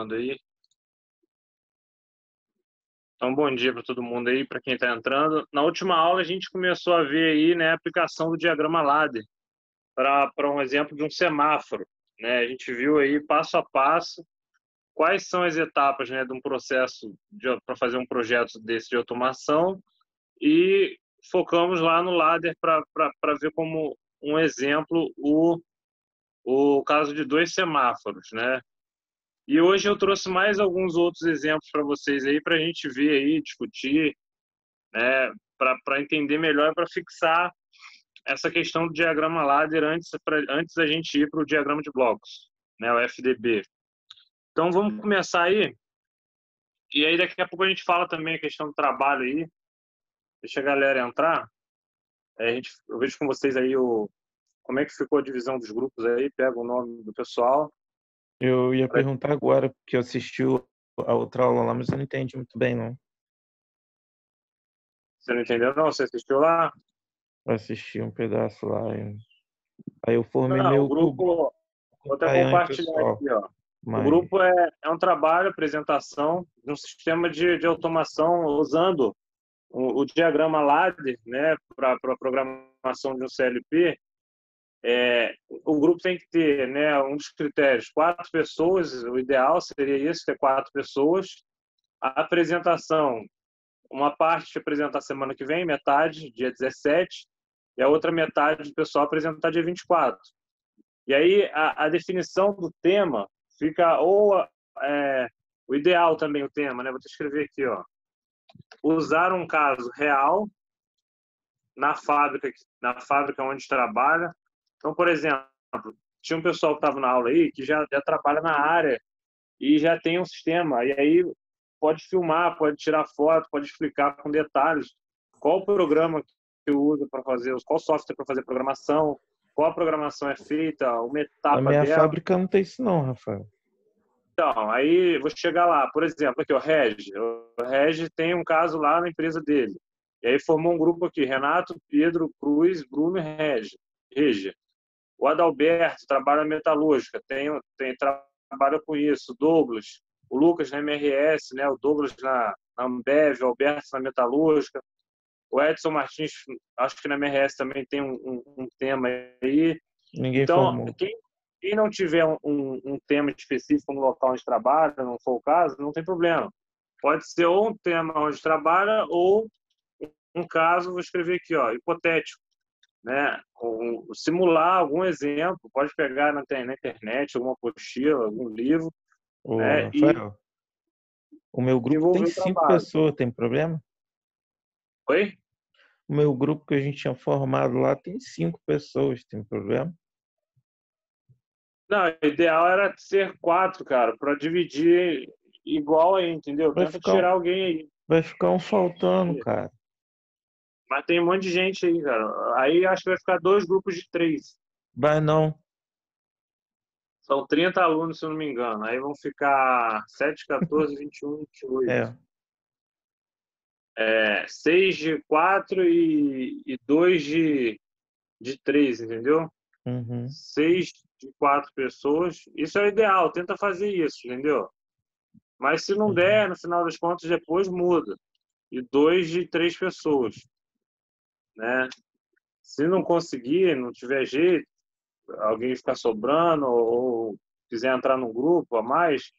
aí. Então, bom dia para todo mundo aí, para quem está entrando. Na última aula, a gente começou a ver aí né, a aplicação do diagrama ladder para um exemplo de um semáforo. Né? A gente viu aí passo a passo quais são as etapas né, de um processo para fazer um projeto desse de automação e focamos lá no ladder para ver como um exemplo o, o caso de dois semáforos, né? E hoje eu trouxe mais alguns outros exemplos para vocês aí, para a gente ver aí, discutir, né, para entender melhor, para fixar essa questão do diagrama ladder antes, pra, antes da gente ir para o diagrama de blocos, né, o FDB. Então vamos começar aí. E aí daqui a pouco a gente fala também a questão do trabalho aí. Deixa a galera entrar. É, a gente, eu vejo com vocês aí o como é que ficou a divisão dos grupos aí. Pega o nome do pessoal. Eu ia perguntar agora, porque eu assisti a outra aula lá, mas eu não entendi muito bem, não. Você não entendeu, não? Você assistiu lá? Eu assisti um pedaço lá. Aí eu formei não, meu o grupo. Vou até compartilhar aqui, ó. Mas... O grupo é, é um trabalho, apresentação de um sistema de, de automação usando o, o diagrama LADER né, para a programação de um CLP é, o grupo tem que ter né, um dos critérios, quatro pessoas, o ideal seria isso, ter quatro pessoas. A apresentação, uma parte apresentar semana que vem, metade, dia 17, e a outra metade do pessoal apresentar dia 24. E aí a, a definição do tema fica, ou é, o ideal também o tema, né? Vou te escrever aqui, ó. Usar um caso real na fábrica, na fábrica onde trabalha, então, por exemplo, tinha um pessoal que estava na aula aí que já, já trabalha na área e já tem um sistema. E aí pode filmar, pode tirar foto, pode explicar com detalhes qual o programa que usa para fazer, qual software para fazer programação, qual a programação é feita, uma etapa Na minha dela. fábrica não tem isso não, Rafael. Então, aí vou chegar lá. Por exemplo, aqui o Reg. O Reg tem um caso lá na empresa dele. E aí formou um grupo aqui, Renato, Pedro, Cruz, Bruno e Reg. Regia. O Adalberto trabalha metalúrgica, tem, tem, trabalha com isso. Douglas, o Lucas na MRS, né? o Douglas na, na Ambev, o Alberto na metalúrgica. O Edson Martins, acho que na MRS também tem um, um, um tema aí. Ninguém então, quem, quem, não tiver um, um, tema específico no local onde trabalha, não for o caso, não tem problema. Pode ser ou um tema onde trabalha ou um caso, vou escrever aqui, ó, hipotético né, simular algum exemplo, pode pegar na, na, internet alguma apostila, algum livro. Ô, né, Rafael, e o meu grupo tem cinco pessoas, tem problema? Oi? O meu grupo que a gente tinha formado lá tem cinco pessoas, tem problema? Não, o ideal era ser quatro, cara, para dividir igual aí, entendeu? Vai Tenta ficar, tirar alguém aí. Vai ficar um faltando, cara. Mas tem um monte de gente aí, cara. Aí acho que vai ficar dois grupos de três. Vai não. São 30 alunos, se eu não me engano. Aí vão ficar 7, 14, 21, 28. É. É, 6 de 4 e, e 2 de, de 3, entendeu? Uhum. 6 de 4 pessoas. Isso é o ideal, tenta fazer isso, entendeu? Mas se não uhum. der, no final das contas, depois muda. E 2 de 3 pessoas né? Se não conseguir, não tiver jeito, alguém ficar sobrando ou quiser entrar num grupo a mais,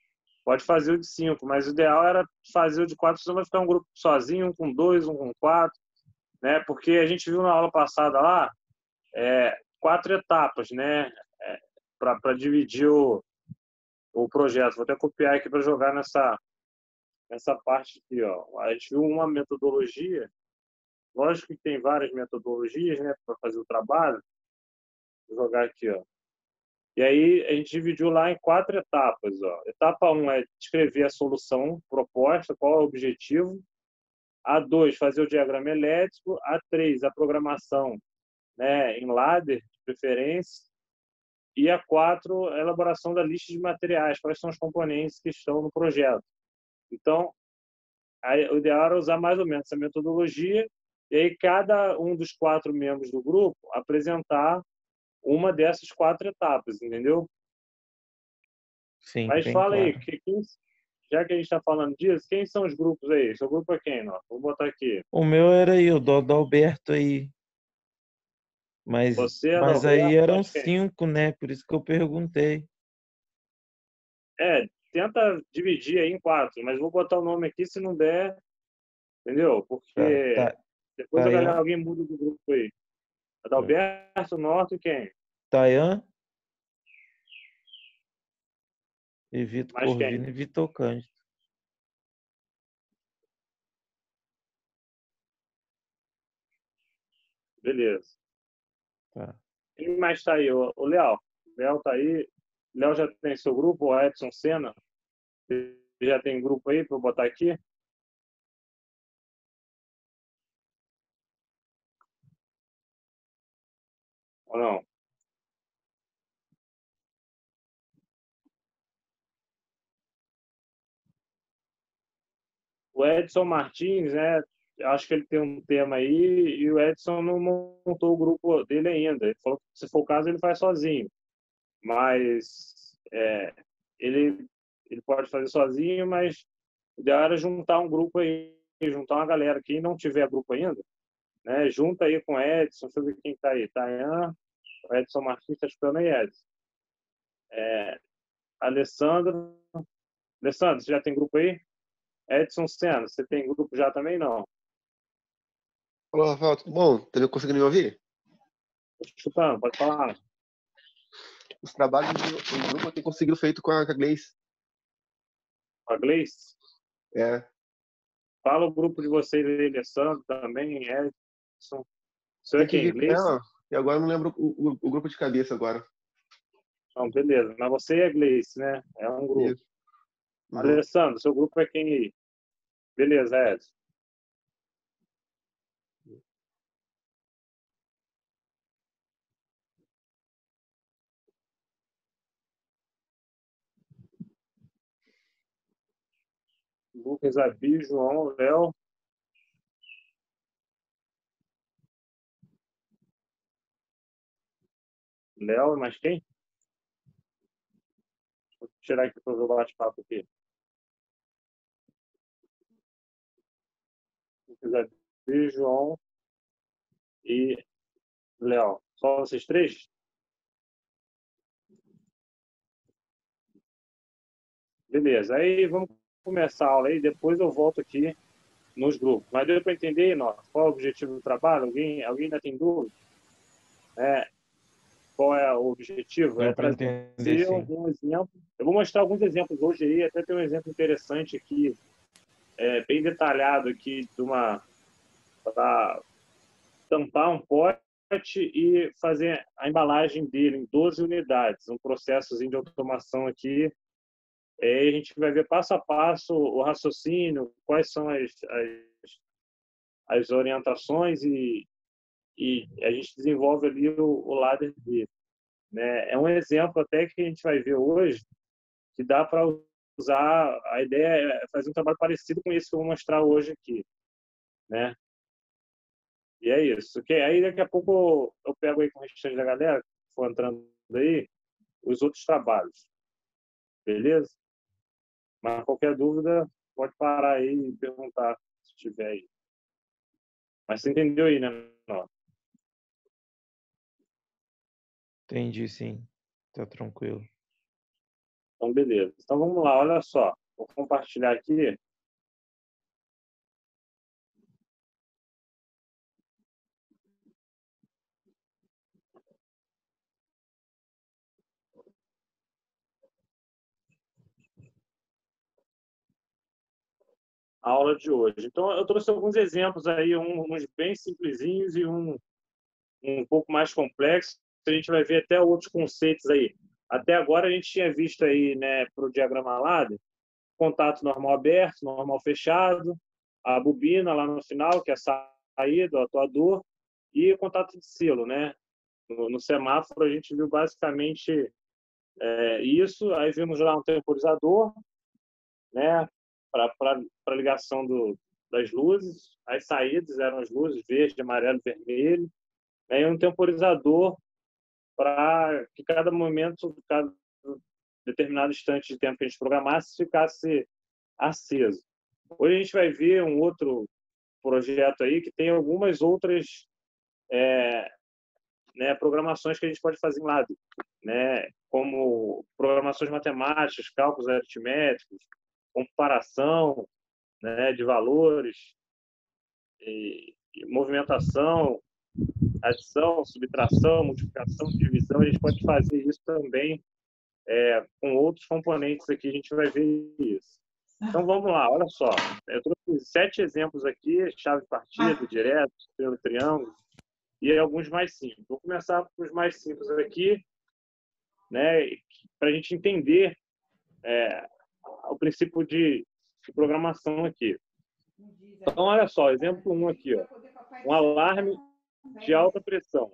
pode fazer o de cinco, mas o ideal era fazer o de quatro, senão vai ficar um grupo sozinho, um com dois, um com quatro, né? Porque a gente viu na aula passada lá é, quatro etapas, né? É, para dividir o, o projeto. Vou até copiar aqui para jogar nessa nessa parte aqui, ó. A gente viu uma metodologia Lógico que tem várias metodologias né, para fazer o trabalho. Vou jogar aqui. Ó. E aí a gente dividiu lá em quatro etapas. Ó. Etapa 1 um é descrever a solução proposta, qual é o objetivo. A2, fazer o diagrama elétrico. A3, a programação né, em ladder, de preferência. E a 4, a elaboração da lista de materiais, quais são os componentes que estão no projeto. Então, o ideal era usar mais ou menos essa metodologia e aí cada um dos quatro membros do grupo apresentar uma dessas quatro etapas, entendeu? Sim, Mas fala aí, claro. que, quem- já que a gente está falando disso, quem são os grupos aí? Seu grupo é quem, não? Vou botar aqui. O meu era aí, o do Adalberto aí. Mas, Você, mas aí eram cinco, né? Por isso que eu perguntei. É, tenta dividir aí em quatro, mas vou botar o nome aqui se não der, entendeu? Porque Tá, tá. Depois a Tayan. galera, alguém muda do grupo aí. Adalberto, Norte e quem? Tayan e Vitor Mais quem? Corvino e Vitor Cândido. Beleza. Tá. Quem mais tá aí? O o Léo. Léo tá aí. Léo já tem seu grupo, o Edson Senna. Ele já tem grupo aí para eu botar aqui? Ou não? O Edson Martins, né? Acho que ele tem um tema aí e o Edson não montou o grupo dele ainda. Ele falou que se for o caso ele faz sozinho, mas é, ele ele pode fazer sozinho, mas o ideal era juntar um grupo aí, juntar uma galera. Quem não tiver grupo ainda, né? Junta aí com Edson, deixa eu ver quem tá aí. Tayan, Edson Martins tá aí, Edson. É, Alessandro. Alessandro, você já tem grupo aí? Edson Senna, você tem grupo já também? Não. Olá, Rafael, tudo bom? Tá me conseguindo me ouvir? Tô te escutando, pode falar. Os trabalhos do grupo eu tenho conseguido feito com a, com a Gleice. A Gleice? É, Fala o grupo de vocês aí, Alessandro também, Edson. Você é tem que E agora eu não lembro o, o- o grupo de cabeça agora. Não, beleza. Mas você é Gleice, né? É um grupo. Isso. Uhum. Alessandro, seu grupo é quem aí? Beleza, Edson. Lucas, Abi, João, Léo. Léo, mais quem? Vou tirar aqui para o bate-papo aqui. Lucas, Abi, João e Léo. Só vocês três? Beleza. Aí vamos começar a aula aí, depois eu volto aqui nos grupos. Mas deu para entender, não? Qual é o objetivo do trabalho? Alguém, alguém ainda tem dúvida? É, qual é o objetivo? Deu é trazer entender, algum exemplo. Eu vou mostrar alguns exemplos hoje aí, até tem um exemplo interessante aqui, é, bem detalhado aqui de uma para tampar um pote e fazer a embalagem dele em 12 unidades, um processozinho de automação aqui é, a gente vai ver passo a passo o raciocínio, quais são as, as, as orientações e, e a gente desenvolve ali o, o ladder dele. Né? É um exemplo até que a gente vai ver hoje que dá para usar, a ideia é fazer um trabalho parecido com esse que eu vou mostrar hoje aqui. Né? E é isso. Okay? Aí daqui a pouco eu pego aí com o restante da galera que for entrando aí os outros trabalhos. Beleza? Mas qualquer dúvida, pode parar aí e perguntar se tiver aí. Mas você entendeu aí, né? Não. Entendi, sim. Tá tranquilo. Então, beleza. Então, vamos lá. Olha só. Vou compartilhar aqui. a aula de hoje. Então, eu trouxe alguns exemplos aí, uns bem simplesinhos e um um pouco mais complexo. A gente vai ver até outros conceitos aí. Até agora a gente tinha visto aí, né, para o diagrama ladder, contato normal aberto, normal fechado, a bobina lá no final, que é a saída, o atuador, e o contato de selo, né? No, no semáforo a gente viu basicamente é, isso. Aí vimos lá um temporizador, né? Para ligação do, das luzes. As saídas eram as luzes verde, amarelo vermelho. Né? E um temporizador para que cada momento, cada, determinado instante de tempo que a gente programasse ficasse aceso. Hoje a gente vai ver um outro projeto aí que tem algumas outras é, né, programações que a gente pode fazer em lado, né, como programações matemáticas, cálculos aritméticos, comparação né, de valores, e, e movimentação, adição, subtração, multiplicação, divisão. A gente pode fazer isso também é, com outros componentes aqui, a gente vai ver isso. Então vamos lá, olha só. Eu trouxe sete exemplos aqui: chave partida, direto, pelo triângulo, e alguns mais simples. Vou começar com os mais simples aqui, né, para a gente entender é, o princípio de, de, programação aqui. Então, olha só, exemplo 1 um aqui, ó, um alarme de alta pressão.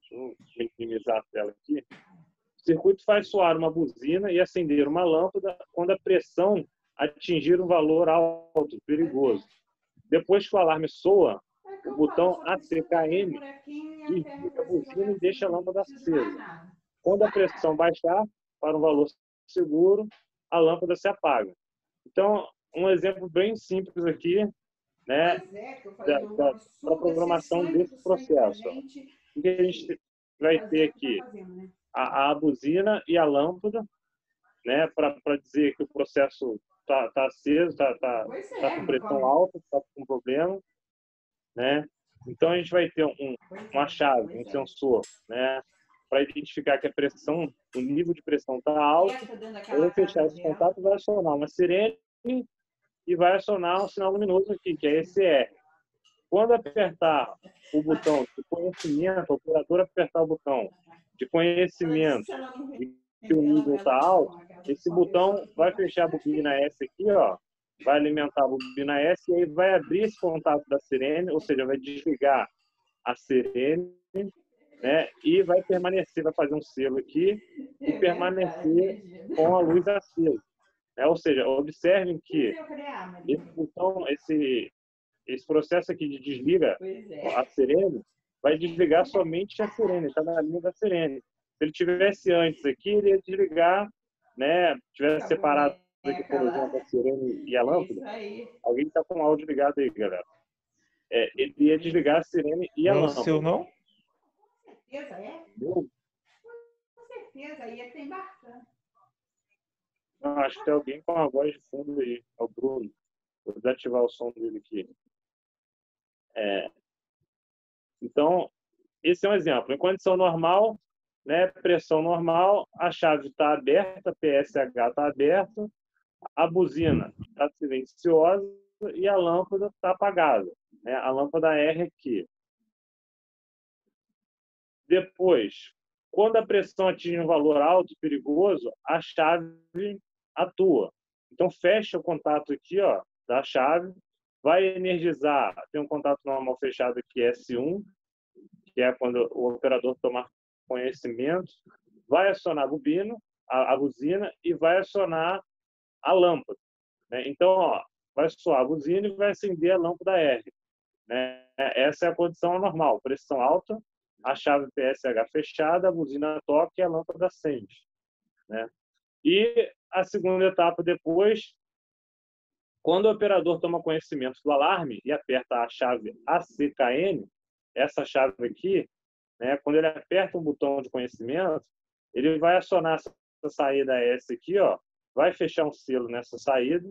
Deixa eu minimizar a tela aqui. O circuito faz soar uma buzina e acender uma lâmpada quando a pressão atingir um valor alto, perigoso. Depois que o alarme soa, o botão ACKM desliga a buzina e deixa a lâmpada acesa. Quando a pressão baixar para um valor seguro, a lâmpada se apaga. Então, um exemplo bem simples aqui, né, da, da, da programação desse processo. O que a gente vai ter aqui? Né? A, a buzina e a lâmpada, né, para dizer que o processo está tá aceso, está tá, tá com pressão alta, está com problema, né? Então a gente vai ter um, uma chave, um sensor, né, para identificar que a pressão, o nível de pressão está alto. Eu vou fechar esse contato vai acionar uma sirene e vai acionar um sinal luminoso aqui, que é esse R. Quando apertar o botão de conhecimento, o operador apertar o botão de conhecimento que o nível está alto, esse botão vai fechar a bobina S aqui, ó, vai alimentar a bobina S e aí vai abrir esse contato da sirene, ou seja, vai desligar a sirene, né? E vai permanecer, vai fazer um selo aqui e permanecer com a luz acesa. É, ou seja, observem que esse botão, esse, esse processo aqui de desliga é. a sirene vai desligar somente a sirene, está na linha da sirene. Se ele tivesse antes aqui, ele ia desligar, né? Tivesse tá separado é, aqui, por exemplo, a sirene e a lâmpada. Alguém está com o áudio ligado aí, galera. É, ele ia desligar a sirene e a não, lâmpada. Seu não? Com certeza, é? Com certeza, ia ter bastante. Acho que tem alguém com a voz de fundo aí. É o Bruno. Vou desativar o som dele aqui. É. Então, esse é um exemplo. Em condição normal, né, pressão normal, a chave está aberta, PSH está aberto, a buzina está silenciosa e a lâmpada está apagada. Né? A lâmpada R aqui. Depois, quando a pressão atinge um valor alto, perigoso, a chave atua. Então, fecha o contato aqui ó, da chave, vai energizar, tem um contato normal fechado aqui, S1, que é quando o operador tomar conhecimento, vai acionar a bobina, a, a buzina e vai acionar a lâmpada. Né? Então, ó, vai soar a buzina e vai acender a lâmpada R. Né? Essa é a condição normal, pressão alta, a chave PSH fechada, a buzina toca e a lâmpada acende. Né? E a segunda etapa depois, quando o operador toma conhecimento do alarme e aperta a chave ACKN, essa chave aqui, né, quando ele aperta um botão de conhecimento, ele vai acionar essa saída S aqui, ó, vai fechar um selo nessa saída,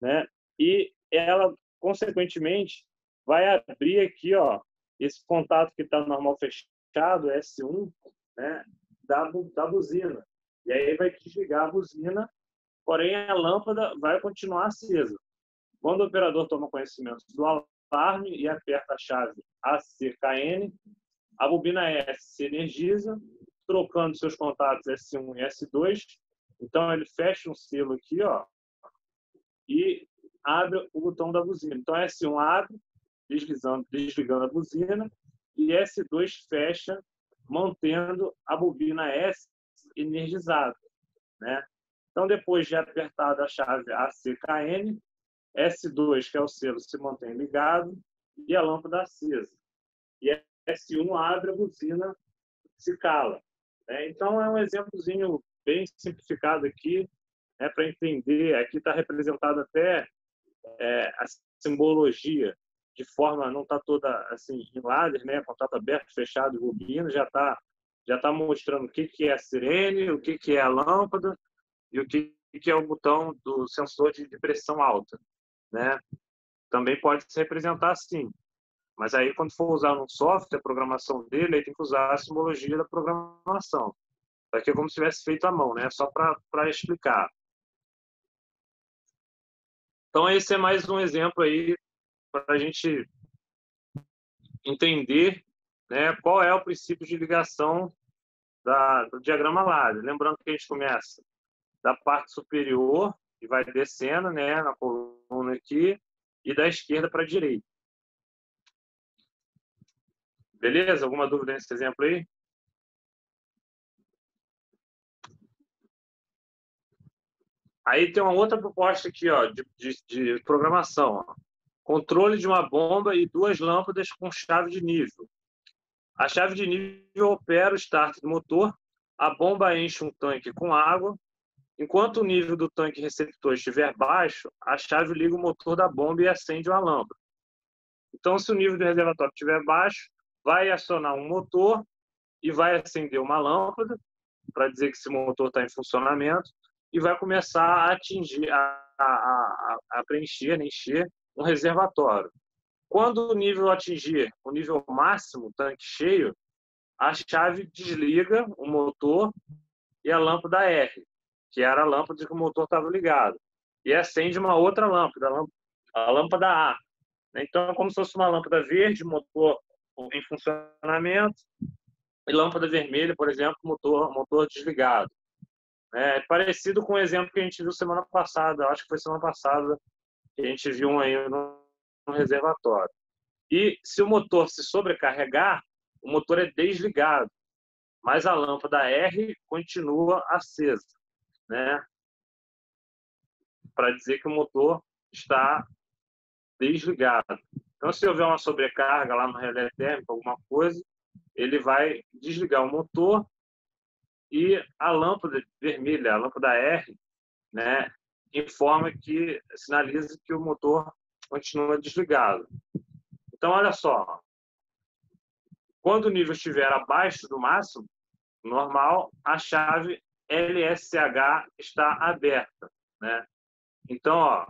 né, e ela, consequentemente, vai abrir aqui, ó, esse contato que está normal fechado, S1, né, da, da buzina. E aí vai desligar a buzina, porém a lâmpada vai continuar acesa. Quando o operador toma conhecimento do alarme e aperta a chave ACKN, a bobina S se energiza, trocando seus contatos S1 e S2. Então ele fecha um selo aqui, ó, e abre o botão da buzina. Então S1 abre, deslizando, desligando a buzina, e S2 fecha, mantendo a bobina S energizado. Né? Então, depois de apertada a chave ACKN, S2, que é o selo, se mantém ligado e a lâmpada acesa. E S1 abre a buzina, se cala. Né? Então, é um exemplozinho bem simplificado aqui, é para entender. Aqui está representado até é, a simbologia de forma não está toda assim em ladder, né? Contato aberto, fechado, bobina, já está já tá mostrando o que que é a sirene, o que que é a lâmpada e o que que é o botão do sensor de pressão alta, né? Também pode se representar assim. Mas aí, quando for usar um software, a programação dele, aí tem que usar a simbologia da programação. Aqui é como se tivesse feito à mão, né? Só para explicar. Então, esse é mais um exemplo aí para a gente entender né, qual é o princípio de ligação da, do diagrama LAD. Lembrando que a gente começa da parte superior e vai descendo né, na coluna aqui e da esquerda para a direita. Beleza? Alguma dúvida nesse exemplo aí? Aí tem uma outra proposta aqui, ó, de, de, de programação. Ó. Controle de uma bomba e duas lâmpadas com chave de nível. A chave de nível opera o start do motor, a bomba enche um tanque com água. Enquanto o nível do tanque receptor estiver baixo, a chave liga o motor da bomba e acende uma lâmpada. Então, se o nível do reservatório estiver baixo, vai acionar um motor e vai acender uma lâmpada para dizer que esse motor está em funcionamento e vai começar a atingir, a, a, a preencher, encher um reservatório. Quando o nível atingir o nível máximo, tanque cheio, a chave desliga o motor e a lâmpada R, que era a lâmpada que o motor estava ligado, e acende uma outra lâmpada, a lâmpada A. Então, é como se fosse uma lâmpada verde, motor em funcionamento, e lâmpada vermelha, por exemplo, motor, motor desligado. É parecido com o exemplo que a gente viu semana passada, acho que foi semana passada que a gente viu um aí no, no reservatório. E se o motor se sobrecarregar, o motor é desligado, mas a lâmpada R continua acesa, né? Para dizer que o motor está desligado. Então, se houver uma sobrecarga lá no relé térmico, alguma coisa, ele vai desligar o motor e a lâmpada vermelha, a lâmpada R, né, informa que sinaliza que o motor continua desligado. Então, olha só, quando o nível estiver abaixo do máximo normal, a chave LSH está aberta, né? Então, ó,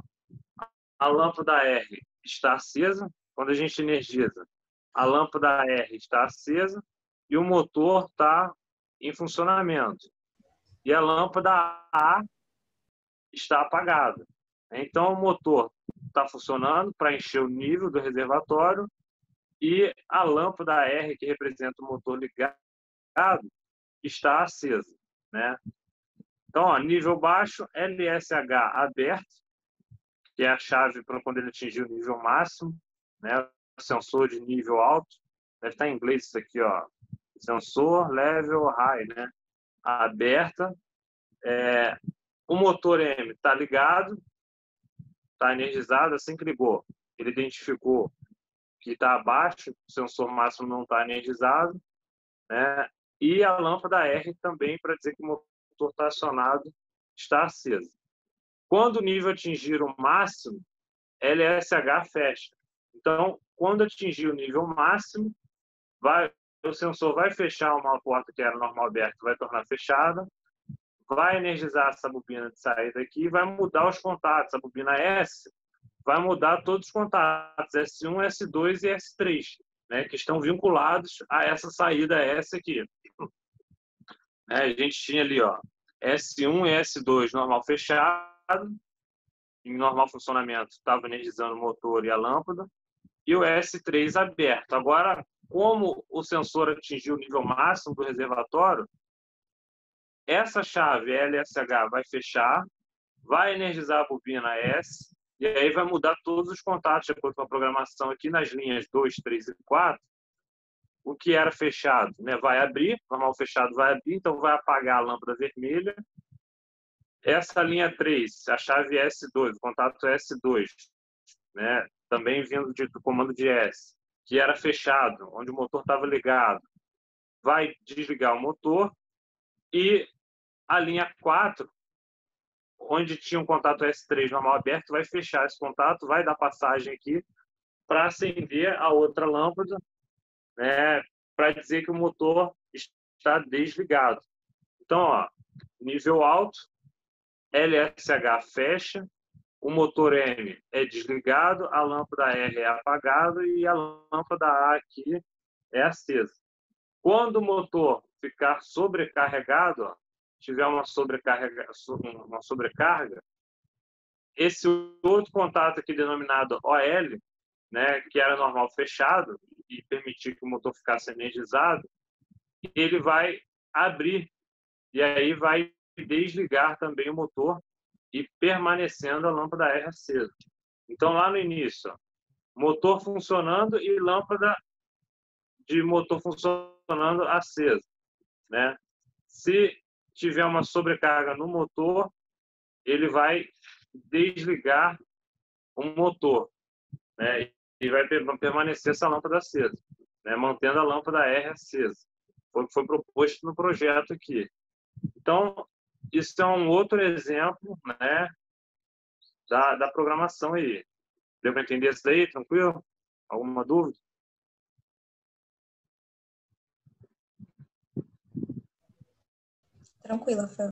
a lâmpada R está acesa quando a gente energiza. A lâmpada R está acesa e o motor está em funcionamento. E a lâmpada A está apagada. Então, o motor está funcionando para encher o nível do reservatório e a lâmpada R, que representa o motor ligado, está acesa. Né? Então, ó, nível baixo, LSH aberto, que é a chave para quando ele atingir o nível máximo, né? sensor de nível alto. Deve estar em inglês isso aqui, ó sensor level high, né? Aberta. É, o motor M está ligado, está energizado, assim que ligou, ele identificou que está abaixo, o sensor máximo não está energizado, né? E a lâmpada R também para dizer que o motor está acionado, está acesa. Quando o nível atingir o máximo, LSH fecha. Então, quando atingir o nível máximo, vai, o sensor vai fechar uma porta que era normal aberta, vai tornar fechada, vai energizar essa bobina de saída aqui, vai mudar os contatos. A bobina S vai mudar todos os contatos, S1, S2 e S3, né, que estão vinculados a essa saída S aqui. É, a gente tinha ali, ó, S1 e S2 normal fechado, em normal funcionamento, estava energizando o motor e a lâmpada, e o S3 aberto. Agora, como o sensor atingiu o nível máximo do reservatório, essa chave LSH vai fechar, vai energizar a bobina S, e aí vai mudar todos os contatos de acordo com a programação aqui nas linhas 2, 3 e 4. O que era fechado né, vai abrir, normal fechado vai abrir, então vai apagar a lâmpada vermelha. Essa linha 3, a chave S2, o contato S2, né, também vindo de, do comando de S, que era fechado, onde o motor estava ligado, vai desligar o motor e A linha 4, onde tinha um contato S3 normal aberto, vai fechar esse contato, vai dar passagem aqui para acender a outra lâmpada, né, para dizer que o motor está desligado. Então, ó, nível alto, LSH fecha, o motor M é desligado, a lâmpada R é apagada e a lâmpada A aqui é acesa. Quando o motor ficar sobrecarregado, ó, tiver uma sobrecarga, uma sobrecarga, esse outro contato aqui denominado OL, né, que era normal fechado e permitir que o motor ficasse energizado, ele vai abrir e aí vai desligar também o motor e permanecendo a lâmpada R acesa. Então, lá no início, motor funcionando e lâmpada de motor funcionando acesa. Né? Se tiver uma sobrecarga no motor, ele vai desligar o motor né? e vai permanecer essa lâmpada acesa, né? mantendo a lâmpada R acesa. Foi foi proposto no projeto aqui. Então, isso é um outro exemplo né, da, da programação aí. Deu para entender isso daí? Tranquilo? Alguma dúvida? Tranquilo, Rafael.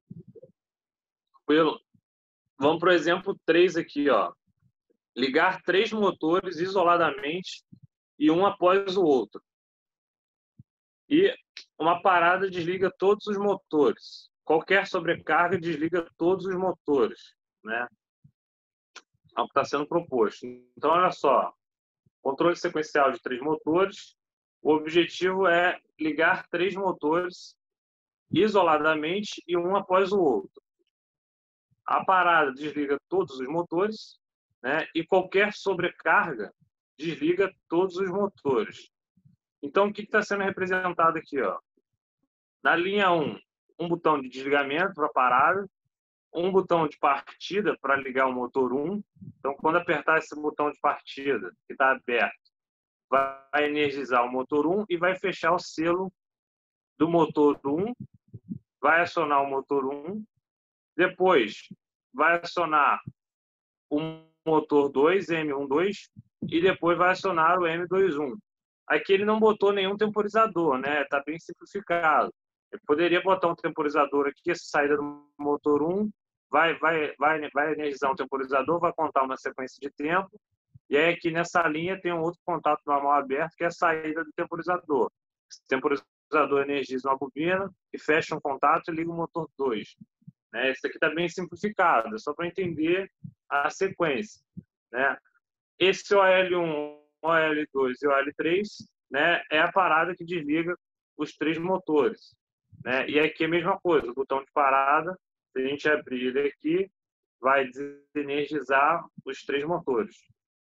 Tranquilo. Vamos para o exemplo 3 aqui. Ó. Ligar três motores isoladamente e um após o outro. E uma parada desliga todos os motores. Qualquer sobrecarga desliga todos os motores, né? É o que está sendo proposto. Então, olha só, controle sequencial de três motores. O objetivo é ligar três motores isoladamente e um após o outro. A parada desliga todos os motores, né? E qualquer sobrecarga desliga todos os motores. Então, o que está sendo representado aqui? Ó? Na linha 1, um botão de desligamento para parada, um botão de partida para ligar o motor 1. Então, quando apertar esse botão de partida, que está aberto, vai energizar o motor 1 e vai fechar o selo do motor 1, vai acionar o motor 1, depois vai acionar o motor 2, M12, e depois vai acionar o M21. Aqui ele não botou nenhum temporizador, né? Tá bem simplificado. Ele poderia botar um temporizador aqui, essa saída do motor 1, vai, vai, vai, vai energizar um temporizador, vai contar uma sequência de tempo, e aí aqui nessa linha tem um outro contato normal aberto, que é a saída do temporizador. Esse temporizador energiza uma bobina e fecha um contato e liga o motor 2. Né? Esse aqui está bem simplificado, é só para entender a sequência. Né? Esse OL1 OL2 e OL3, né, é a parada que desliga os três motores. Né? E aqui é a mesma coisa, o botão de parada, se a gente abrir ele aqui, vai desenergizar os três motores.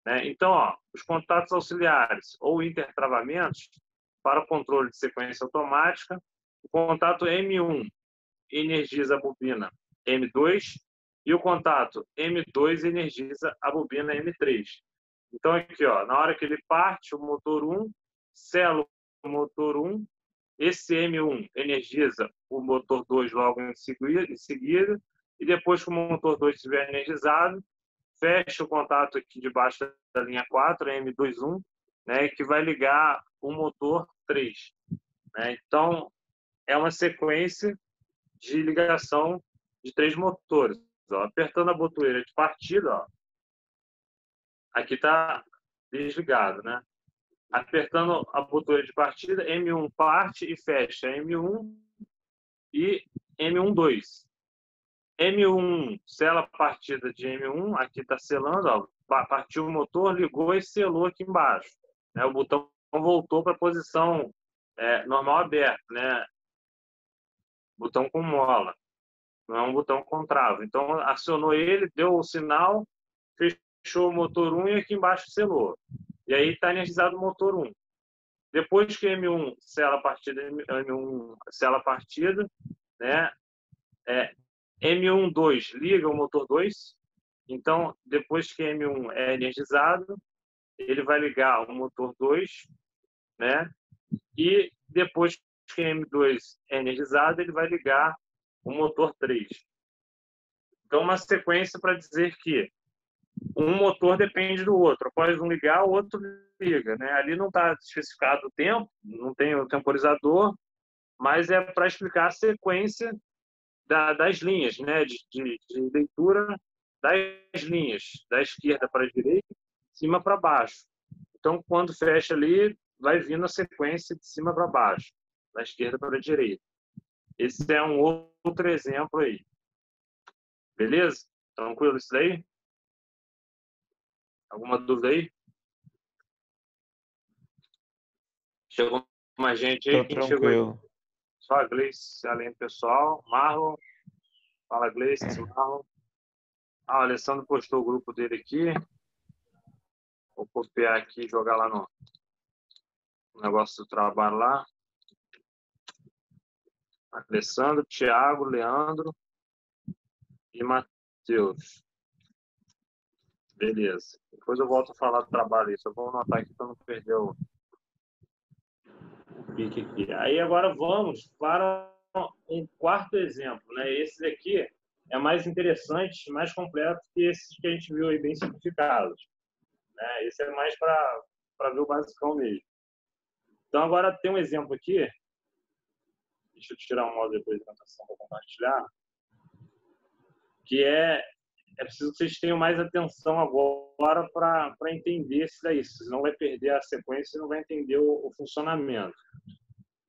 Né? Então, ó, os contatos auxiliares ou intertravamentos para o controle de sequência automática, o contato M1 energiza a bobina M2 e o contato M2 energiza a bobina M3. Então, aqui, ó, na hora que ele parte o motor 1, sela o motor 1, esse M1 energiza o motor 2 logo em seguida, em seguida e depois que o motor 2 estiver energizado, fecha o contato aqui debaixo da linha 4, M21, né, que vai ligar o motor 3. Né? Então, é uma sequência de ligação de três motores. Ó, apertando a botoeira de partida, ó, Aqui está desligado, né? Apertando a botoeira de partida, M1 parte e fecha M1 e M12. M1 sela a partida de M1, aqui está selando, ó, partiu o motor, ligou e selou aqui embaixo. Né? O botão voltou para a posição é, normal aberto, né? Botão com mola, não é um botão com trava. Então, acionou ele, deu o sinal, fechou o motor 1 e aqui embaixo selou. E aí está energizado o motor 1. Depois que M1 sela a partida, M1 sela a partida, né? É, M12 liga o motor 2. Então, depois que M1 é energizado, ele vai ligar o motor 2, né? E depois que M2 é energizado, ele vai ligar o motor 3. Então, uma sequência para dizer que um motor depende do outro. Após um ligar, o outro liga. Né? Ali não está especificado o tempo, não tem o temporizador, mas é para explicar a sequência da, das linhas, né? De, de, de, leitura das linhas, da esquerda para a direita, cima para baixo. Então, quando fecha ali, vai vindo a sequência de cima para baixo, da esquerda para a direita. Esse é um outro exemplo aí. Beleza? Tranquilo isso daí? Alguma dúvida aí? Chegou mais gente aí? Tô Quem tranquilo. Só a Gleice, além do pessoal. Marlon. Fala, Gleice, Marlon. Ah, o Alessandro postou o grupo dele aqui. Vou copiar aqui e jogar lá no negócio do trabalho lá. Alessandro, Thiago, Leandro e Matheus. Beleza. Depois eu volto a falar do trabalho aí. Só vou anotar aqui para não perder o pique aqui. Aí agora vamos para um quarto exemplo. Né? Esse aqui é mais interessante, mais completo que esses que a gente viu aí bem simplificados. Né? Esse é mais para ver o basicão mesmo. Então agora tem um exemplo aqui. Deixa eu tirar o modo de apresentação para compartilhar. Que é é preciso que vocês tenham mais atenção agora para entender isso daí. Senão vai perder a sequência e não vai entender o, o funcionamento.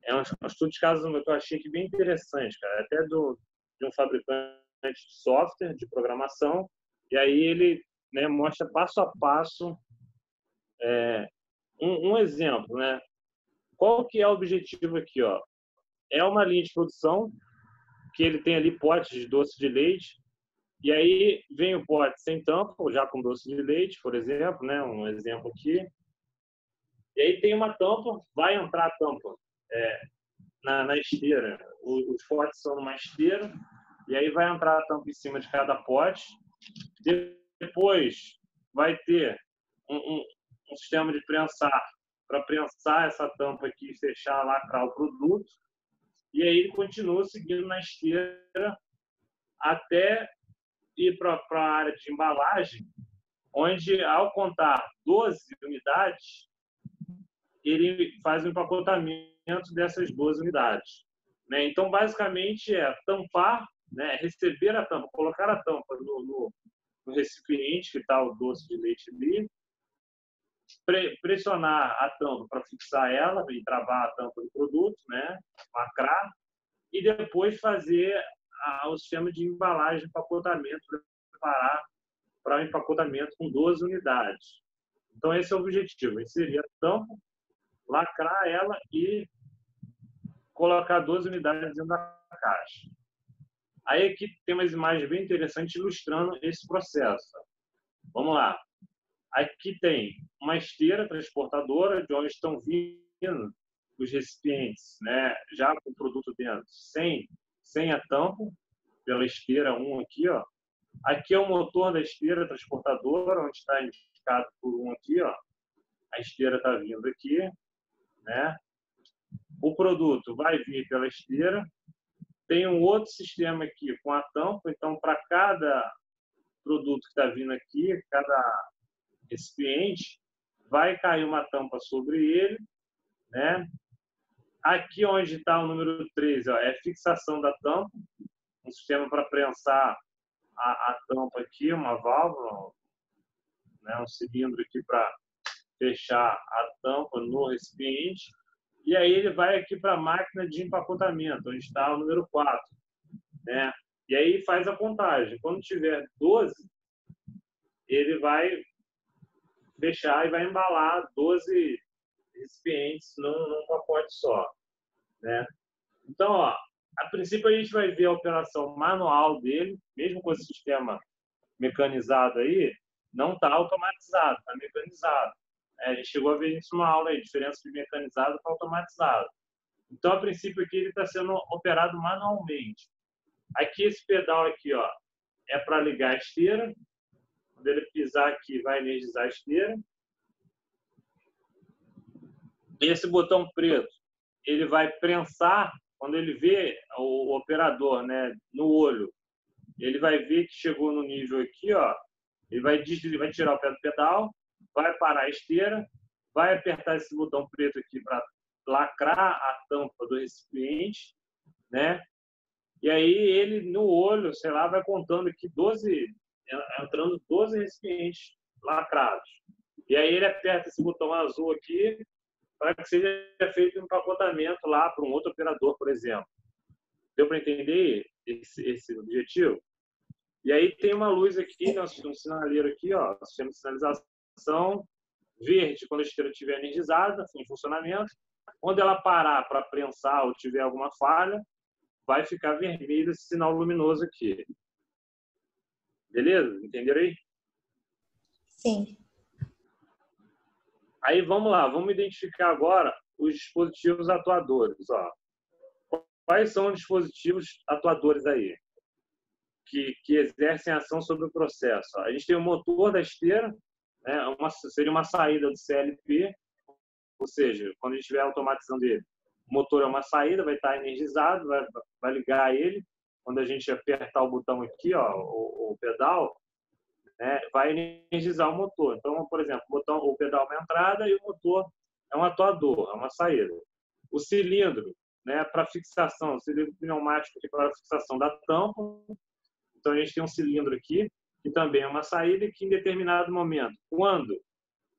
É um, um, estudo de caso que eu achei que bem interessante, cara. Até do, de um fabricante de software, de programação. E aí ele né, mostra passo a passo é, um, um exemplo, né? Qual que é o objetivo aqui, ó? É uma linha de produção que ele tem ali potes de doce de leite e aí vem o pote sem tampa, já com doce de leite, por exemplo, né? Um exemplo aqui. E aí tem uma tampa, vai entrar a tampa é, na, na, esteira. Os potes são numa esteira, e aí vai entrar a tampa em cima de cada pote. Depois vai ter um, um, um sistema de prensar, para prensar essa tampa aqui e fechar, lacrar o produto. E aí ele continua seguindo na esteira até ir para a área de embalagem, onde, ao contar 12 unidades, ele faz o empacotamento dessas 12 unidades. Né? Então, basicamente, é tampar, né? receber a tampa, colocar a tampa no, no, no recipiente que está o doce de leite ali, pressionar a tampa para fixar ela e travar a tampa do produto, né? lacrar, e depois fazer ao sistema de embalagem empacotamento, preparar para o empacotamento com 12 unidades. Então, esse é o objetivo: inserir a tampa, lacrar ela e colocar 12 unidades dentro da caixa. Aí aqui tem umas imagens bem interessantes ilustrando esse processo. Vamos lá. Aqui tem uma esteira transportadora de onde estão vindo os recipientes, né, já com o produto dentro, sem sem a tampa, pela esteira 1 aqui, ó. Aqui é o motor da esteira transportadora, onde está indicado por um aqui, ó. A esteira está vindo aqui, né? O produto vai vir pela esteira. Tem um outro sistema aqui com a tampa, então para cada produto que está vindo aqui, cada recipiente, vai cair uma tampa sobre ele, né? Aqui onde está o número 13, ó, é fixação da tampa, um sistema para prensar a, a, tampa aqui, uma válvula, né, um cilindro aqui para fechar a tampa no recipiente. E aí ele vai aqui para a máquina de empacotamento, onde está o número 4. Né? E aí faz a contagem. Quando tiver 12, ele vai fechar e vai embalar 12 recipientes num, num pacote só. Né? Então, ó, a princípio a gente vai ver a operação manual dele, mesmo com esse sistema mecanizado aí, não está automatizado, está mecanizado. É, a gente chegou a ver isso numa aula aí, diferença de mecanizado para automatizado. Então, a princípio aqui ele está sendo operado manualmente. Aqui esse pedal aqui, ó, é para ligar a esteira. Quando ele pisar aqui, vai energizar a esteira. Esse botão preto ele vai prensar quando ele vê o, operador né, no olho, ele vai ver que chegou no nível aqui, ó, ele vai, ele vai tirar o pé do pedal, vai parar a esteira, vai apertar esse botão preto aqui para lacrar a tampa do recipiente, né? E aí ele no olho, sei lá, vai contando aqui 12, entrando 12 recipientes lacrados. E aí ele aperta esse botão azul aqui para que seja feito um empacotamento lá para um outro operador, por exemplo. Deu para entender esse, esse objetivo? E aí tem uma luz aqui, né, um sinaleiro aqui, ó, sistema de sinalização verde quando a esteira estiver energizada, em funcionamento. Quando ela parar para prensar ou tiver alguma falha, vai ficar vermelho esse sinal luminoso aqui. Beleza? Entenderam aí? Sim. Aí vamos lá, vamos identificar agora os dispositivos atuadores. Ó. Quais são os dispositivos atuadores aí? Que, que exercem ação sobre o processo. Ó. A gente tem o motor da esteira, né? uma, seria uma saída do CLP, ou seja, quando a gente estiver automatizando ele, o motor é uma saída, vai estar energizado, vai, vai ligar ele. Quando a gente apertar o botão aqui, ó, o, o pedal, né, vai energizar o motor. Então, por exemplo, o, botão, o pedal é uma entrada e o motor é um atuador, é uma saída. O cilindro, né, para fixação, o cilindro pneumático aqui para fixação da tampa. Então, a gente tem um cilindro aqui, que também é uma saída, que em determinado momento, quando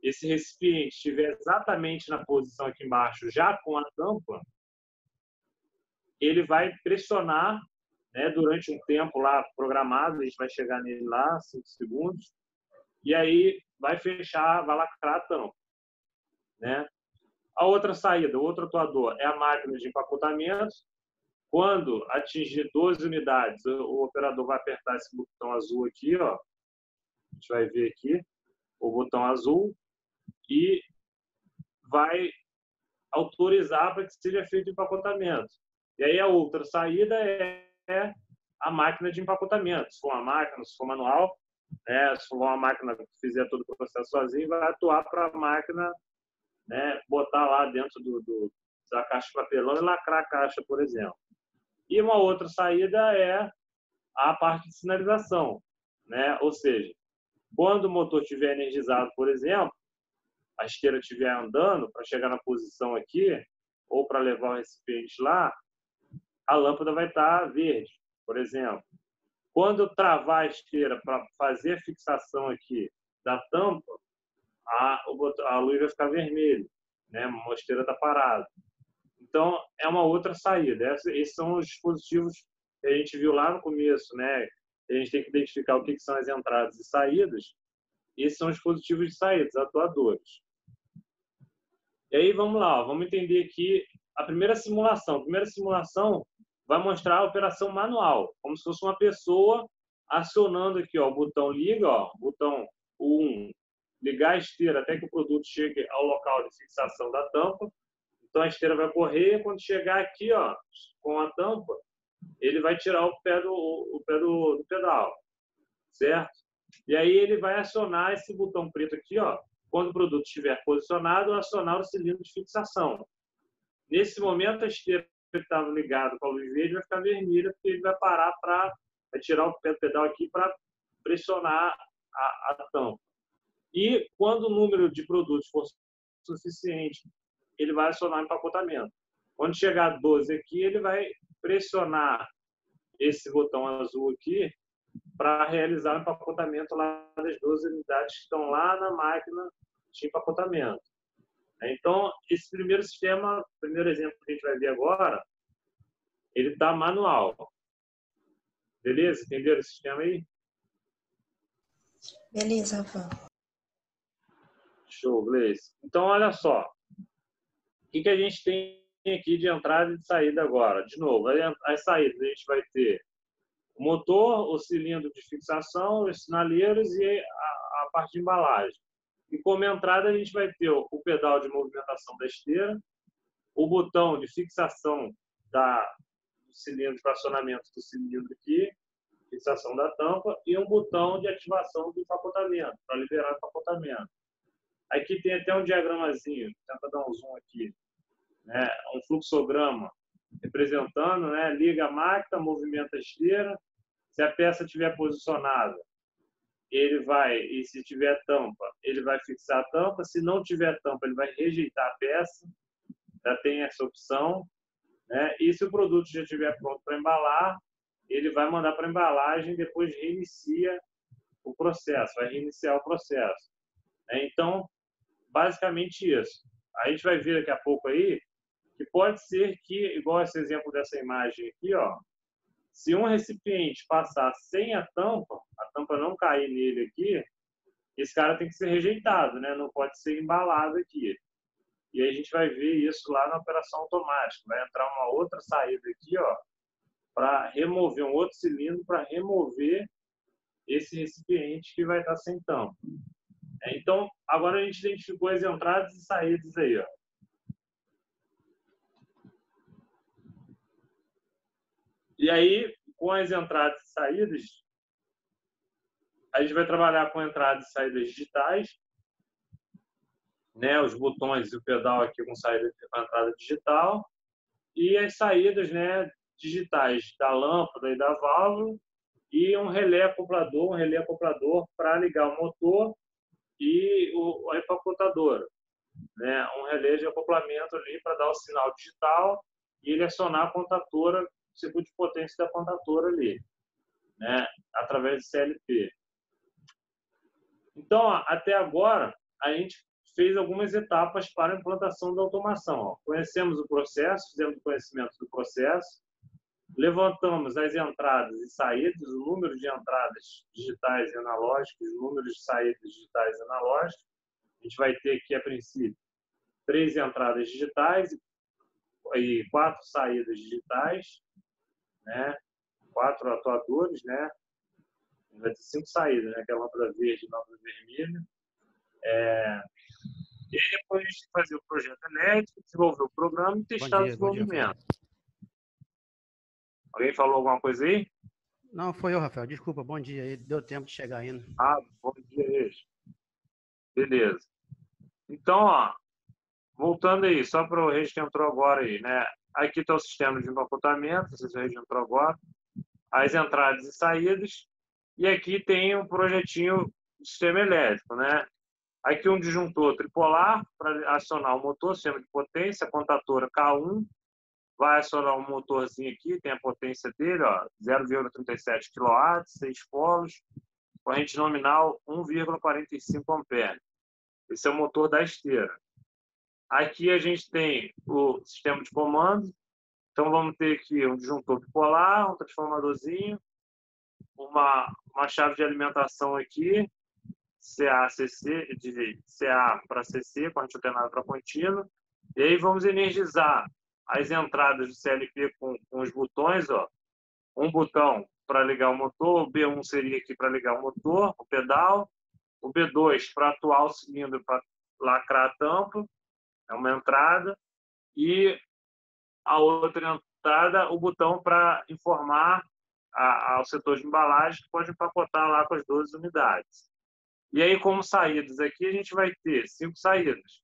esse recipiente estiver exatamente na posição aqui embaixo, já com a tampa, ele vai pressionar né, durante um tempo lá programado, a gente vai chegar nele lá, 5 segundos, e aí vai fechar, vai lacrar a tampa. Né? A outra saída, o outro atuador, é a máquina de empacotamento. Quando atingir 12 unidades, o operador vai apertar esse botão azul aqui, ó. A gente vai ver aqui o botão azul e vai autorizar para que seja feito o empacotamento. E aí a outra saída é a máquina de empacotamento. Se for uma máquina, se for manual, né, se for uma máquina que fizer todo o processo sozinho, vai atuar para a máquina né, botar lá dentro do, do, da caixa de papelão e lacrar a caixa, por exemplo. E uma outra saída é a parte de sinalização, né? ou seja, quando o motor estiver energizado, por exemplo, a esteira estiver andando para chegar na posição aqui, ou para levar o recipiente lá, a lâmpada vai estar verde, por exemplo. Quando eu travar a esteira para fazer a fixação aqui da tampa, a, a luz vai ficar vermelha, né? a esteira está parada. Então, é uma outra saída. Esses são os dispositivos que a gente viu lá no começo, né? A gente tem que identificar o que são as entradas e saídas. Esses são os dispositivos de saídas, atuadores. E aí, vamos lá, vamos entender aqui a primeira simulação. A primeira simulação vai mostrar a operação manual, como se fosse uma pessoa acionando aqui, ó, o botão liga, ó, botão 1, ligar a esteira até que o produto chegue ao local de fixação da tampa. Então a esteira vai correr, quando chegar aqui, ó, com a tampa, ele vai tirar o pé do, o pé do, do pedal, certo? E aí ele vai acionar esse botão preto aqui, ó, quando o produto estiver posicionado, acionar o cilindro de fixação. Nesse momento, a esteira estava ligado com a luz verde vai ficar vermelha, porque ele vai parar para tirar o pé do pedal aqui para pressionar a, a tampa. E quando o número de produtos for suficiente, ele vai acionar o empacotamento. Quando chegar a 12 aqui, ele vai pressionar esse botão azul aqui para realizar o empacotamento lá das 12 unidades que estão lá na máquina de empacotamento. Então, esse primeiro sistema, primeiro exemplo que a gente vai ver agora, ele está manual. Beleza? Entenderam o sistema aí? Beleza, Van. Show, Gleice. Então, olha só. O que, que a gente tem aqui de entrada e de saída agora? De novo, as saídas a gente vai ter o motor, o cilindro de fixação, os sinaleiros e a, a parte de embalagem. E como entrada, a gente vai ter o pedal de movimentação da esteira, o botão de fixação da, do cilindro de fracionamento do cilindro aqui, fixação da tampa, e um botão de ativação do empacotamento, para liberar o empacotamento. Aqui tem até um diagramazinho, tenta dar um zoom aqui, né? um fluxograma representando, né? Liga a máquina, movimenta a esteira. Se a peça estiver posicionada, ele vai, e se tiver tampa, ele vai fixar a tampa. Se não tiver tampa, ele vai rejeitar a peça. Já tem essa opção. Né? E se o produto já estiver pronto para embalar, ele vai mandar para embalagem, depois reinicia o processo, vai reiniciar o processo. Né? Então, basicamente isso. A gente vai ver daqui a pouco aí que pode ser que, igual esse exemplo dessa imagem aqui, ó, se um recipiente passar sem a tampa, a tampa não cair nele aqui, esse cara tem que ser rejeitado, né? Não pode ser embalado aqui. E aí a gente vai ver isso lá na operação automática. Vai entrar uma outra saída aqui, ó, para remover um outro cilindro para remover esse recipiente que vai estar sem tampa. É, então, agora a gente identificou as entradas e saídas aí, ó. E aí, com as entradas e saídas, a gente vai trabalhar com entradas e saídas digitais, né, os botões e o pedal aqui com saída com entrada digital. E as saídas, né, digitais da lâmpada e da válvula e um relé acoplador, um relé acoplador para ligar o motor e o, a empacotadora, né, um relé de acoplamento ali para dar o sinal digital e ele acionar a contatora, o circuito de potência da contatora ali, né, através de CLP. Então, até agora, a gente fez algumas etapas para a implantação da automação. Conhecemos o processo, fizemos o conhecimento do processo, levantamos as entradas e saídas, o número de entradas digitais e analógicas, o número de saídas digitais e analógicas. A gente vai ter aqui, a princípio, três entradas digitais e quatro saídas digitais, né? quatro atuadores, né? vai ter cinco saídas, né? que é lâmpada verde e lâmpada vermelha. É, e aí depois a gente fazer o projeto elétrico, desenvolver o programa e testar dia, o desenvolvimento. Alguém falou alguma coisa aí? Não, foi eu, Rafael. Desculpa, bom dia aí. Deu tempo de chegar ainda. Ah, bom dia aí. Beleza. Então, ó, voltando aí, só para o Regi que entrou agora aí, né? Aqui está o sistema de empacotamento, vocês Regi entrou agora. As entradas e saídas. E aqui tem um projetinho do sistema elétrico, né? Aqui um disjuntor tripolar para acionar o motor, sistema de potência, contatora K1, vai acionar um motorzinho aqui, tem a potência dele, 0,37 kW, 6 polos, corrente nominal 1,45 ampere. Esse é o motor da esteira. Aqui a gente tem o sistema de comando, então vamos ter aqui um disjuntor bipolar, um transformadorzinho, uma, uma chave de alimentação aqui, CA, CC, de CA para CC, corrente alternada para contínua. E aí vamos energizar as entradas do CLP com, com os botões, ó. Um botão para ligar o motor, o B1 seria aqui para ligar o motor, o pedal, o B2 para atuar o cilindro para lacrar a tampa, é uma entrada, e a outra entrada, o botão para informar a, ao setor de embalagem que pode empacotar lá com as 12 unidades. E aí, como saídas aqui, a gente vai ter cinco saídas.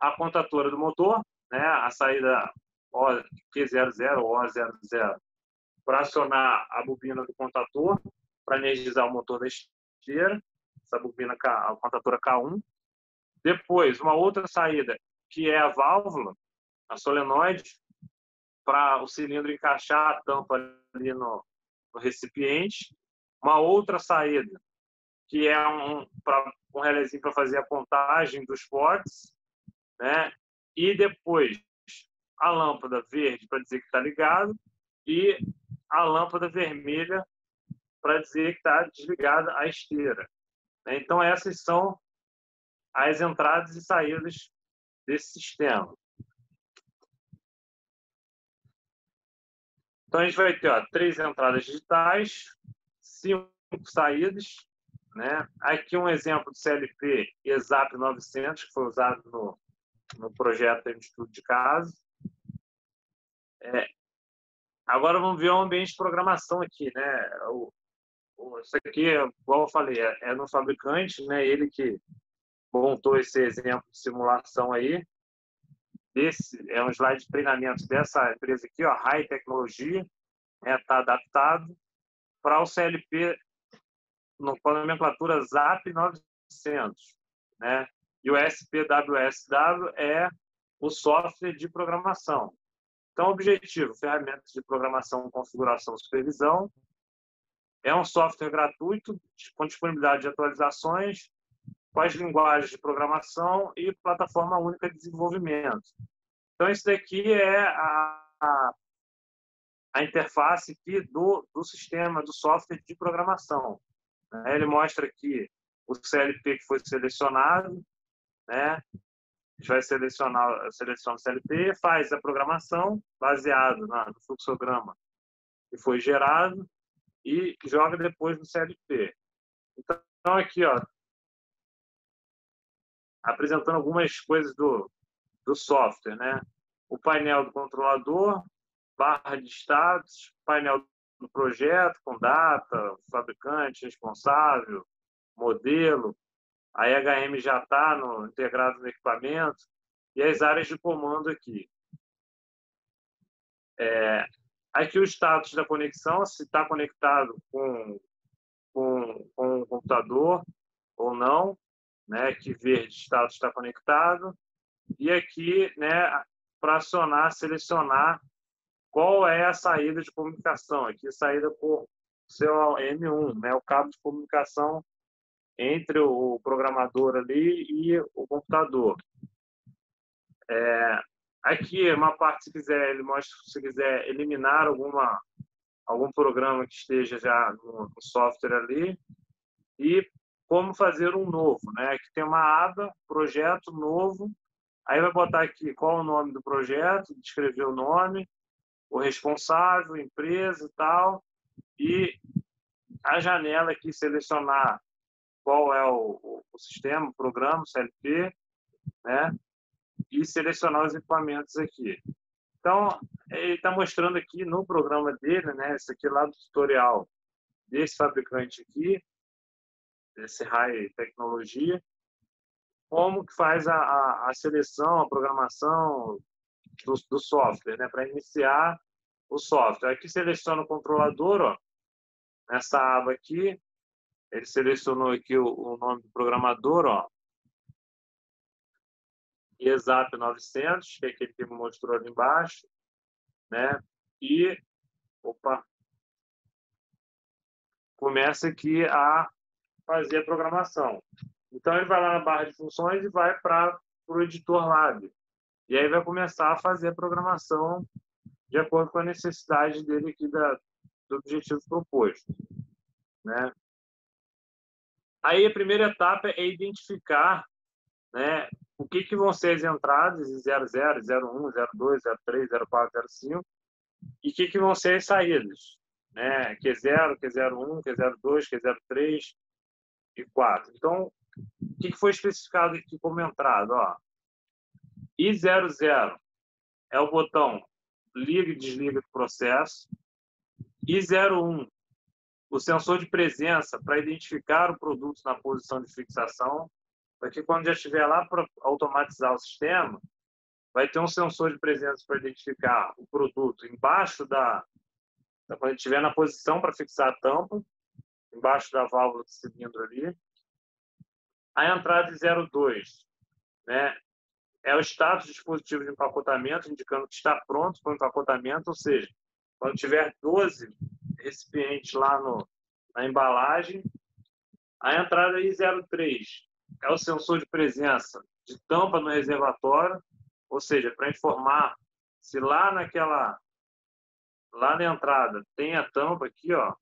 A contatora do motor, né, a saída Q00 ou O00, para acionar a bobina do contator, para energizar o motor da esteira, essa bobina, a contatora K1. Depois, uma outra saída, que é a válvula, a solenoide, para o cilindro encaixar a tampa ali no, no recipiente. Uma outra saída, que é um, pra, um relézinho para fazer a contagem dos potes, né? E depois a lâmpada verde para dizer que está ligado e a lâmpada vermelha para dizer que está desligada a esteira. Né? Então essas são as entradas e saídas desse sistema. Então a gente vai ter ó, três entradas digitais, cinco saídas né? Aqui um exemplo do CLP ESAP 900, que foi usado no, no projeto de estudo de caso. É, agora vamos ver o ambiente de programação aqui. Né? O, o, isso aqui, igual eu falei, é, é no fabricante, né? ele que montou esse exemplo de simulação aí. desse, é um slide de treinamento dessa empresa aqui, ó, High Tecnologia, está né, tá adaptado para o CLP no, com a nomenclatura ZAP 900, né? E o SPWSW é o software de programação. Então, objetivo, ferramentas de programação, configuração, supervisão. É um software gratuito, com disponibilidade de atualizações, as linguagens de programação e plataforma única de desenvolvimento. Então, isso daqui é a, a, a interface aqui do, do sistema, do software de programação. Né? Ele mostra aqui o CLP que foi selecionado, né? A gente vai selecionar, seleciona o CLP, faz a programação baseado no fluxograma que foi gerado e joga depois no CLP. Então, aqui, ó, apresentando algumas coisas do, do software, né? O painel do controlador, barra de status, painel do projeto com data, fabricante responsável, modelo, a EHM já está integrado no equipamento e as áreas de comando aqui. É, aqui o status da conexão, se está conectado com, com, com o computador ou não, né, que verde status está conectado, e aqui, né, para acionar, selecionar qual é a saída de comunicação. Aqui, saída por seu M1, né, o cabo de comunicação entre o programador ali e o computador. É, aqui, uma parte, se quiser, ele mostra se quiser eliminar alguma algum programa que esteja já no, no software ali e como fazer um novo, né? Aqui tem uma aba, projeto novo, aí vai botar aqui qual o nome do projeto, descrever o nome, o responsável, empresa e tal, e a janela aqui selecionar qual é o, o, sistema, o programa, o CLP, né? E selecionar os equipamentos aqui. Então, ele está mostrando aqui no programa dele, né? Esse aqui lá do tutorial desse fabricante aqui, desse High Tecnologia, como que faz a, a, a seleção, a programação do, do software, né? Para iniciar o software. Aqui seleciona o controlador, ó, nessa aba aqui, ele selecionou aqui o, o nome do programador, ó. ESAP 900, que é aquele que mostrou ali embaixo, né? E, opa, começa aqui a fazer a programação. Então, ele vai lá na barra de funções e vai para o editor Lab. E aí vai começar a fazer a programação de acordo com a necessidade dele aqui da, do objetivo proposto. Né? Aí a primeira etapa é identificar né, o que, que vão ser as entradas de 00, 01, 02, 03, 04, 05 e o que, que vão ser as saídas. Né, Q0, Q01, Q02, Q03 e 4. Então, o que, foi especificado aqui como entrada? Ó, I00 é o botão liga e desliga do processo. I01 o sensor de presença para identificar o produto na posição de fixação, para que quando já estiver lá para automatizar o sistema, vai ter um sensor de presença para identificar o produto embaixo da, quando estiver na posição para fixar a tampa, embaixo da válvula do cilindro ali. A entrada de 02, né, é o status do dispositivo de empacotamento, indicando que está pronto para o empacotamento, ou seja, quando tiver 12 recipiente lá no, na embalagem. A entrada I03 é o sensor de presença de tampa no reservatório, ou seja, para informar se lá naquela lá na entrada tem a tampa aqui, ó.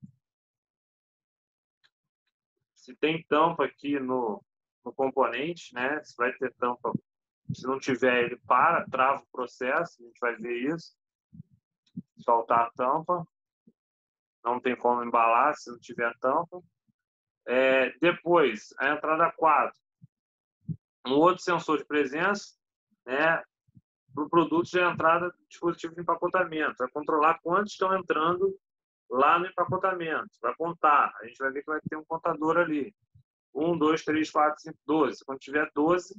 Se tem tampa aqui no, no componente, né? Se vai ter tampa, se não tiver ele para, trava o processo, a gente vai ver isso. Soltar a tampa não tem como embalar se não tiver tampa. É, depois, a entrada 4, um outro sensor de presença, né, para o produto de entrada do dispositivo de empacotamento. Vai controlar quantos estão entrando lá no empacotamento. Vai contar. A gente vai ver que vai ter um contador ali. 1, 2, 3, 4, 5, 12. Quando tiver 12,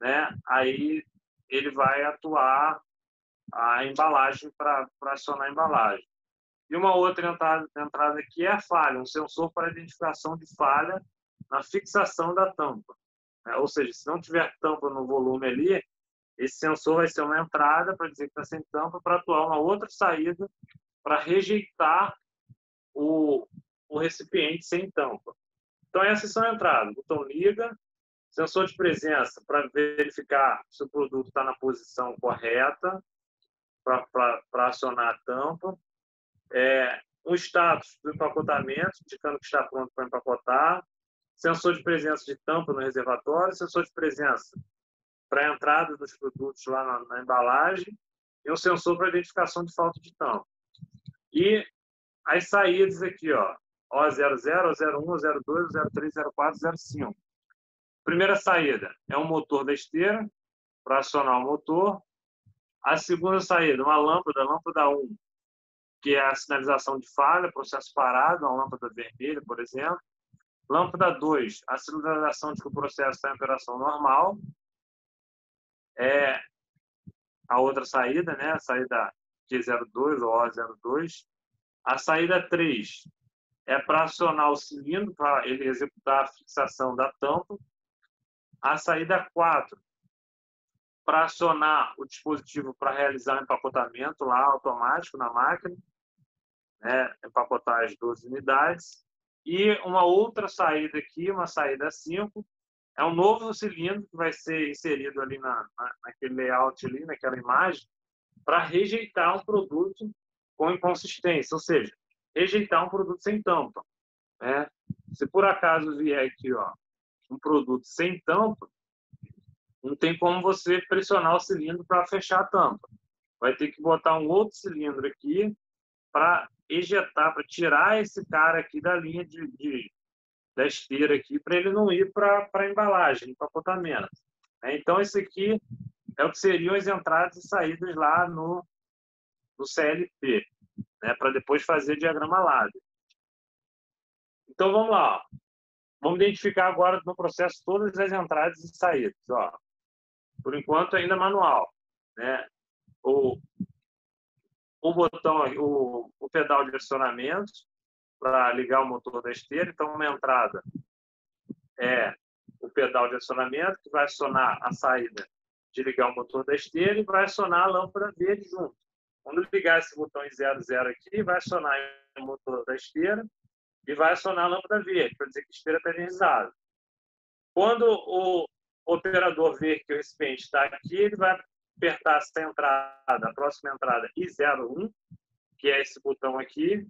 né, aí ele vai atuar a embalagem para acionar a embalagem. E uma outra entrada, entrada aqui é a falha, um sensor para identificação de falha na fixação da tampa. Né? Ou seja, se não tiver tampa no volume ali, esse sensor vai ser uma entrada para dizer que está sem tampa, para atuar uma outra saída para rejeitar o, o recipiente sem tampa. Então, essas são entradas. Botão liga, sensor de presença para verificar se o produto está na posição correta para acionar a tampa. É, um status do empacotamento, indicando que está pronto para empacotar. Sensor de presença de tampa no reservatório, sensor de presença para a entrada dos produtos lá na, na embalagem e um sensor para identificação de falta de tampa. E as saídas aqui, ó, O00, O01, O02, O03, O04, O05. Primeira saída é um motor da esteira para acionar o motor. A segunda saída, uma lâmpada, lâmpada 1, que é a sinalização de falha, processo parado, uma lâmpada vermelha, por exemplo. Lâmpada 2, a sinalização de que o processo está em operação normal. É a outra saída, né? a saída Q02 ou O02. A saída 3 é para acionar o cilindro, para ele executar a fixação da tampa. A saída 4 para acionar o dispositivo para realizar o empacotamento lá automático na máquina, né? empacotar as 12 unidades. E uma outra saída aqui, uma saída 5, é um novo cilindro que vai ser inserido ali na, na, naquele layout ali, naquela imagem, para rejeitar um produto com inconsistência, ou seja, rejeitar um produto sem tampa. Né? Se por acaso vier aqui ó, um produto sem tampa, não tem como você pressionar o cilindro para fechar a tampa. Vai ter que botar um outro cilindro aqui para ejetar, para tirar esse cara aqui da linha de, de da esteira aqui, para ele não ir para a embalagem, para empacotamento. Né? Então, esse aqui é o que seriam as entradas e saídas lá no, no CLP, né? para depois fazer diagrama LADER. Então, vamos lá. Vamos identificar agora no processo todas as entradas e saídas. Ó. Por enquanto, ainda manual. Né? O, o botão, o, o pedal de acionamento para ligar o motor da esteira. Então, uma entrada é o pedal de acionamento, que vai acionar a saída de ligar o motor da esteira e vai acionar a lâmpada verde junto. Quando ligar esse botão em 00 aqui, vai acionar o motor da esteira e vai acionar a lâmpada verde, para dizer que a esteira está energizada. Quando o operador ver que o recipiente está aqui, ele vai apertar essa entrada, a próxima entrada I01, que é esse botão aqui,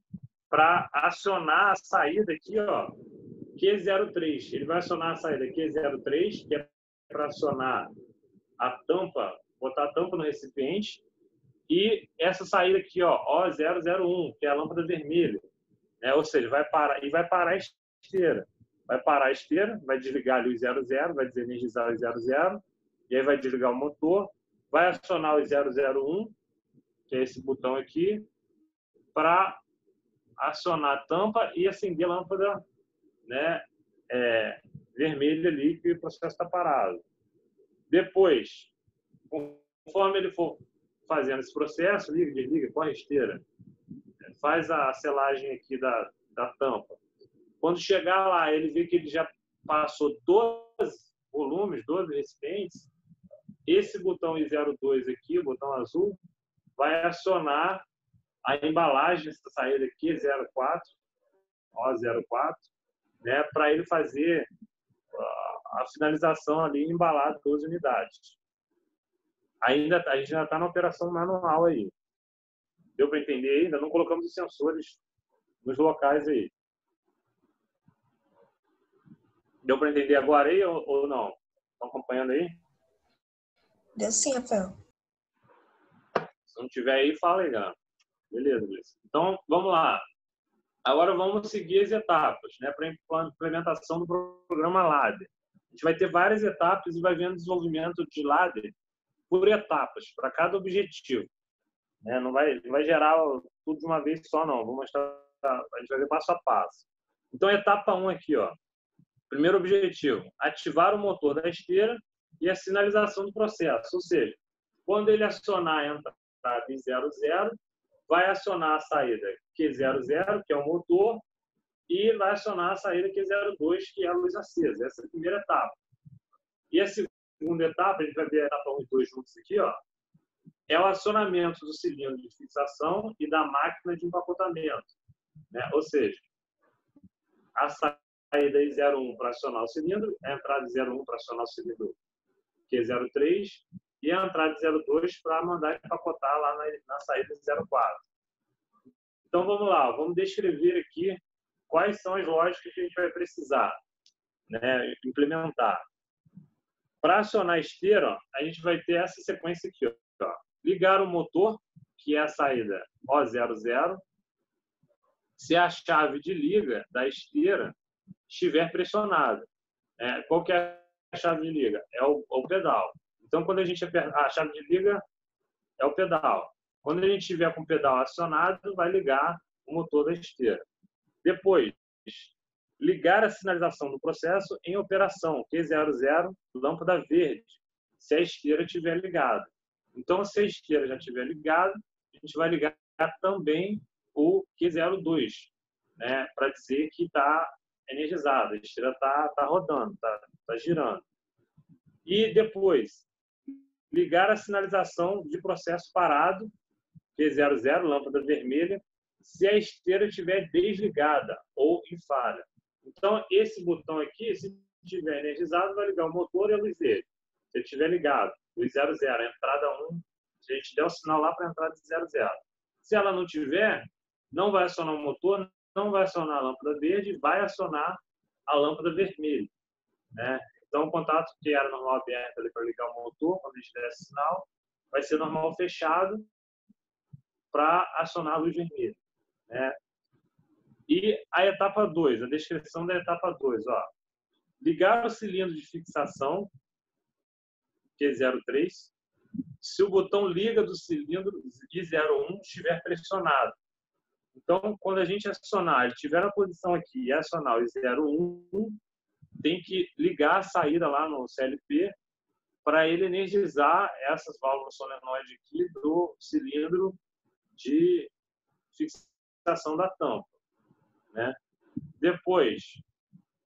para acionar a saída aqui, ó, Q03. Ele vai acionar a saída Q03, que é para acionar a tampa, botar a tampa no recipiente, e essa saída aqui, ó, O001, que é a lâmpada vermelha. Né? Ou seja, vai parar e vai parar a esteira. Vai parar a esteira, vai desligar ali o 00, vai desenergizar o 00, e aí vai desligar o motor, vai acionar o 001, que é esse botão aqui, para acionar a tampa e acender a lâmpada né, é, vermelha ali que o processo está parado. Depois, conforme ele for fazendo esse processo, liga, desliga, corre esteira, faz a selagem aqui da, da tampa. Quando chegar lá, ele vê que ele já passou 12 volumes, 12 recipientes, esse botão I02 aqui, o botão azul, vai acionar a embalagem dessa saída aqui, 04, O04, né, para ele fazer a finalização ali e embalar 12 unidades. Ainda, a gente ainda está na operação manual aí. Deu para entender? Ainda não colocamos os sensores nos locais aí. Deu para entender agora aí ou, ou não? Estão acompanhando aí? Deu sim, Rafael. Se não tiver aí, fala aí, galera. Beleza, Luiz. Então, vamos lá. Agora vamos seguir as etapas né, para a implementação do programa LADER. A gente vai ter várias etapas e vai vendo desenvolvimento de LADER por etapas, para cada objetivo. Né? Não, vai, vai gerar tudo de uma vez só, não. Vou mostrar, a gente vai ver passo a passo. Então, etapa 1 aqui, ó. Primeiro objetivo, ativar o motor da esteira e a sinalização do processo, ou seja, Quando ele acionar a entrada em 00, vai acionar a saída Q00, que é o motor, e vai acionar a saída Q02, que é a luz acesa. Essa é a primeira etapa. E a segunda etapa, a gente vai ver a etapa 1 e 2 juntos aqui, ó, é o acionamento do cilindro de fixação e da máquina de empacotamento. Né? Ou seja, a saída em 01 para acionar o cilindro, a entrada em 01 para acionar o cilindro Q03 e a entrada em 02 para mandar empacotar lá na, na saída 04. Então vamos lá, vamos descrever aqui quais são as lógicas que a gente vai precisar né, implementar. Para acionar a esteira, a gente vai ter essa sequência aqui. Ó. Ligar o motor, que é a saída O00, se a chave de liga da esteira estiver pressionada. É, qual que é a chave de liga? É o, o pedal. Então, quando a gente aperta, a chave de liga é o pedal. Quando a gente estiver com o pedal acionado, vai ligar o motor da esteira. Depois, ligar a sinalização do processo em operação, Q00, lâmpada verde, se a esteira estiver ligada. Então, se a esteira já estiver ligada, a gente vai ligar também o Q02, né, para dizer que está energizada, a esteira está tá rodando, está tá girando. E depois, ligar a sinalização de processo parado, Q00, lâmpada vermelha, se a esteira estiver desligada ou em falha. Então, esse botão aqui, se estiver energizado, vai ligar o motor e a luz verde. Se ele estiver ligado, luz 00, a entrada 1, se a gente der o sinal lá para a entrada de 00. Se ela não tiver, não vai acionar o motor, não vai acionar a lâmpada verde, vai acionar a lâmpada vermelha. Né? Então, o contato que era normal aberto para ligar o motor, quando a gente der esse sinal, vai ser normal fechado para acionar a luz vermelha. Né? E a etapa 2, a descrição da etapa 2. Ligar o cilindro de fixação, Q03, se o botão liga do cilindro I01 estiver pressionado. Então, quando a gente acionar, ele na posição aqui e acionar o I01, tem que ligar a saída lá no CLP para ele energizar essas válvulas solenoide aqui do cilindro de fixação fixação da tampa. Né? Depois,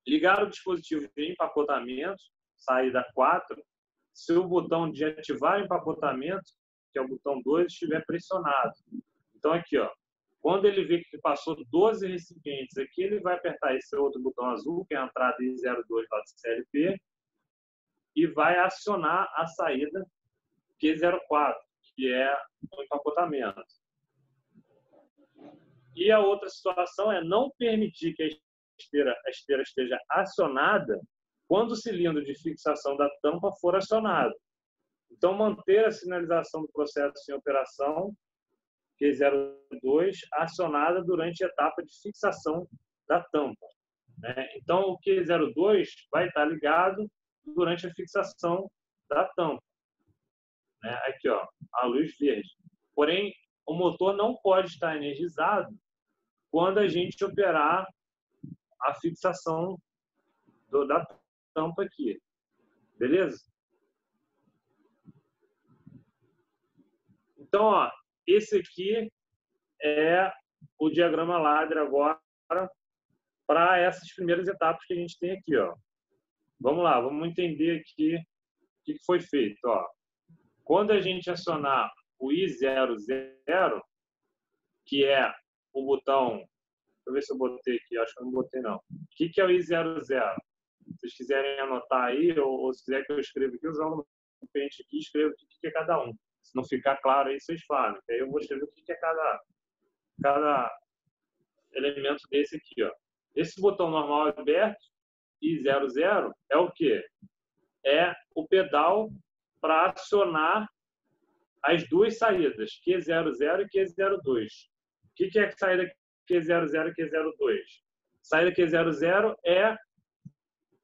ligar o dispositivo de empacotamento, saída 4, se o botão de ativar empacotamento, que é o botão 2, estiver pressionado. Então, aqui, ó, quando ele vê que passou 12 recipientes aqui, ele vai apertar esse outro botão azul, que é a entrada em 02 lá do CLP, e vai acionar a saída Q04, que é o empacotamento. E a outra situação é não permitir que a esteira, a esteira esteja acionada quando o cilindro de fixação da tampa for acionado. Então, manter a sinalização do processo em operação Q02 acionada durante a etapa de fixação da tampa. Né? Então, o Q02 vai estar ligado durante a fixação da tampa. Né? Aqui, ó, a luz verde. Porém, o motor não pode estar energizado quando a gente operar a fixação do, da tampa aqui. Beleza? Então, ó, esse aqui é o diagrama ladder agora para essas primeiras etapas que a gente tem aqui. Ó. Vamos lá, vamos entender aqui o que foi feito. Ó. Quando a gente acionar o I00, que é o botão. Deixa eu ver se eu botei aqui, acho que eu não botei não. O que, que é o I00? Se vocês quiserem anotar aí, ou, ou se quiser que eu escreva aqui, eu jogo no pente aqui e escrevo o que, que é cada um. Se não ficar claro aí, vocês falam. Aí eu vou escrever o que, que é cada, cada elemento desse aqui. Ó. Esse botão normal aberto, I00, é o quê? É o pedal para acionar as duas saídas, Q00 e Q02 que, que é saída Q00 e Q02? Saída Q00 é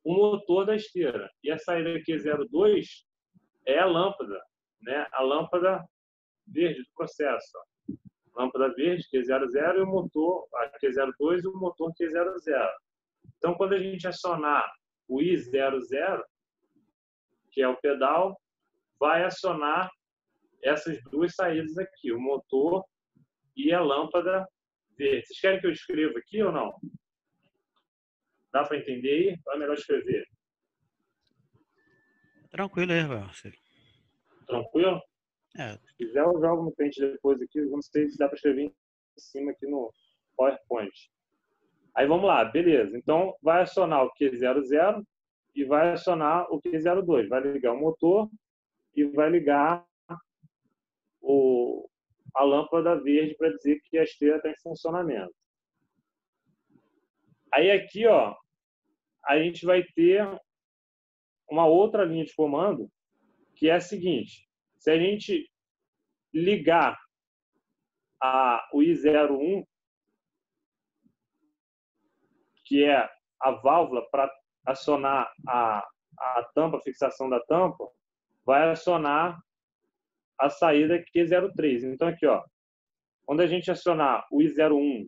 o motor da esteira. E a saída Q02 é a lâmpada, né? a lâmpada verde do processo. Lâmpada verde, Q00, e o motor, a Q02 e o motor Q00. Então, quando a gente acionar o I00, que é o pedal, vai acionar essas duas saídas aqui, o motor e a lâmpada verde. Vocês querem que eu escreva aqui ou não? Dá para entender aí? Ou é melhor escrever? Tranquilo aí, Rafael. Tranquilo? É. Se quiser, eu jogo no pente depois aqui. Não sei se dá para escrever em cima aqui no PowerPoint. Aí vamos lá, beleza. Então vai acionar o Q00 e vai acionar o Q02. Vai ligar o motor e vai ligar a lâmpada verde para dizer que a esteira está em funcionamento. Aí aqui, ó, a gente vai ter uma outra linha de comando que é a seguinte: se a gente ligar a, o I01, que é a válvula para acionar a, a tampa, a fixação da tampa, vai acionar a saída Q03. Então, aqui, ó, quando a gente acionar o I01,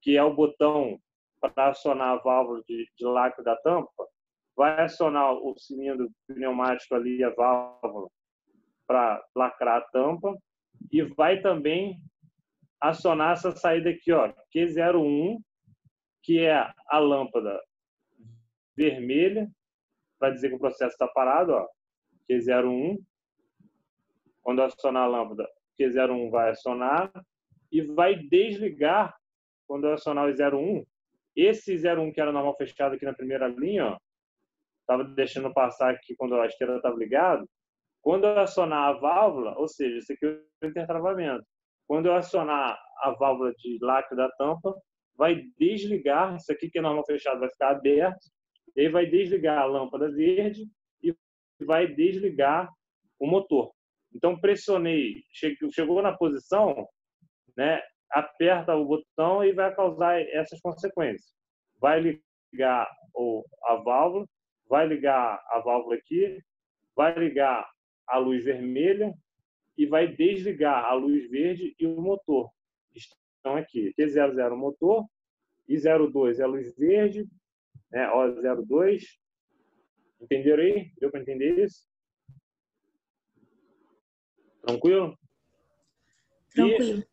que é o botão para acionar a válvula de, de lacre da tampa, vai acionar o cilindro pneumático ali, a válvula, para lacrar a tampa, e vai também acionar essa saída aqui, ó, Q01, que é a lâmpada vermelha, para dizer que o processo está parado, ó, Q01. Quando acionar a lâmpada, Q01 vai acionar e vai desligar quando acionar o 01. Esse 01 que era normal fechado aqui na primeira linha, estava deixando passar aqui quando a esteira estava ligada. Quando eu acionar a válvula, ou seja, esse aqui é o intertravamento. Quando eu acionar a válvula de lacre da tampa, vai desligar, isso aqui que é normal fechado vai ficar aberto, ele vai desligar a lâmpada verde e vai desligar o motor. Então pressionei, chegou na posição, né, aperta o botão e vai causar essas consequências. Vai ligar a válvula, vai ligar a válvula aqui, vai ligar a luz vermelha e vai desligar a luz verde e o motor. Estão aqui, Q00 o motor, I02 é a luz verde, né, O02. Entenderam aí? Deu para entender isso? Tranquilo? Tranquilo. E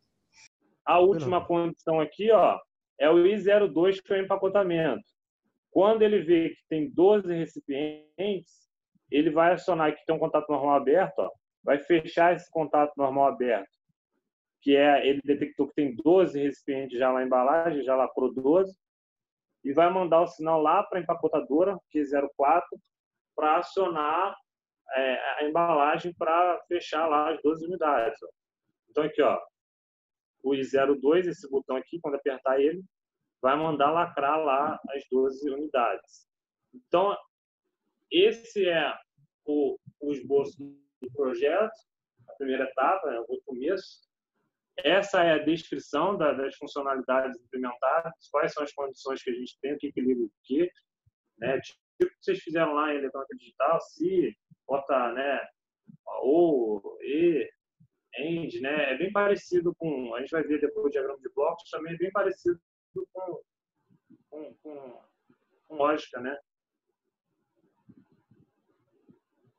a última condição aqui, ó, é o I02, que é o empacotamento. Quando ele vê que tem 12 recipientes, ele vai acionar que tem um contato normal aberto, ó, vai fechar esse contato normal aberto, que é ele detectou que tem 12 recipientes já na embalagem, já lacrou 12, e vai mandar o sinal lá para a empacotadora, Q04, para acionar é, a embalagem para fechar lá as 12 unidades. Ó. Então, aqui, ó, o I02, esse botão aqui, quando apertar ele, vai mandar lacrar lá as 12 unidades. Então, esse é o, o esboço do projeto, a primeira etapa, é o começo. Essa é a descrição da, das funcionalidades implementadas, quais são as condições que a gente tem, o que, liga o que. Né? Tipo que vocês fizeram lá em eletrônica digital, se bota né, ou, e, end, né? É bem parecido com, a gente vai ver depois o diagrama de blocos, também é bem parecido com, com, com, com lógica, né?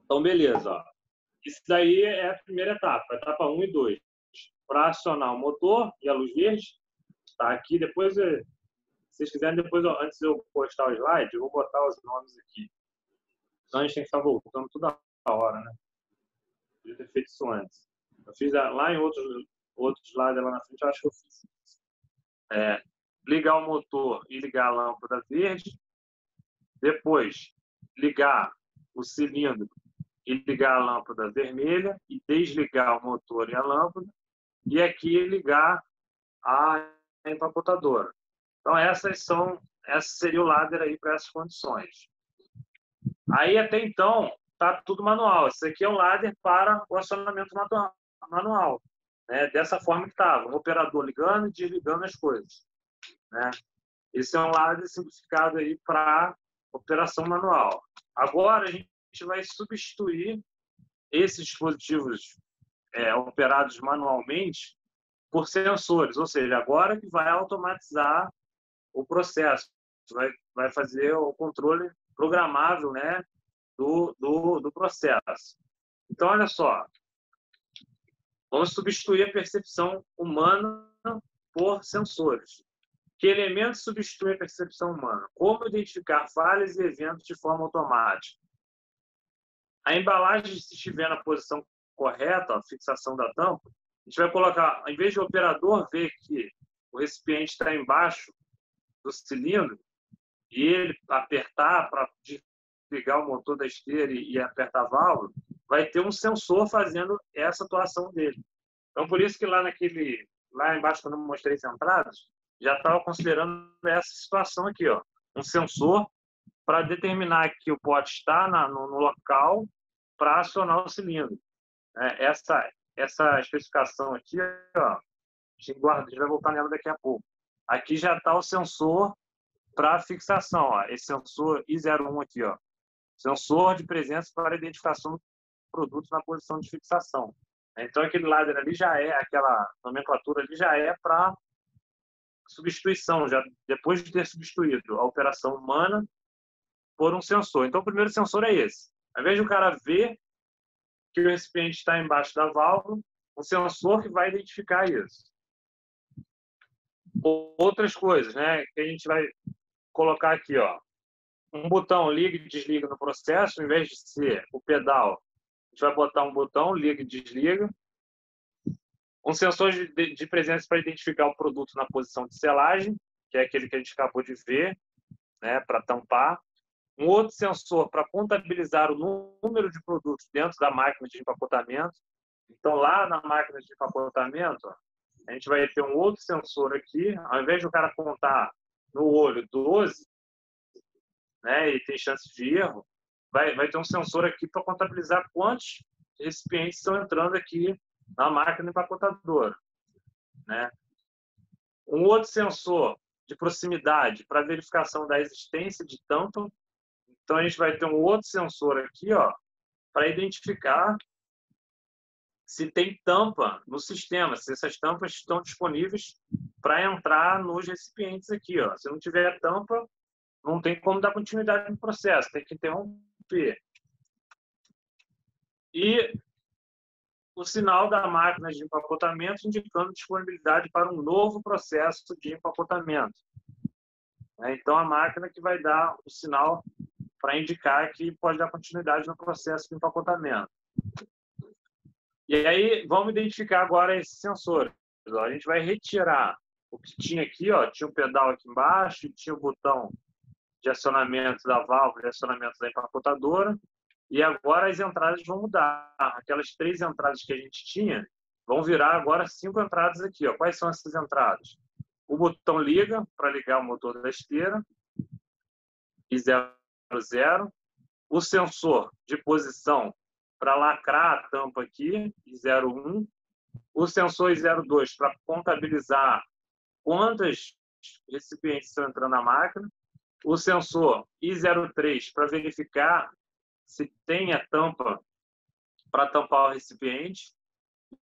Então, beleza. Isso daí é a primeira etapa, etapa 1 e 2. Para acionar o motor e a luz verde, está aqui. Depois, se vocês quiserem, depois, antes de eu postar o slide, eu vou botar os nomes aqui. Então, a gente tem que estar voltando toda hora, né? Podia ter feito isso antes. Eu fiz lá em outros, outros slides lá na frente, eu acho que eu fiz. É, ligar o motor e ligar a lâmpada verde. Depois, ligar o cilindro e ligar a lâmpada vermelha e desligar o motor e a lâmpada. E aqui ligar a empacotadora. Então, essas são, essa seria o ladder aí para essas condições. Aí, até então, tá tudo manual. Isso aqui é um ladder para o acionamento manual. Né? Dessa forma que estava, o operador ligando e desligando as coisas. Né? Esse é um ladder simplificado aí para operação manual. Agora, a gente vai substituir esses dispositivos é, operados manualmente por sensores, ou seja, agora que vai automatizar o processo, vai, vai fazer o controle programável né, do, do, do processo. Então, olha só, Vamos substituir a percepção humana por sensores. Que elementos substituem a percepção humana? Como identificar falhas e eventos de forma automática? A embalagem, se estiver na posição correta, a fixação da tampa, a gente vai colocar, em vez de o operador ver que o recipiente está embaixo do cilindro e ele apertar para desligar o motor da esteira e apertar a válvula, vai ter um sensor fazendo essa atuação dele. Então, por isso que lá naquele, lá embaixo, quando eu mostrei as entradas, já estava considerando essa situação aqui, ó, um sensor para determinar que o pote está na, no, no, local para acionar o cilindro. É, essa, essa especificação aqui, ó, a gente, guarda, a gente vai voltar nela daqui a pouco. Aqui já está o sensor para fixação, ó, esse sensor I01 aqui, ó, sensor de presença para identificação do produto na posição de fixação. Então, aquele ladder ali já é, aquela nomenclatura ali já é para substituição, já depois de ter substituído a operação humana por um sensor. Então, o primeiro sensor é esse. Ao invés de o cara ver que o recipiente está embaixo da válvula, um sensor que vai identificar isso. Outras coisas, né, que a gente vai colocar aqui, ó, um botão liga e desliga no processo, em vez de ser o pedal, a gente vai botar um botão liga e desliga. Um sensor de, de presença para identificar o produto na posição de selagem, que é aquele que a gente acabou de ver, né, para tampar um outro sensor para contabilizar o número de produtos dentro da máquina de empacotamento. Então, lá na máquina de empacotamento, a gente vai ter um outro sensor aqui, ao invés de o cara contar no olho 12, né, e tem chance de erro, vai, vai ter um sensor aqui para contabilizar quantos recipientes estão entrando aqui na máquina empacotadora. Né? Um outro sensor de proximidade para verificação da existência de tampa então, a gente vai ter um outro sensor aqui, ó, para identificar se tem tampa no sistema, se essas tampas estão disponíveis para entrar nos recipientes aqui. Ó. Se não tiver tampa, não tem como dar continuidade no processo, tem que interromper. E o sinal da máquina de empacotamento indicando disponibilidade para um novo processo de empacotamento. Então, a máquina que vai dar o sinal para indicar que pode dar continuidade no processo de empacotamento. E aí, vamos identificar agora esses sensores. A gente vai retirar o que tinha aqui, ó, tinha um pedal aqui embaixo, tinha o botão de acionamento da válvula, de acionamento da empacotadora, e agora as entradas vão mudar. Aquelas três entradas que a gente tinha vão virar agora cinco entradas aqui. Ó. Quais são essas entradas? O botão liga para ligar o motor da esteira e zero 0, o sensor de posição para lacrar a tampa aqui, 01, o sensor 02 para contabilizar quantos recipientes estão entrando na máquina, o sensor I03 para verificar se tem a tampa para tampar o recipiente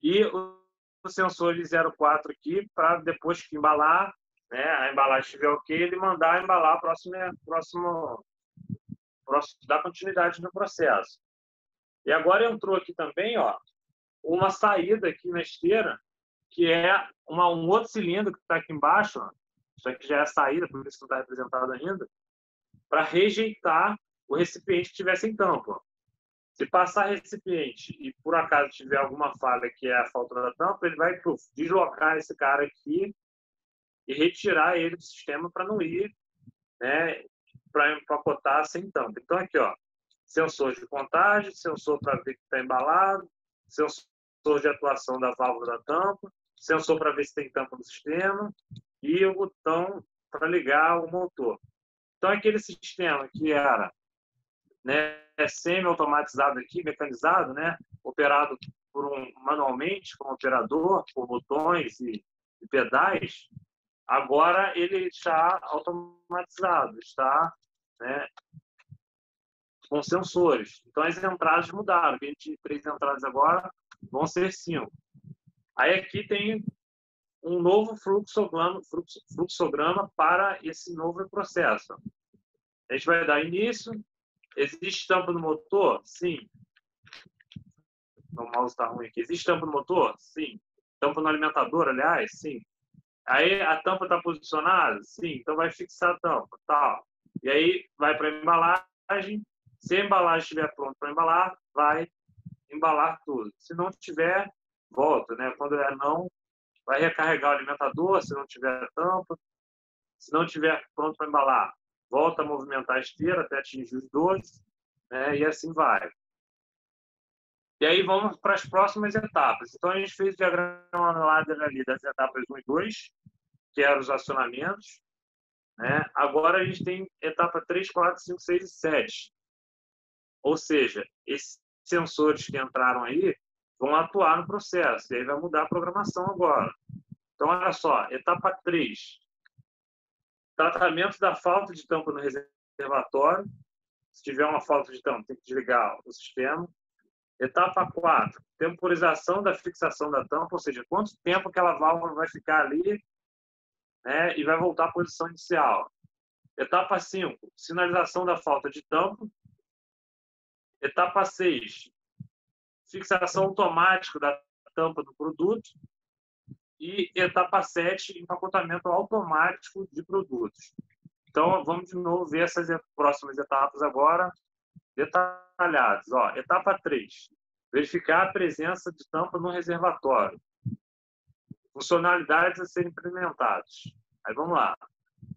e o sensor I04 aqui para depois que embalar, né, a embalagem estiver ok, ele mandar embalar próximo, próximo dar continuidade no processo. E agora entrou aqui também ó, uma saída aqui na esteira, que é uma, um outro cilindro que está aqui embaixo, ó, isso aqui já é a saída, por isso não está representado ainda, para rejeitar o recipiente que estiver sem tampa. Se passar recipiente e por acaso tiver alguma falha que é a falta da tampa, ele vai deslocar esse cara aqui e retirar ele do sistema para não ir né, para empacotar sem tampa. Então, aqui, ó, sensor de contagem, sensor para ver que está embalado, sensor de atuação da válvula da tampa, sensor para ver se tem tampa no sistema e o botão para ligar o motor. Então, aquele sistema que era né, semi-automatizado aqui, mecanizado, né, operado por um manualmente, com um operador, por botões e, e pedais, agora ele está automatizado, está né, com sensores. Então as entradas mudaram. A gente três entradas agora vão ser cinco. Aí aqui tem um novo fluxograma, fluxograma para esse novo processo. A gente vai dar início. Existe tampa no motor? Sim. o mouse está ruim aqui. Existe tampa no motor? Sim. Tampa no alimentador, aliás? Sim. Aí a tampa está posicionada? Sim. Então vai fixar a tampa, tal. E aí vai para a embalagem. Se a embalagem estiver pronta para embalar, vai embalar tudo. Se não tiver, volta, né? Quando é não, vai recarregar o alimentador, se não tiver tampa. Se não tiver pronto para embalar, volta a movimentar a esteira até atingir os dois, né? E assim vai. E aí vamos para as próximas etapas. Então a gente fez o diagrama ladder ali das etapas 1 e 2, que eram os acionamentos. Né? Agora a gente tem etapa 3, 4, 5, 6 e 7. Ou seja, esses sensores que entraram aí vão atuar no processo. E aí vai mudar a programação agora. Então, olha só, etapa 3. Tratamento da falta de tampa no reservatório. Se tiver uma falta de tampa, tem que desligar o sistema. Etapa 4. Temporização da fixação da tampa, ou seja, quanto tempo aquela válvula vai ficar ali né, e vai voltar à posição inicial. Etapa 5. Sinalização da falta de tampa. Etapa 6 fixação automática da tampa do produto e etapa 7, empacotamento automático de produtos. Então, vamos de novo ver essas próximas etapas agora detalhadas. Ó, etapa 3, verificar a presença de tampa no reservatório. Funcionalidades a serem implementadas. Aí vamos lá.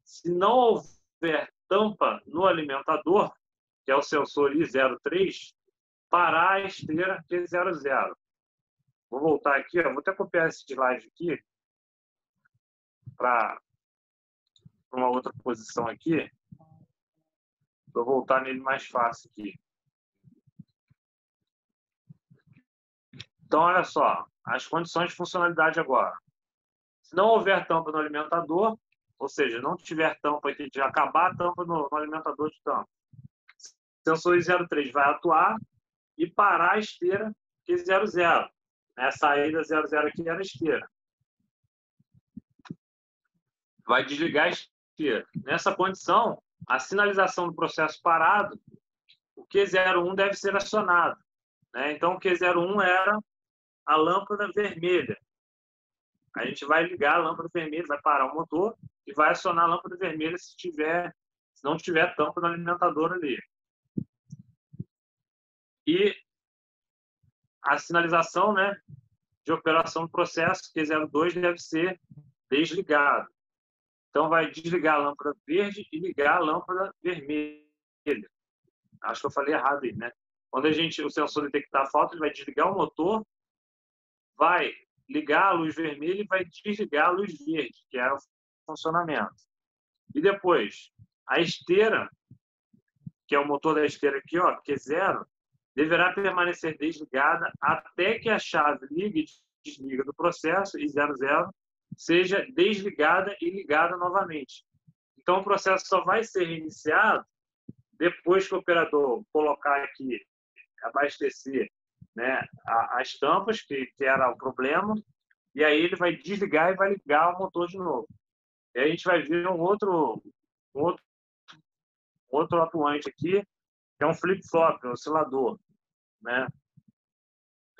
Se não houver tampa no alimentador, que é o sensor I03, parar a esteira Q00. Vou voltar aqui, ó, vou até copiar esse slide aqui para uma outra posição aqui. Vou voltar nele mais fácil aqui. Então, olha só, as condições de funcionalidade agora. Se não houver tampa no alimentador, ou seja, não tiver tampa aqui, de acabar a tampa no, no alimentador de tampa, sensor 03 vai atuar e parar a esteira que 00. A saída 00 aqui era a esteira. Vai desligar a esteira. Nessa condição, a sinalização do processo parado, o Q01 deve ser acionado. Né? Então, o Q01 era a lâmpada vermelha. A gente vai ligar a lâmpada vermelha, vai parar o motor e vai acionar a lâmpada vermelha se tiver, se não tiver tampa no alimentador ali. E a sinalização né, de operação do processo Q02 deve ser desligado. Então, vai desligar a lâmpada verde e ligar a lâmpada vermelha. Acho que eu falei errado aí, né? Quando a gente, o sensor detectar a falta, ele vai desligar o motor, vai ligar a luz vermelha e vai desligar a luz verde, que é o funcionamento. E depois, a esteira, que é o motor da esteira aqui, ó, que é zero, deverá permanecer desligada até que a chave ligue e desliga do processo e 00 seja desligada e ligada novamente. Então, o processo só vai ser reiniciado depois que o operador colocar aqui, abastecer né, as tampas, que, que era o problema, e aí ele vai desligar e vai ligar o motor de novo. E a gente vai ver um outro, um outro, um outro atuante aqui, que é um flip-flop, um oscilador né?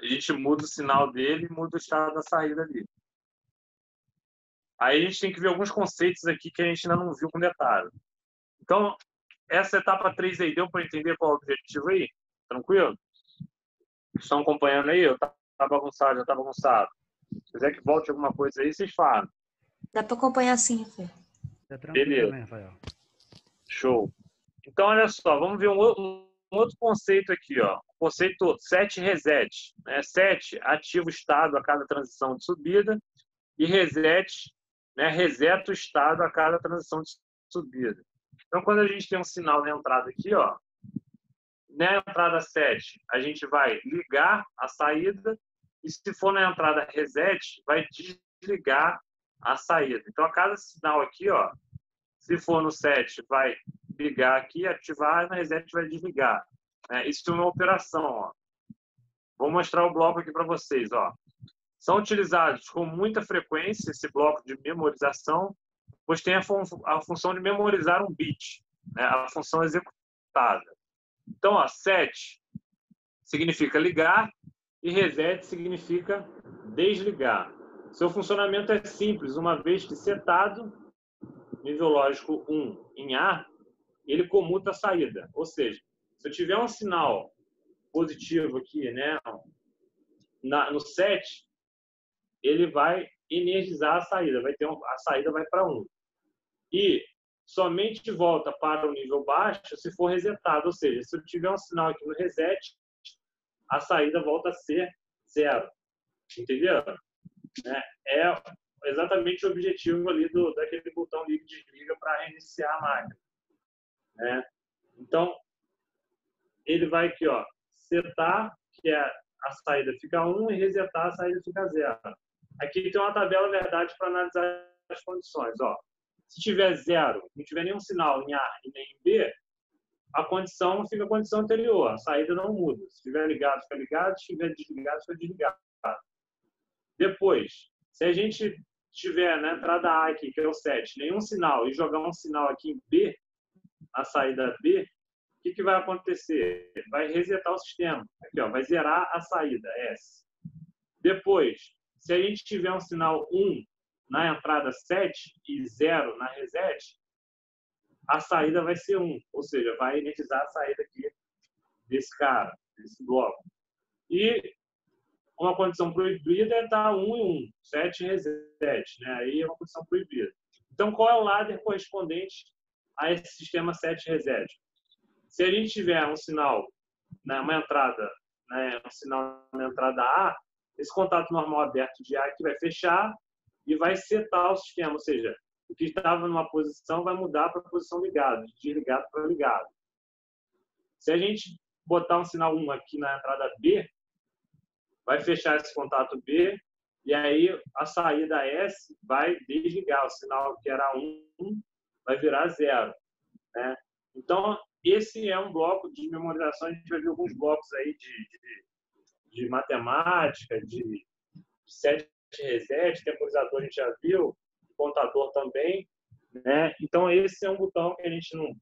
A gente muda o sinal dele e muda o estado da saída ali. Aí a gente tem que ver alguns conceitos aqui que a gente ainda não viu com detalhe. Então, essa etapa 3 aí, deu para entender qual é o objetivo aí? Tranquilo? Estão acompanhando aí? Eu tá, tá bagunçado, já tá bagunçado. Se quiser que volte alguma coisa aí, vocês falam. Dá para acompanhar sim, Rafael. Tá tranquilo Beleza. também, Rafael. Show. Então, olha só, vamos ver um, um outro conceito aqui, ó conceito set reset. Né? Set ativa o estado a cada transição de subida e reset né, reseta o estado a cada transição de subida. Então, quando a gente tem um sinal na entrada aqui, ó, na entrada 7, a gente vai ligar a saída e se for na entrada reset, vai desligar a saída. Então, a cada sinal aqui, ó, se for no 7, vai ligar aqui, ativar, na reset vai desligar. É, isso é uma operação. Ó. Vou mostrar o bloco aqui para vocês. Ó. São utilizados com muita frequência esse bloco de memorização, pois tem a, fun a função de memorizar um bit, né? a função executada. Então, ó, set significa ligar e reset significa desligar. Seu funcionamento é simples, uma vez que setado, nível lógico 1 em A, ele comuta a saída. Ou seja, se eu tiver um sinal positivo aqui, né, na, no set, ele vai energizar a saída, vai ter um, a saída vai para 1. E somente volta para o nível baixo se for resetado, ou seja, se eu tiver um sinal aqui no reset, a saída volta a ser zero. Entendeu? É, é exatamente o objetivo ali do, daquele botão liga e desliga para reiniciar a máquina. Né? Então, ele vai aqui, ó, setar, que é a saída fica 1 e resetar a saída fica 0. Aqui tem uma tabela verdade para analisar as condições. Ó. Se tiver zero, não tiver nenhum sinal em A e nem em B, a condição fica a condição anterior, a saída não muda. Se estiver ligado, fica ligado, se estiver desligado, fica desligado. Depois, se a gente tiver na entrada A aqui, que é o 7, nenhum sinal, e jogar um sinal aqui em B, a saída B, que, que vai acontecer? Vai resetar o sistema. Aqui, ó, vai zerar a saída, S. Depois, se a gente tiver um sinal 1 na entrada 7 e 0 na reset, a saída vai ser 1, ou seja, vai energizar a saída aqui desse cara, desse bloco. E uma condição proibida é estar 1 e 1, 7 e reset, né? aí é uma condição proibida. Então, qual é o ladder correspondente a esse sistema 7 reset? Se a gente tiver um sinal, né, uma entrada, né, um sinal na entrada A, esse contato normal aberto de A aqui vai fechar e vai setar o sistema, ou seja, o que estava numa posição vai mudar para a posição ligada, de desligado para ligado. Se a gente botar um sinal 1 aqui na entrada B, vai fechar esse contato B e aí a saída S vai desligar. O sinal que era 1 vai virar 0. Né? Então, esse é um bloco de memorização. A gente vai ver alguns blocos aí de, de, de matemática, de, de set reset, temporizador a gente já viu, contador também. Né? Então, esse é um botão que a gente não,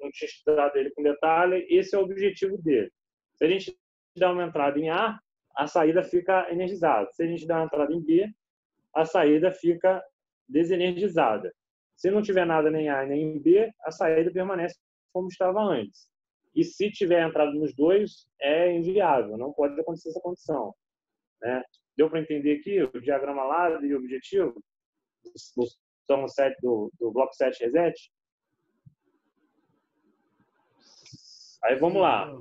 não tinha estudado ele com detalhe. Esse é o objetivo dele. Se a gente dá uma entrada em A, a saída fica energizada. Se a gente dá uma entrada em B, a saída fica desenergizada. Se não tiver nada nem A nem em B, a saída permanece como estava antes. E se tiver entrado nos dois, é inviável, não pode acontecer essa condição. Né? Deu para entender aqui o diagrama lá o objetivo do, do, 7, do, do bloco 7 reset? Aí vamos lá.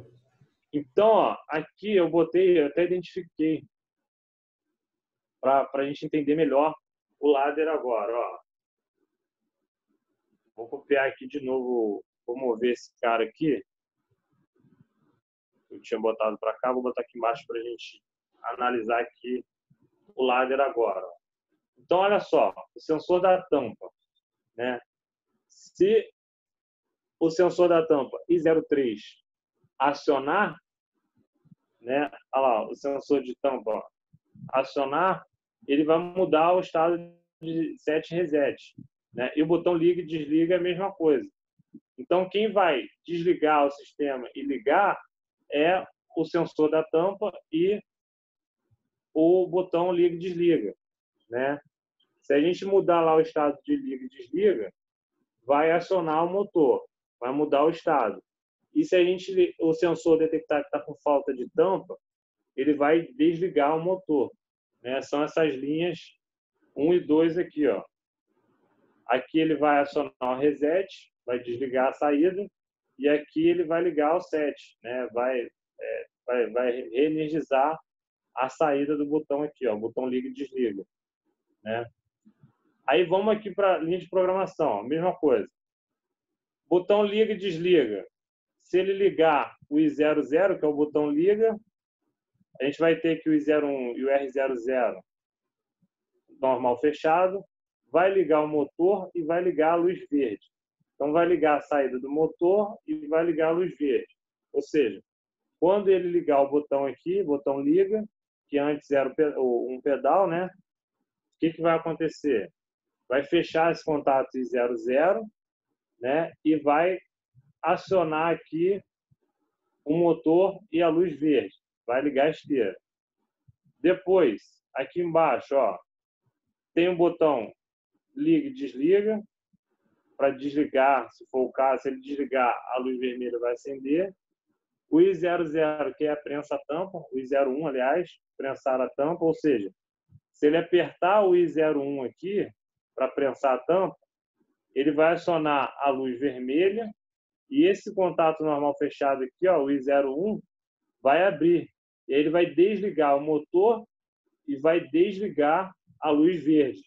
Então, ó, aqui eu botei, eu até identifiquei para a gente entender melhor o ladder agora. Ó. Vou copiar aqui de novo Vou mover esse cara aqui. Eu tinha botado para cá, vou botar aqui embaixo para a gente analisar aqui o ladder agora. Então, olha só, o sensor da tampa. Né? Se o sensor da tampa I03 acionar, né? Olha lá, o sensor de tampa acionar, ele vai mudar o estado de set reset. Né? E o botão liga e desliga é a mesma coisa. Então, quem vai desligar o sistema e ligar é o sensor da tampa e o botão liga e desliga, né? Se a gente mudar lá o estado de liga e desliga, vai acionar o motor, vai mudar o estado. E se a gente o sensor detectar que está com falta de tampa, ele vai desligar o motor. Né? São essas linhas 1 e 2 aqui, ó. Aqui ele vai acionar o reset, vai desligar a saída e aqui ele vai ligar o set, né? Vai, é, vai, vai reenergizar a saída do botão aqui, ó, o botão liga e desliga, né? Aí vamos aqui para linha de programação, mesma coisa. Botão liga e desliga. Se ele ligar o I00, que é o botão liga, a gente vai ter que o I01 e o R00 normal fechado, vai ligar o motor e vai ligar a luz verde. Então, vai ligar a saída do motor e vai ligar a luz verde. Ou seja, quando ele ligar o botão aqui, botão liga, que antes era um pedal, né? O que, que vai acontecer? Vai fechar esse contato em 00, né? E vai acionar aqui o motor e a luz verde. Vai ligar a esteira. Depois, aqui embaixo, ó, tem um botão liga e desliga. Para desligar, se for o caso, se ele desligar, a luz vermelha vai acender. O I00, que é a prensa tampa, o I01, aliás, prensar a tampa, ou seja, se ele apertar o I01 aqui, para prensar a tampa, ele vai acionar a luz vermelha e esse contato normal fechado aqui, ó, o I01, vai abrir. E aí ele vai desligar o motor e vai desligar a luz verde,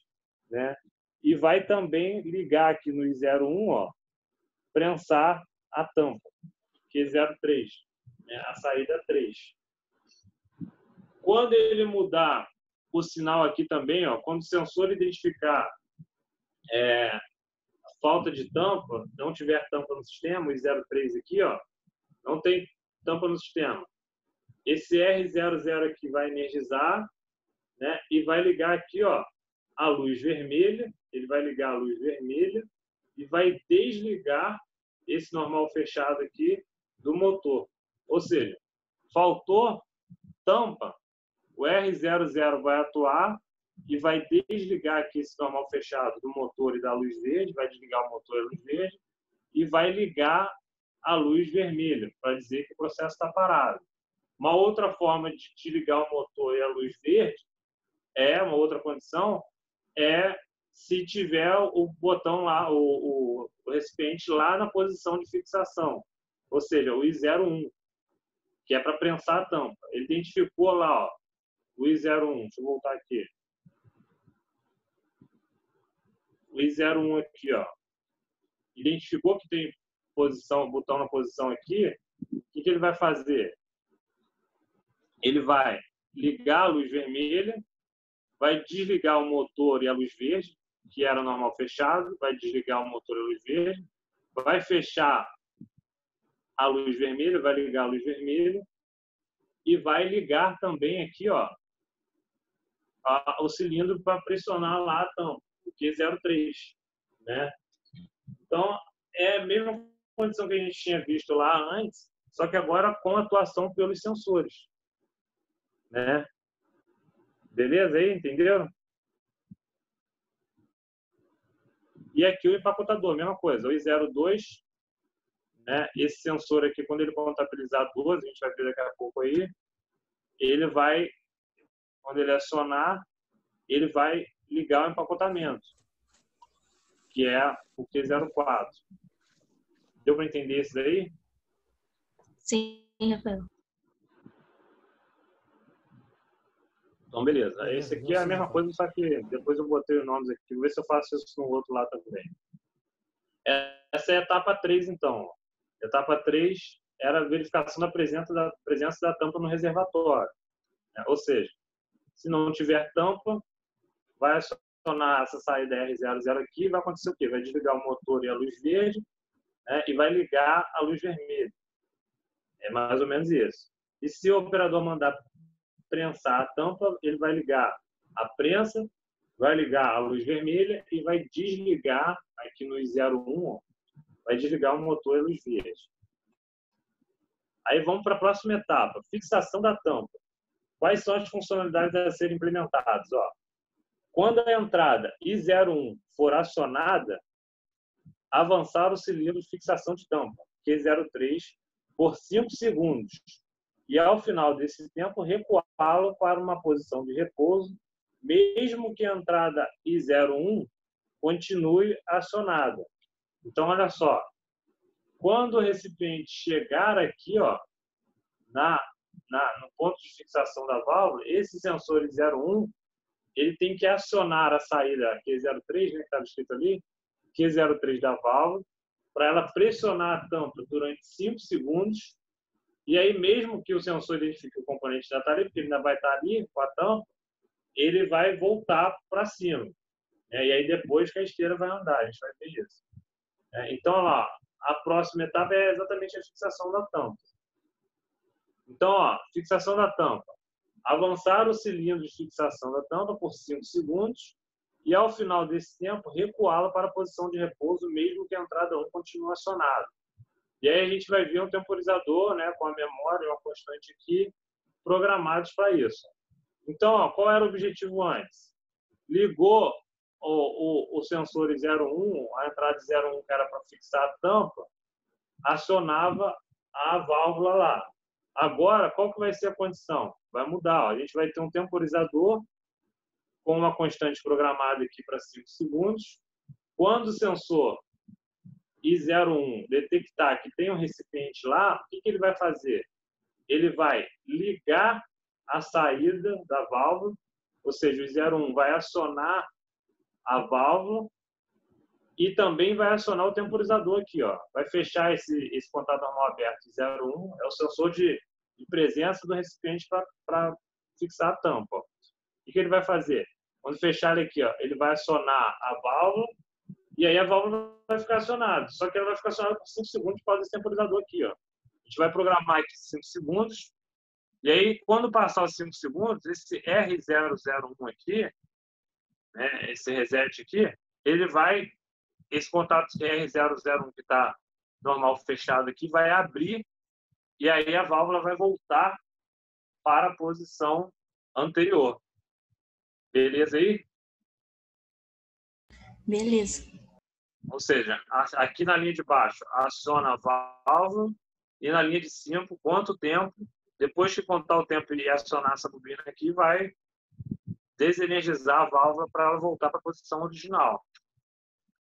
né? E vai também ligar aqui no I01, ó, prensar a tampa, que é 03, né? a saída 3. Quando ele mudar o sinal aqui também, ó, quando o sensor identificar é, falta de tampa, não tiver tampa no sistema, o 03 aqui, ó, não tem tampa no sistema. Esse R00 aqui vai energizar, né, e vai ligar aqui, ó, a luz vermelha, ele vai ligar a luz vermelha e vai desligar esse normal fechado aqui do motor. Ou seja, faltou tampa, o R00 vai atuar e vai desligar aqui esse normal fechado do motor e da luz verde, vai desligar o motor e a luz verde e vai ligar a luz vermelha para dizer que o processo está parado. Uma outra forma de desligar o motor e a luz verde é uma outra condição é se tiver o botão lá, o, o, recipiente lá na posição de fixação, ou seja, o I01, que é para prensar a tampa. Ele identificou lá, ó, o I01. Deixa eu voltar aqui. o I01 aqui, ó, identificou que tem posição, botão na posição aqui, o que, que ele vai fazer? Ele vai ligar a luz vermelha, vai desligar o motor e a luz verde, que era normal fechado, vai desligar o motor a luz verde, vai fechar a luz vermelha, vai ligar a luz vermelha e vai ligar também aqui, ó, o cilindro para pressionar lá a tampa o Q03, né? Então, é a mesma condição que a gente tinha visto lá antes, só que agora com atuação pelos sensores, né? Beleza aí? Entenderam? E aqui o empacotador, mesma coisa, o I02, né? Esse sensor aqui, quando ele contabilizar 12, a gente vai ver daqui a pouco aí, ele vai, quando ele acionar, ele vai ligar o empacotamento, que é o Q04. Deu para entender isso daí? Sim, Rafael. Então, beleza. Esse aqui é a mesma coisa, só que depois eu botei os nomes aqui. Vou ver se eu faço isso no outro lá também. Essa é a etapa 3, então. Etapa 3 era a verificação da presença da, presença da tampa no reservatório. Né? Ou seja, se não tiver tampa, vai acionar essa saída R00 aqui, vai acontecer o quê? Vai desligar o motor e a luz verde né, e vai ligar a luz vermelha. É mais ou menos isso. E se o operador mandar prensar a tampa, ele vai ligar a prensa, vai ligar a luz vermelha e vai desligar, aqui no 01, vai desligar o motor e luz verde. Aí vamos para a próxima etapa, fixação da tampa. Quais são as funcionalidades a serem implementadas? Ó, quando a entrada I01 for acionada, avançar o cilindro de fixação de tampa, Q03, por 5 segundos. E ao final desse tempo, recuá-lo para uma posição de repouso, mesmo que a entrada I01 continue acionada. Então, olha só. Quando o recipiente chegar aqui, ó, na, na, no ponto de fixação da válvula, esse sensor I01 ele tem que acionar a saída Q03, né, que estava escrito ali, Q03 da válvula, para ela pressionar a tampa durante 5 segundos. E aí, mesmo que o sensor identifique o componente já está ali, porque ele ainda vai estar ali com a tampa, ele vai voltar para cima. Né? E aí, depois que a esteira vai andar, a gente vai ver isso. É, então, a próxima etapa é exatamente a fixação da tampa. Então, ó, fixação da tampa avançar o cilindro de fixação da tampa por 5 segundos e, ao final desse tempo, recuá-la para a posição de repouso, mesmo que a entrada 1 continue acionada. E aí a gente vai ver um temporizador né, com a memória, uma constante aqui, programados para isso. Então, ó, qual era o objetivo antes? Ligou o, o, o sensor 01, a entrada 01 que era para fixar a tampa, acionava a válvula lá. Agora, qual que vai ser a condição? Vai mudar. Ó. A gente vai ter um temporizador com uma constante programada aqui para 5 segundos. Quando o sensor I01 detectar que tem um recipiente lá, o que, que ele vai fazer? Ele vai ligar a saída da válvula, ou seja, o 01 vai acionar a válvula e também vai acionar o temporizador aqui, ó. Vai fechar esse, esse contato normal aberto 01, é o sensor de, de presença do recipiente para fixar a tampa. Ó. O que, que ele vai fazer? Quando fechar ele aqui, ó, ele vai acionar a válvula e aí a válvula vai ficar acionada. Só que ela vai ficar acionada por 5 segundos por desse temporizador aqui, ó. A gente vai programar aqui 5 segundos e aí, quando passar os 5 segundos, esse R001 aqui, né, esse reset aqui, ele vai, esse contato R001 que está normal fechado aqui, vai abrir e aí a válvula vai voltar para a posição anterior. Beleza aí? Beleza. Ou seja, aqui na linha de baixo aciona a válvula e na linha de 5, quanto tempo depois que contar o tempo e acionar essa bobina aqui, vai desenergizar a válvula para ela voltar para a posição original.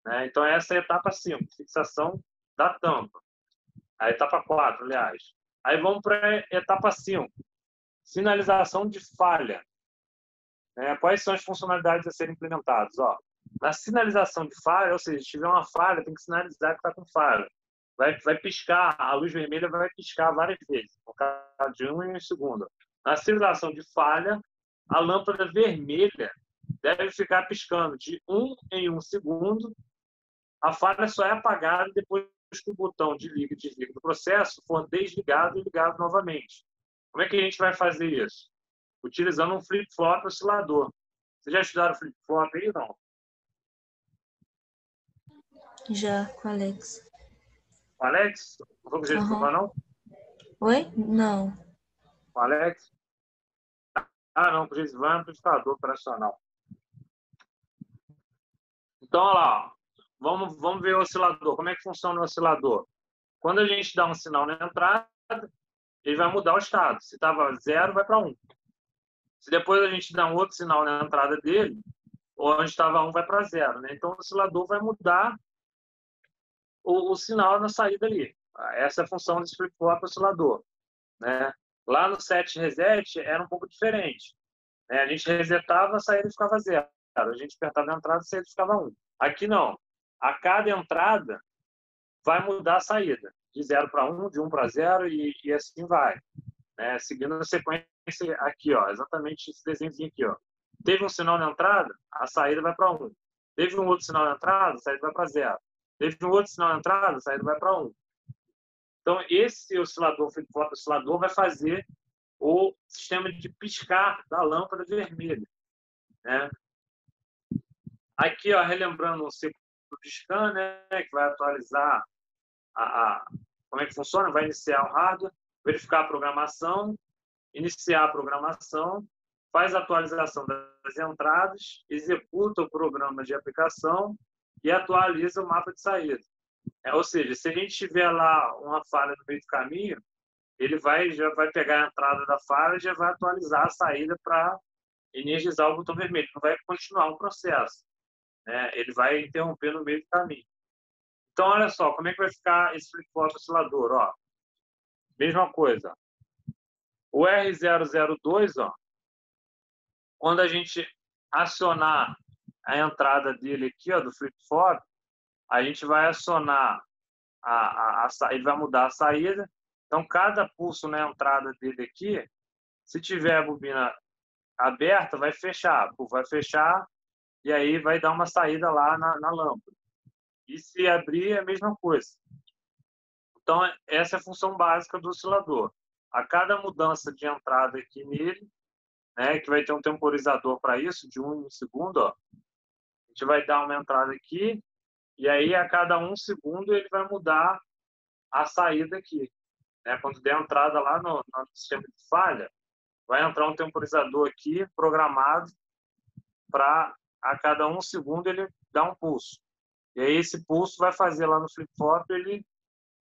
Né? Então, essa é a etapa 5, fixação da tampa. A etapa 4, aliás. Aí vamos para a etapa 5, sinalização de falha. Né? Quais são as funcionalidades a serem implementadas? Ó, na sinalização de falha, ou seja, se tiver uma falha, tem que sinalizar que está com falha vai, vai piscar, a luz vermelha vai piscar várias vezes, por causa de um em um segundo. Na sinalização de falha, a lâmpada vermelha deve ficar piscando de um em um segundo. A falha só é apagada depois que o botão de liga e desliga do processo for desligado e ligado novamente. Como é que a gente vai fazer isso? Utilizando um flip-flop oscilador. Vocês já estudaram flip-flop aí, não? Já, com Alex. O Alex? Com o uhum. não? Oi? Não. O Alex? Ah, não, o Gesivan é amplificador operacional. Então, olha lá. Vamos, vamos ver o oscilador. Como é que funciona o oscilador? Quando a gente dá um sinal na entrada, ele vai mudar o estado. Se estava zero, vai para um. Se depois a gente dá um outro sinal na entrada dele, onde estava um, vai para zero. Né? Então, o oscilador vai mudar o, o sinal na saída ali. Essa é a função desse flip-flop oscilador. Né? Lá no set reset era um pouco diferente. Né? A gente resetava, a saída ficava zero. A gente apertava a entrada, a saída ficava um. Aqui não. A cada entrada vai mudar a saída. De zero para um, de um para zero e, e, assim vai. Né? Seguindo a sequência aqui, ó, exatamente esse desenho aqui. Ó. Teve um sinal na entrada, a saída vai para um. Teve um outro sinal na entrada, a saída vai para zero. Teve um outro sinal entrada, a saída vai para 1. Um. Então, esse oscilador, flip-flop oscilador, vai fazer o sistema de piscar da lâmpada vermelha. Né? Aqui, ó, relembrando o ciclo de scan, né, que vai atualizar a, a, como é que funciona, vai iniciar o hardware, verificar a programação, iniciar a programação, faz a atualização das entradas, executa o programa de aplicação e atualiza o mapa de saída. É, ou seja, se a gente tiver lá uma falha no meio do caminho, ele vai já vai pegar a entrada da falha e já vai atualizar a saída para energizar o botão vermelho. Não vai continuar o processo. Né? Ele vai interromper no meio do caminho. Então, olha só, como é que vai ficar esse flip-flop oscilador? Ó, mesma coisa. O R002, ó, quando a gente acionar a entrada dele aqui, ó, do flip-flop, a gente vai acionar, a, a, a, ele vai mudar a saída. Então, cada pulso na entrada dele aqui, se tiver a bobina aberta, vai fechar. Vai fechar e aí vai dar uma saída lá na, na lâmpada. E se abrir, é a mesma coisa. Então, essa é a função básica do oscilador. A cada mudança de entrada aqui nele, né, que vai ter um temporizador para isso, de um segundo, ó, gente vai dar uma entrada aqui e aí a cada um segundo ele vai mudar a saída aqui. Né? Quando der entrada lá no, no sistema de falha, vai entrar um temporizador aqui programado para a cada um segundo ele dar um pulso. E aí esse pulso vai fazer lá no flip-flop ele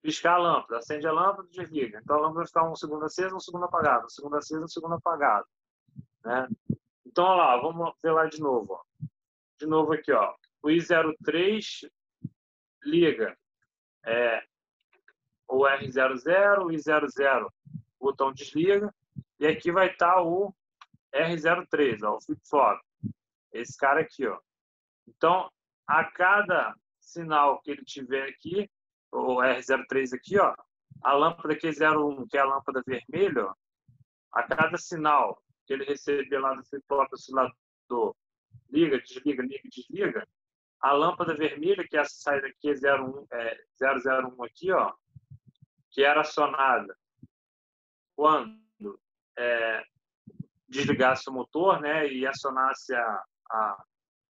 piscar a lâmpada, acende a lâmpada, desliga. Então a lâmpada vai ficar um segundo acesa, um segundo apagado, um segundo acesa, um segundo apagado. Né? Então, olha lá, vamos ver lá de novo. Ó. De novo aqui, ó. o I03 liga é, o R00, o I00, o botão desliga, e aqui vai estar o R03, ó, o flip-flop. Esse cara aqui, ó. Então, a cada sinal que ele tiver aqui, o R03 aqui, ó, a lâmpada Q01, que é a lâmpada vermelha, ó, a cada sinal que ele receber lá do flip-flop oscilador, liga, desliga, liga, desliga, a lâmpada vermelha, que é essa saída aqui, 01, é, 001 aqui, ó, que era acionada quando é, desligasse o motor, né, e acionasse a, a,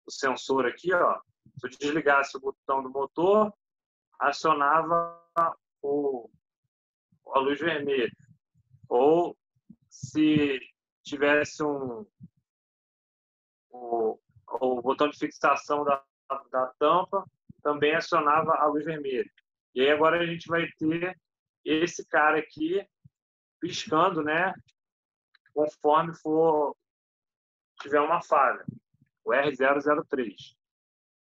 o sensor aqui, ó, se eu desligasse o botão do motor, acionava o, a luz vermelha. Ou se tivesse um o, botão de fixação da, da tampa, também acionava a luz vermelha. E aí agora a gente vai ter esse cara aqui piscando, né? Conforme for tiver uma falha, o R003.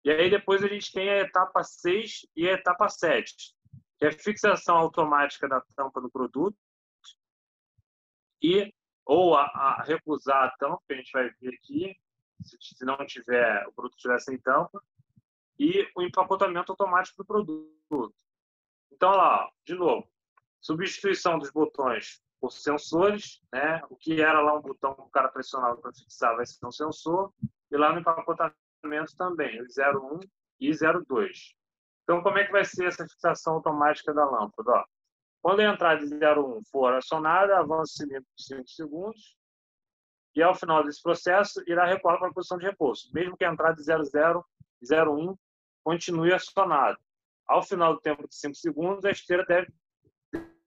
E aí depois a gente tem a etapa 6 e a etapa 7, que é a fixação automática da tampa do produto e ou a, a recusar a tampa, que a gente vai ver aqui, se, não tiver, o produto estiver sem tampa, e o empacotamento automático do produto. Então, lá, de novo, substituição dos botões por sensores, né? O que era lá um botão que o cara pressionava para fixar vai ser um sensor, e lá no empacotamento também, o 01 e 02. Então, como é que vai ser essa fixação automática da lâmpada? Ó, quando a entrada de 01 for acionada, avança o cilindro por 5 segundos, e ao final desse processo, irá recuar para a posição de repouso, mesmo que a entrada de 00 e 01 continue acionada. Ao final do tempo de 5 segundos, a esteira deve,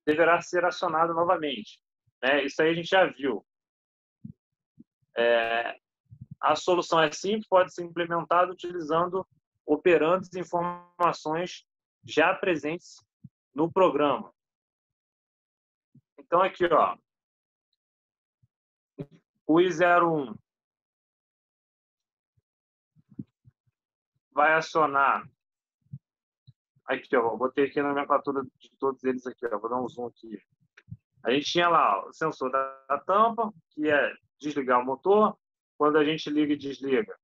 deverá ser acionada novamente. Né? Isso aí a gente já viu. É, a solução é simples, pode ser implementada utilizando operantes e informações já presentes no programa. Então, aqui, ó, o I01 vai acionar. Aqui, ó, botei aqui na nomenclatura de todos eles aqui, ó, vou dar um zoom aqui. A gente tinha lá ó, o sensor da, da tampa, que é desligar o motor, quando a gente liga e desliga,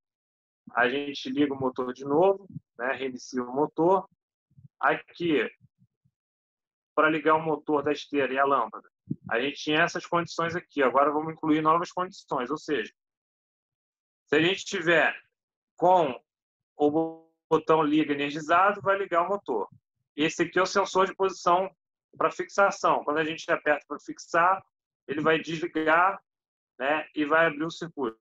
a gente liga o motor de novo, né? reinicia o motor. Aqui, para ligar o motor da esteira e a lâmpada, a gente tinha essas condições aqui. Agora vamos incluir novas condições, ou seja, se a gente tiver com o botão liga energizado, vai ligar o motor. Esse aqui é o sensor de posição para fixação. Quando a gente aperta para fixar, ele vai desligar né, e vai abrir o circuito.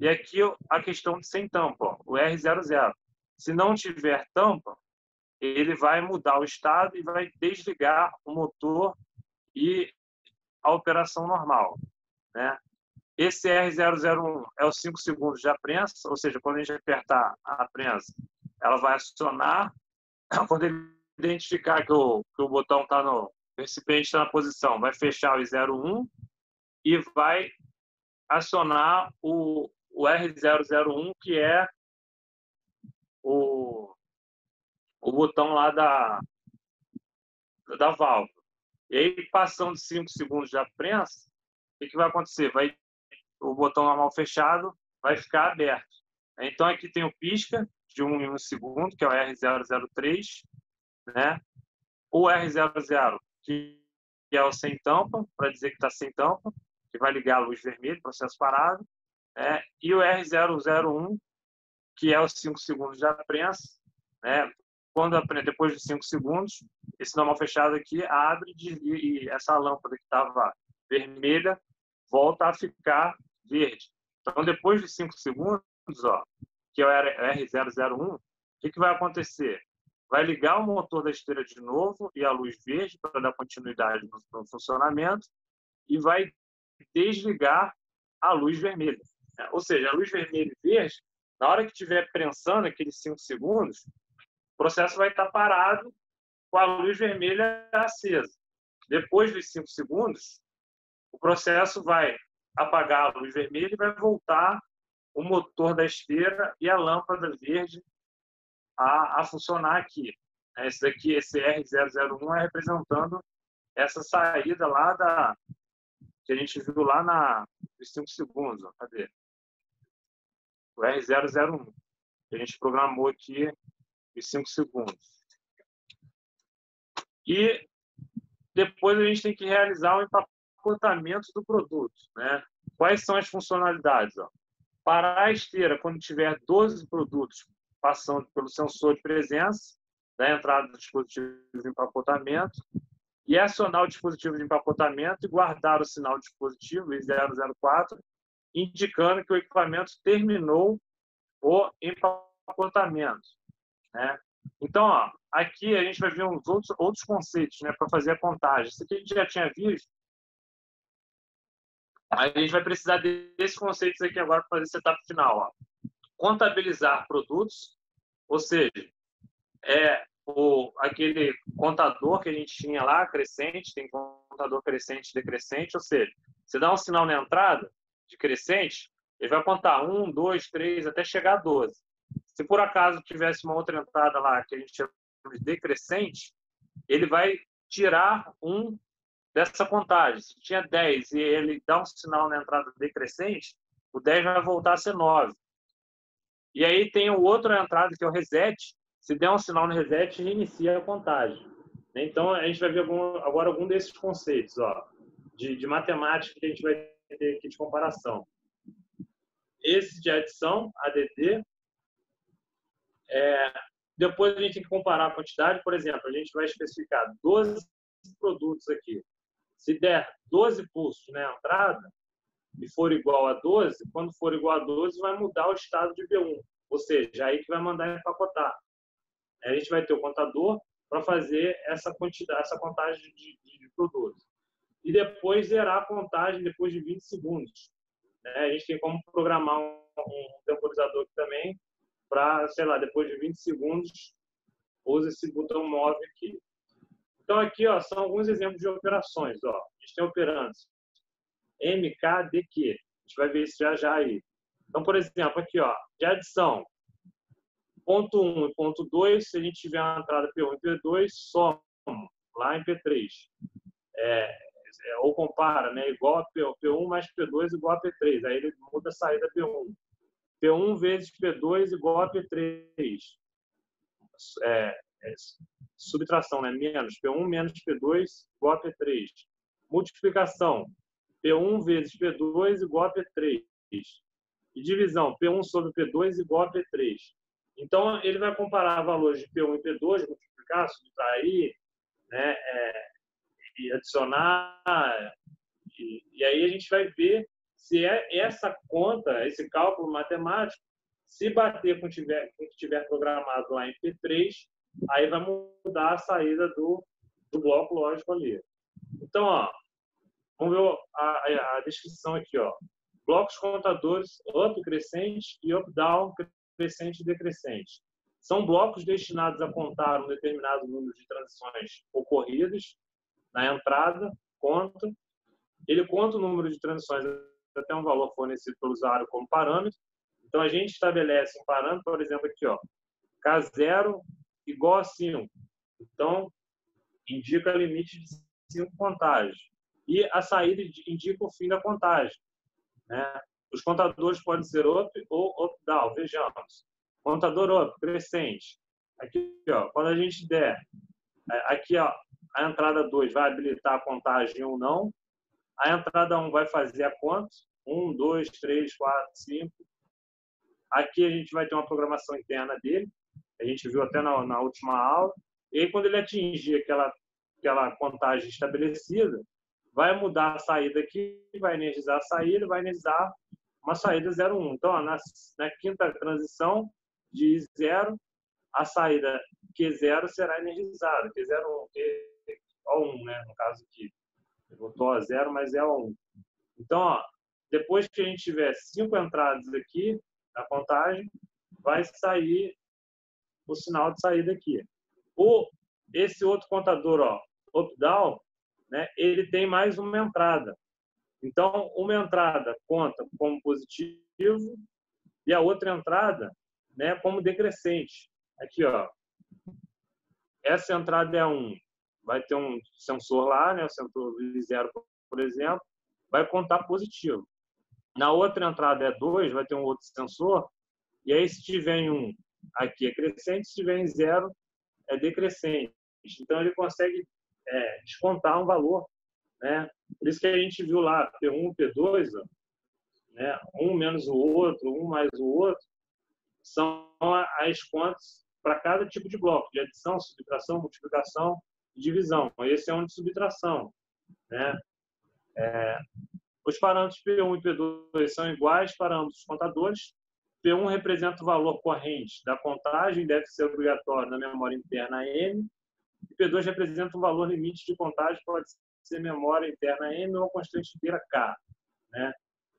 E aqui a questão de sem tampa, o R00. Se não tiver tampa, ele vai mudar o estado e vai desligar o motor e a operação normal. Né? Esse R001 é os 5 segundos de prensa, ou seja, quando a gente apertar a prensa, ela vai acionar. Quando ele identificar que o, que o botão está no recipiente está na posição, vai fechar o 01 e vai acionar o, o R001, que é o, o botão lá da, da válvula. E aí, passando 5 segundos de prensa, o que, que vai acontecer? Vai, o botão normal fechado vai ficar aberto. Então, aqui tem o pisca de 1 um em 1 um segundo, que é o R003, né? O R00, que é o sem tampa, para dizer que está sem tampa que vai ligar a luz vermelha, processo parado, é, e o R001, que é os 5 segundos da prensa, né, quando depois de 5 segundos, esse normal fechado aqui abre e, essa lâmpada que estava vermelha volta a ficar verde. Então, depois de 5 segundos, ó, que é o R001, o que, que vai acontecer? Vai ligar o motor da esteira de novo e a luz verde para dar continuidade no, no funcionamento e vai desligar a luz vermelha. Ou seja, a luz vermelha e verde, na hora que estiver prensando aqueles 5 segundos, o processo vai estar parado com a luz vermelha acesa. Depois dos 5 segundos, o processo vai apagar a luz vermelha e vai voltar o motor da esteira e a lâmpada verde a, a funcionar aqui. Esse daqui, esse R001, é representando essa saída lá da que a gente viu lá na nos 5 segundos. Ó, cadê? O R001. Que a gente programou aqui os 5 segundos. E depois a gente tem que realizar o empacotamento do produto. Né? Quais são as funcionalidades? Ó? Parar a esteira quando tiver 12 produtos passando pelo sensor de presença da entrada do dispositivo de empacotamento e acionar o dispositivo de empacotamento e guardar o sinal dispositivo I004, indicando que o equipamento terminou o empacotamento. Né? Então, ó, aqui a gente vai ver uns outros, outros conceitos né, para fazer a contagem. Isso aqui a gente já tinha visto. A gente vai precisar desses conceitos aqui agora para fazer essa etapa final. Ó. Contabilizar produtos, ou seja, é o, aquele contador que a gente tinha lá, crescente, tem contador crescente e decrescente, ou seja, você dá um sinal na entrada de crescente, ele vai contar um, dois, três, até chegar a 12. Se por acaso tivesse uma outra entrada lá que a gente chama de decrescente, ele vai tirar um dessa contagem. Se tinha 10 e ele dá um sinal na entrada decrescente, o 10 vai voltar a ser 9. E aí tem o outro entrada que é o reset, se der um sinal no reset, reinicia a contagem. Então, a gente vai ver algum, agora algum desses conceitos ó, de, de matemática que a gente vai ter aqui de comparação. Esse de adição, ADD. É, depois a gente tem que comparar a quantidade. Por exemplo, a gente vai especificar 12 produtos aqui. Se der 12 pulsos na entrada e for igual a 12, quando for igual a 12, vai mudar o estado de B1. Ou seja, aí que vai mandar empacotar a gente vai ter o contador para fazer essa quantidade, essa contagem de, de, produtos. E depois zerar a contagem depois de 20 segundos. Né? A gente tem como programar um, um temporizador aqui também para, sei lá, depois de 20 segundos, usa esse botão móvel aqui. Então, aqui ó, são alguns exemplos de operações. Ó. A gente tem operantes MKDQ. A gente vai ver isso já já aí. Então, por exemplo, aqui, ó, de adição, ponto 1 e ponto 2, se a gente tiver uma entrada P1 e P2, soma lá em P3. É, é, ou compara, né? Igual a P, P1 mais P2 igual a P3. Aí ele muda a saída P1. P1 vezes P2 igual a P3. É, é, subtração, né? Menos. P1 menos P2 igual a P3. Multiplicação. P1 vezes P2 igual a P3. E divisão. P1 sobre P2 igual a P3. Então, ele vai comparar valores de P1 e P2, multiplicar, subtrair, né, é, e adicionar, e, e, aí a gente vai ver se é essa conta, esse cálculo matemático, se bater com, tiver, o que tiver programado lá em P3, aí vai mudar a saída do, do bloco lógico ali. Então, ó, vamos ver a, a descrição aqui. Ó. Blocos contadores up crescente e up down crescente e decrescente. São blocos destinados a contar um determinado número de transições ocorridas na entrada, conta. Ele conta o número de transições até um valor fornecido pelo usuário como parâmetro. Então, a gente estabelece um parâmetro, por exemplo, aqui, ó, K0 igual a 5. Então, indica limite de 5 contagens. E a saída indica o fim da contagem. Né? Os contadores podem ser up ou up down. Vejamos. Contador up, crescente. Aqui, ó, quando a gente der, é, aqui ó, a entrada 2 vai habilitar a contagem ou não. A entrada 1 um vai fazer a conta. 1, 2, 3, 4, 5. Aqui a gente vai ter uma programação interna dele. A gente viu até na, na última aula. E aí, quando ele atingir aquela, aquela contagem estabelecida, vai mudar a saída aqui, vai energizar a saída, vai energizar uma saída 0,1. Então, na, na quinta transição de 0, a saída Q0 será energizada. Q01, Q1, né? no caso aqui. Botou a 0, mas é a 1. Então, ó, depois que a gente tiver cinco entradas aqui na contagem, vai sair o sinal de saída aqui. O, esse outro contador, ó, up-down, né, ele tem mais uma entrada. Então, uma entrada conta como positivo e a outra entrada né, como decrescente. Aqui, ó. Essa entrada é um, vai ter um sensor lá, né, o sensor zero, por exemplo, vai contar positivo. Na outra entrada é 2, vai ter um outro sensor, e aí se tiver em um aqui é crescente, se tiver em zero é decrescente. Então ele consegue é, descontar um valor, né? Por isso que a gente viu lá P1, P2, ó, né? Um menos o outro, um mais o outro, são as contas para cada tipo de bloco, de adição, subtração, multiplicação divisão. Esse é um de subtração, né? É, os parâmetros P1 e P2 são iguais para ambos os contadores. P1 representa o valor corrente da contagem, deve ser obrigatório na memória interna M. E P2 representa o valor limite de contagem, pode ser memória interna M ou constante inteira K. Né?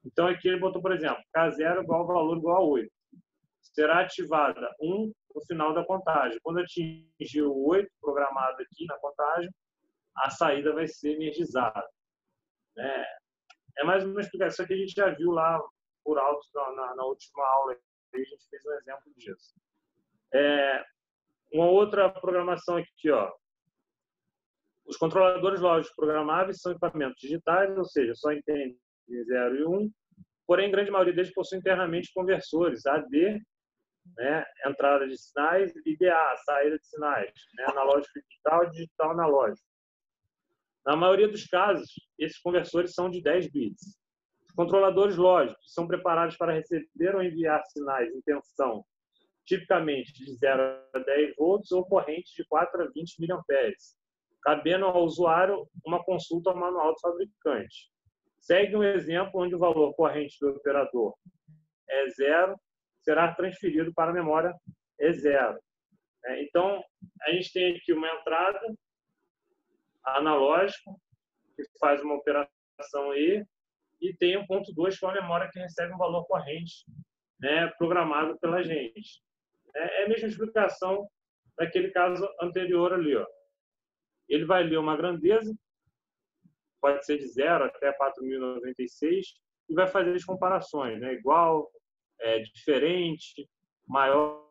Então, aqui ele botou, por exemplo, K0 igual ao valor igual a 8. Será ativada 1 no final da contagem. Quando atingir o 8 programado aqui na contagem, a saída vai ser energizada. Né? É mais uma explicação que a gente já viu lá por alto na, na última aula. A gente fez um exemplo disso. É, uma outra programação aqui, ó. Os controladores lógicos programáveis são equipamentos digitais, ou seja, só entendem 0 e 1, um, porém, grande maioria deles possui internamente conversores AD, né, entrada de sinais, e DA, saída de sinais, né, analógico digital, digital analógico. Na maioria dos casos, esses conversores são de 10 bits. Controladores lógicos são preparados para receber ou enviar sinais em tensão, tipicamente de 0 a 10 volts ou corrente de 4 a 20 miliamperes, cabendo ao usuário uma consulta ao manual do fabricante. Segue um exemplo onde o valor corrente do operador é zero, será transferido para a memória é zero. É, então, a gente tem aqui uma entrada analógico, que faz uma operação aí, e tem o ponto 2, que é uma memória que recebe um valor corrente né, programado pela gente. É, é a mesma explicação daquele caso anterior ali. Ó. Ele vai ler uma grandeza, pode ser de 0 até 4.096, e vai fazer as comparações, né? igual, é, diferente, maior,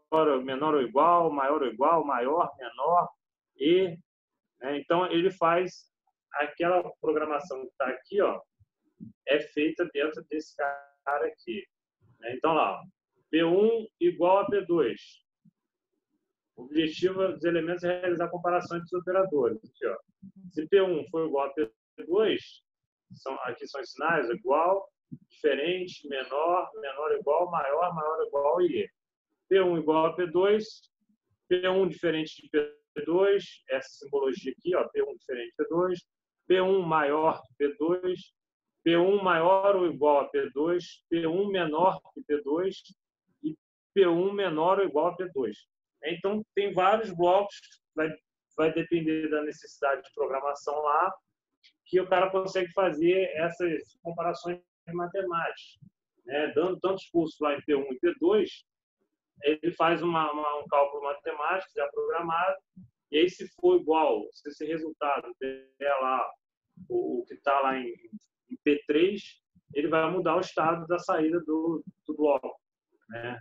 menor ou igual, maior ou igual, maior, menor, e né? Então, ele faz aquela programação que está aqui, ó, é feita dentro desse cara aqui. Né? Então, lá, P1 igual a P2. O objetivo dos elementos é realizar comparações dos operadores. Aqui, ó. Se P1 for igual a P2, são, aqui são os sinais, igual, diferente, menor, menor igual, maior, maior igual e P1 igual a P2, P1 diferente de P2, P2, essa simbologia aqui, ó, P1 diferente de P2, P1 maior que P2, P1 maior ou igual a P2, P1 menor que P2 e P1 menor ou igual a P2. Então, tem vários blocos, vai, vai depender da necessidade de programação lá, que o cara consegue fazer essas comparações matemáticas. Né? Dando tantos cursos lá em P1 e P2, ele faz uma, uma, um cálculo matemático já programado, e aí se for igual, se esse resultado é lá o, o que está lá em, em, P3, ele vai mudar o estado da saída do, do bloco. Né?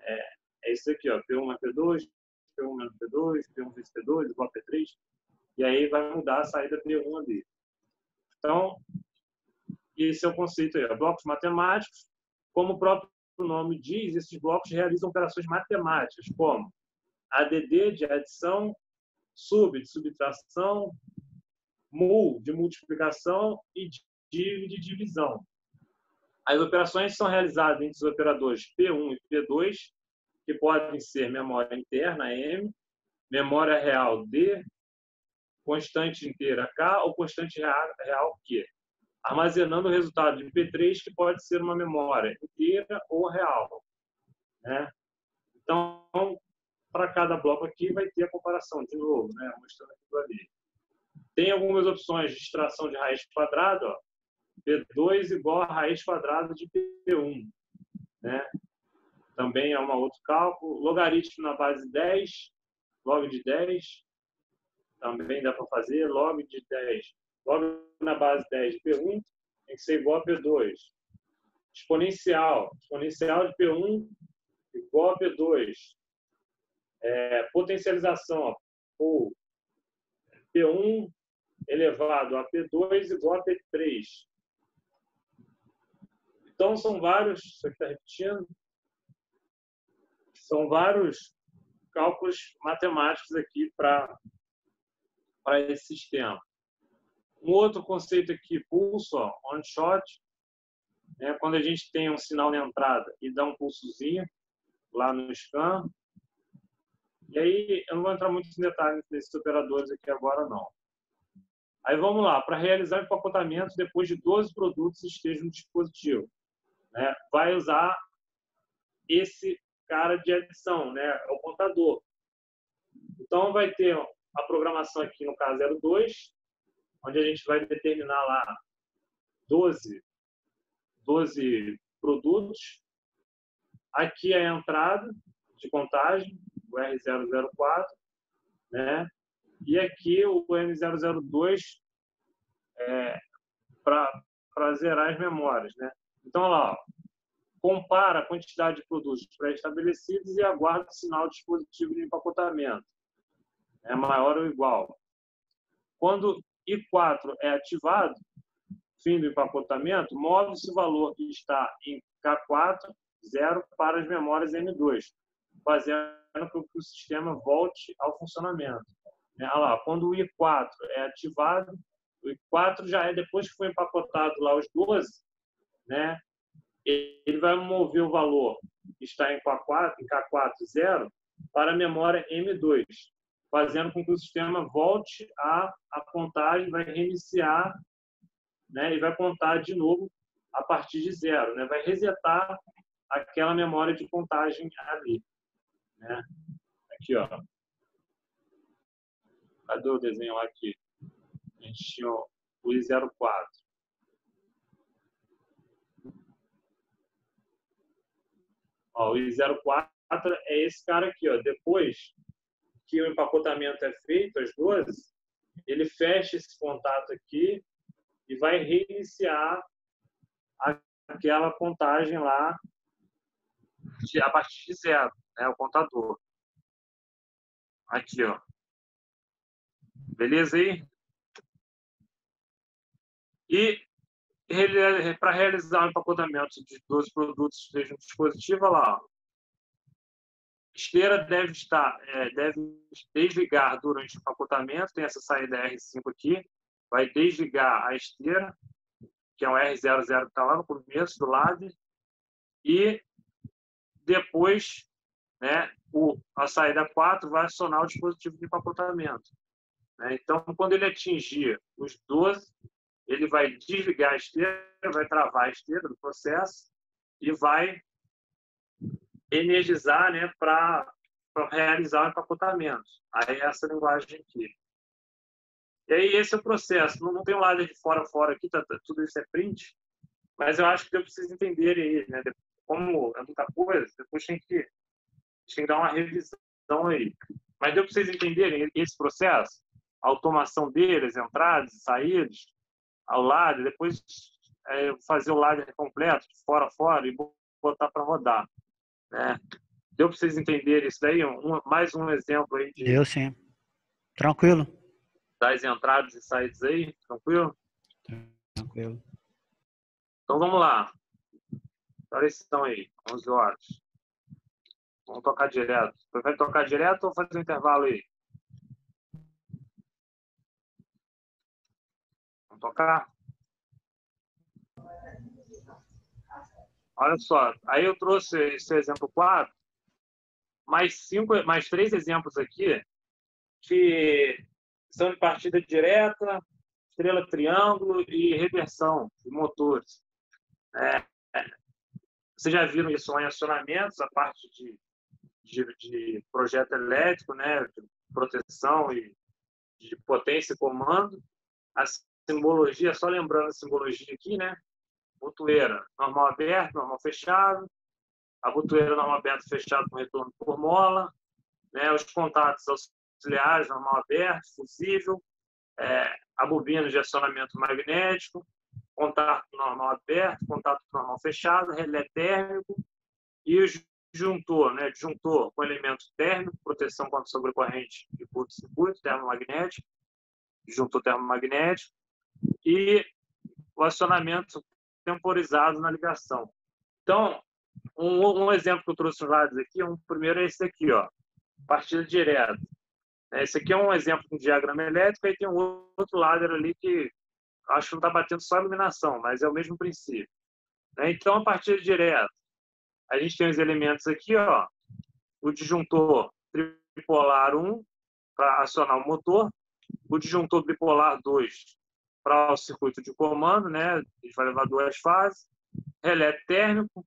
É, é isso aqui, ó, P1 mais P2, P1 menos P2, P1 vezes P2, igual a P3, e aí vai mudar a saída P1 ali. Então, esse é o conceito aí, blocos matemáticos, como o próprio nome diz, esses blocos realizam operações matemáticas, como ADD de adição, sub de subtração, mul de multiplicação e div de divisão. As operações são realizadas entre os operadores P1 e P2, que podem ser memória interna, M, memória real, D, constante inteira, K, ou constante real, Q armazenando o resultado de P3, que pode ser uma memória inteira ou real. Né? Então, para cada bloco aqui, vai ter a comparação, de novo, né? mostrando aquilo ali. Tem algumas opções de extração de raiz quadrada, ó, P2 igual a raiz quadrada de P1. Né? Também é um outro cálculo. Logaritmo na base 10, log de 10, também dá para fazer. Log de 10, log na base 10 de P1 tem que ser igual a P2. Exponencial, exponencial de P1 igual a P2. É, potencialização, ó, P1 elevado a P2 igual a P3. Então, são vários, isso aqui está repetindo, são vários cálculos matemáticos aqui para esse sistema. Um outro conceito aqui, pulso, on shot, né, quando a gente tem um sinal na entrada e dá um pulsozinho lá no scan. E aí, eu não vou entrar muito em detalhes desses operadores aqui agora, não. Aí vamos lá, para realizar empacotamento depois de 12 produtos estejam no dispositivo. Né, vai usar esse cara de adição, né, é o contador. Então, vai ter a programação aqui no caso 02, onde a gente vai determinar lá 12, 12 produtos. Aqui é a entrada de contagem, o R004, né? E aqui o M002 é, para zerar as memórias, né? Então, lá, ó, compara a quantidade de produtos pré-estabelecidos e aguarda o sinal dispositivo de empacotamento. É maior ou igual. Quando I4 é ativado, fim do empacotamento, move-se o valor que está em K4, 0, para as memórias M2, fazendo com que o sistema volte ao funcionamento. Né? Olha lá, quando o I4 é ativado, o I4 já é, depois que foi empacotado lá os 12, né? ele vai mover o valor que está em K4, em K4 0 para a memória M2, fazendo com que o sistema volte a, a contagem, vai reiniciar né, e vai contar de novo a partir de zero, né, vai resetar aquela memória de contagem ali. Né? Aqui, ó. Cadê o desenho aqui? A gente tinha o I04. Ó, o I04 é esse cara aqui, ó. Depois que o empacotamento é feito, as duas, ele fecha esse contato aqui e vai reiniciar aquela contagem lá de, a partir de zero, né, o contador. Aqui, ó. Beleza aí? E para realizar o empacotamento de 12 produtos seja um dispositivo, olha lá, esteira deve estar, é, deve desligar durante o empacotamento, tem essa saída R5 aqui, vai desligar a esteira, que é um R00 que está lá no começo do lado, e depois né, o, a saída 4 vai acionar o dispositivo de empacotamento. Né? Então, quando ele atingir os 12, ele vai desligar a esteira, vai travar a esteira do processo e vai energizar né, para realizar o empacotamento. Aí é essa linguagem aqui. E aí esse é o processo. Não, não tem um lado de fora fora aqui, tá, tá, tudo isso é print, mas eu acho que eu preciso entender aí, né? Como é muita coisa, depois tem que, tem que dar uma revisão aí. Mas deu para vocês entenderem esse processo? A automação deles, entradas e saídas, ao lado, depois é, fazer o lado completo, fora a fora, e botar para rodar. Né? Deu para vocês entenderem isso daí? Um, mais um exemplo aí de. Deu sim. Tranquilo. Das entradas e saídas aí, tranquilo? Tranquilo. Então vamos lá. Horas estão aí, 11 horas. Vamos tocar direto. Prefere tocar direto ou fazer um intervalo aí? Vamos tocar? Olha só, aí eu trouxe esse exemplo 4, mais, cinco, mais três exemplos aqui que são de partida direta, estrela triângulo e reversão de motores. É, vocês já viram isso em acionamentos, a parte de, de, de projeto elétrico, né, de proteção e de potência e comando. Assim simbologia, só lembrando a simbologia aqui, né? Botoeira normal aberto, normal fechado. A botoeira normal aberto fechado com retorno por mola. Né? Os contatos auxiliares normal aberto, fusível. É, a bobina de acionamento magnético. Contato normal aberto, contato normal fechado, relé térmico. E o disjuntor, né? Disjuntor com elemento térmico, proteção contra sobrecorrente e curto-circuito, termomagnético. Disjuntor termomagnético. E o acionamento temporizado na ligação. Então, um, um exemplo que eu trouxe nos lados aqui, um primeiro é esse aqui, ó, partida direta. Esse aqui é um exemplo de um diagrama elétrico, aí tem um outro ladder ali que acho que não está batendo só a iluminação, mas é o mesmo princípio. Né? Então, a partida direta, a gente tem os elementos aqui, ó, o disjuntor tripolar 1 para acionar o motor, o disjuntor bipolar 2 para o circuito de comando, né? Gente vai levar duas fases. Relé térmico,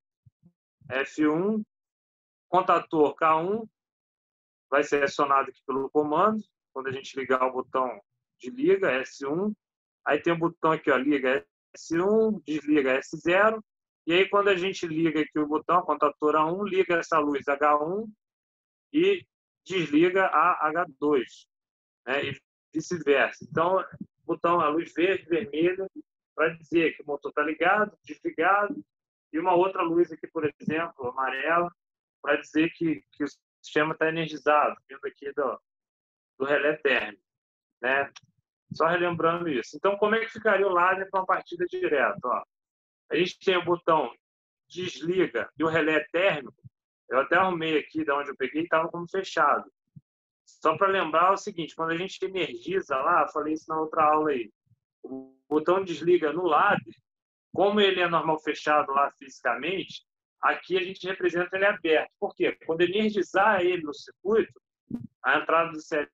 F1, contator K1, vai ser acionado aqui pelo comando. Quando a gente ligar o botão de liga, S1. Aí tem o botão aqui, ó, liga S1, desliga S0. E aí, quando a gente liga aqui o botão, contator A1, liga essa luz H1 e desliga a H2, né? e vice-versa. Então, botão a luz verde, vermelha, para dizer que o motor está ligado, desligado, e uma outra luz aqui, por exemplo, amarela, para dizer que, que o sistema está energizado, vindo aqui do, do relé térmico. Né? Só relembrando isso. Então, como é que ficaria o laser para uma partida direta? Ó, a gente tem o botão desliga e o relé térmico, eu até arrumei aqui de onde eu peguei, estava como fechado. Só para lembrar o seguinte, quando a gente energiza lá, falei isso na outra aula aí, o botão desliga no lado, como ele é normal fechado lá fisicamente, aqui a gente representa ele aberto. Por quê? Quando energizar ele no circuito, a entrada do CLP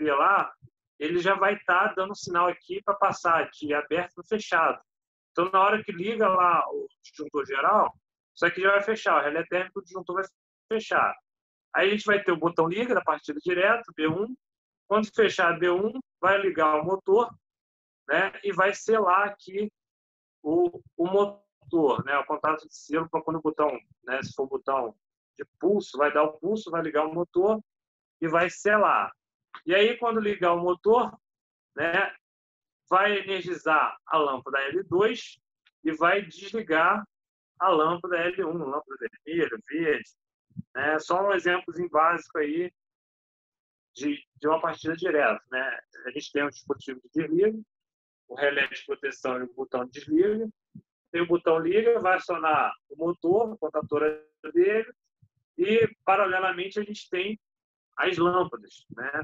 lá, ele já vai estar tá dando sinal aqui para passar de aberto para fechado. Então, na hora que liga lá o disjuntor geral, isso aqui já vai fechar. O relé térmico, o disjuntor vai fechar. Aí a gente vai ter o botão liga da partida direto, B1. Quando fechar B1, vai ligar o motor né, e vai selar aqui o, o motor, né, o contato de selo para quando o botão, né, se for o botão de pulso, vai dar o pulso, vai ligar o motor e vai selar. E aí, quando ligar o motor, né, vai energizar a lâmpada L2 e vai desligar a lâmpada L1, lâmpada vermelha, verde, né? Só um exemplo básico aí de, de uma partida direta. Né? A gente tem um dispositivo de desliga, o relé de proteção e o botão de desliga. Tem o botão liga, vai acionar o motor, a contatora dele, e paralelamente a gente tem as lâmpadas, né?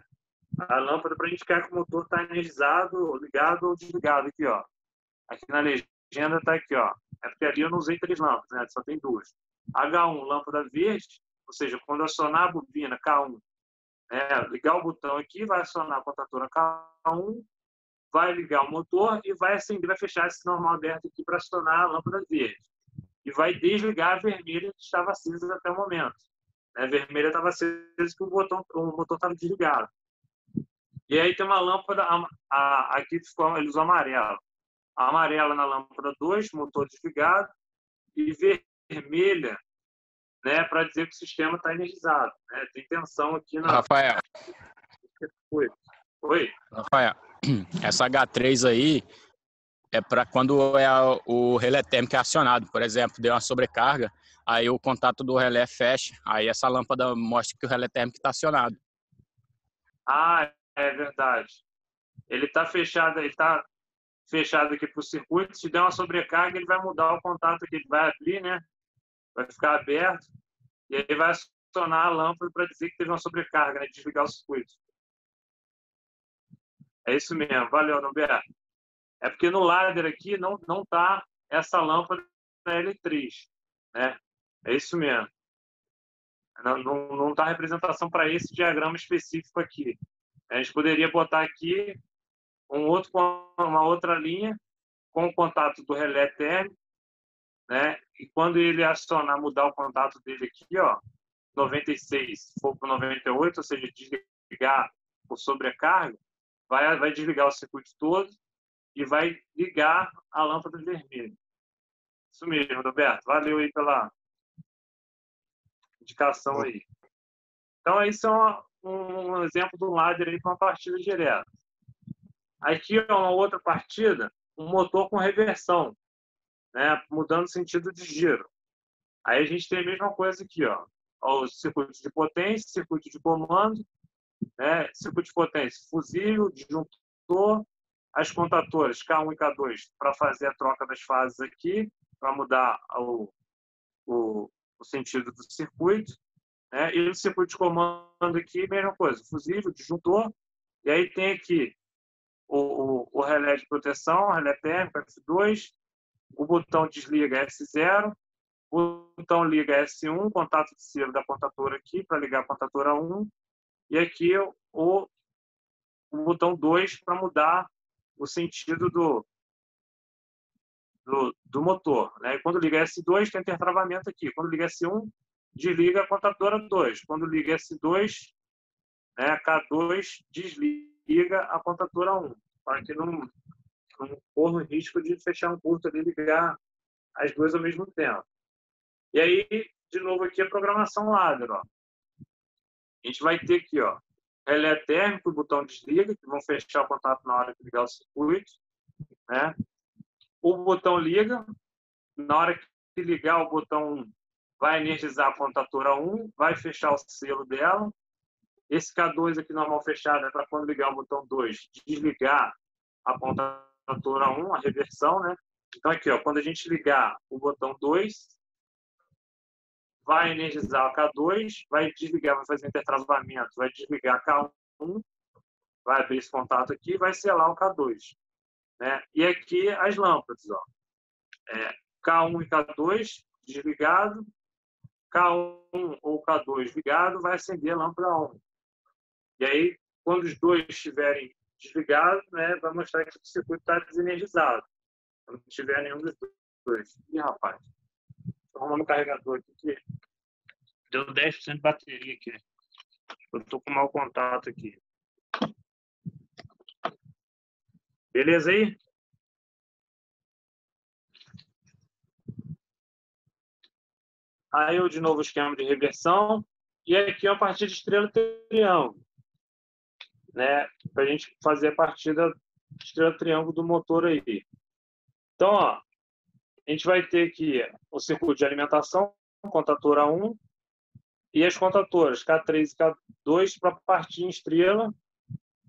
A lâmpada para indicar que o motor está energizado, ligado ou desligado aqui, ó. Aqui na legenda está aqui, ó. É porque ali eu não usei três lâmpadas, né? Só tem duas. H1, lâmpada verde, ou seja, quando acionar a bobina K1, né, ligar o botão aqui, vai acionar a contatora K1, vai ligar o motor e vai acender, vai fechar esse normal aberto aqui para acionar a lâmpada verde. E vai desligar a vermelha que estava acesa até o momento. Né, a vermelha estava acesa que o, botão, o motor estava desligado. E aí tem uma lâmpada, a, a, aqui ficou, ele usou amarela. A amarela na lâmpada 2, motor desligado, e vermelha né, para dizer que o sistema está energizado. Né? Tem tensão aqui na. Rafael. Oi. Oi. Rafael, essa H3 aí é para quando é o relé térmico é acionado, por exemplo, deu uma sobrecarga, aí o contato do relé fecha, aí essa lâmpada mostra que o relé térmico está acionado. Ah, é verdade. Ele está fechado, ele está fechado aqui para o circuito. Se der uma sobrecarga, ele vai mudar o contato aqui, ele vai abrir, né? Vai ficar aberto e aí vai acionar a lâmpada para dizer que teve uma sobrecarga, né? desligar o circuito. É isso mesmo. Valeu, Norberto. É porque no ladder aqui não não tá essa lâmpada L3, né? É isso mesmo. Não, não, não tá representação para esse diagrama específico aqui. A gente poderia botar aqui um outro uma outra linha com o contato do relé térmico né? E quando ele acionar, mudar o contato dele aqui, ó, 96 for para 98, ou seja, desligar por sobrecarga, vai, vai desligar o circuito todo e vai ligar a lâmpada vermelha. Isso mesmo, Roberto. Valeu aí pela indicação aí. Então, isso é um, exemplo do ladder aí para uma partida direta. Aqui é uma outra partida, um motor com reversão, né? mudando o sentido de giro. Aí a gente tem a mesma coisa aqui, ó. O circuito de potência, circuito de comando, né? circuito de potência, fusível, disjuntor, as contatoras K1 e K2 para fazer a troca das fases aqui, para mudar o, o, o, sentido do circuito. Né? E o circuito de comando aqui, mesma coisa, fusível, disjuntor. E aí tem aqui o, o, o relé de proteção, relé térmico, F2, o botão desliga S0, o botão liga S1, contato de selo da contatora aqui para ligar a contatora 1, e aqui o, o botão 2 para mudar o sentido do, do, do motor. Né? quando liga S2, tem intertravamento aqui. Quando liga S1, desliga a contadora 2. Quando liga S2, né, K2 desliga a contadora 1, para que não, não corra o risco de fechar um curto ali e ligar as duas ao mesmo tempo. E aí, de novo aqui, a programação ladder. Ó. A gente vai ter aqui, ó, relé térmico e botão desliga, que vão fechar o contato na hora que ligar o circuito. Né? O botão liga, na hora que ligar o botão vai energizar a contatora 1, vai fechar o selo dela. Esse K2 aqui normal fechado é para quando ligar o botão 2, desligar a contatora 1, a reversão, né? Então aqui, ó, quando a gente ligar o botão 2, vai energizar o K2, vai desligar, vai fazer intertravamento, vai desligar K1, vai abrir esse contato aqui, vai selar o K2. Né? E aqui as lâmpadas, ó. É, K1 e K2 desligado, K1 ou K2 ligado, vai acender a lâmpada 1. E aí, quando os dois estiverem desligados, né, vai mostrar que o circuito está desenergizado. Não tiver nenhum dos dois. Ih, rapaz, estou arrumando um carregador aqui que deu 10% de bateria aqui. Eu estou com mau contato aqui. Beleza aí? Aí eu de novo o esquema de reversão. E aqui é uma partida de estrela triângulo. Né? Para a gente fazer a partida estrela triângulo do motor aí. Então, ó, a gente vai ter aqui o circuito de alimentação, contatora 1, e as contatoras K3 e K2 para partir em estrela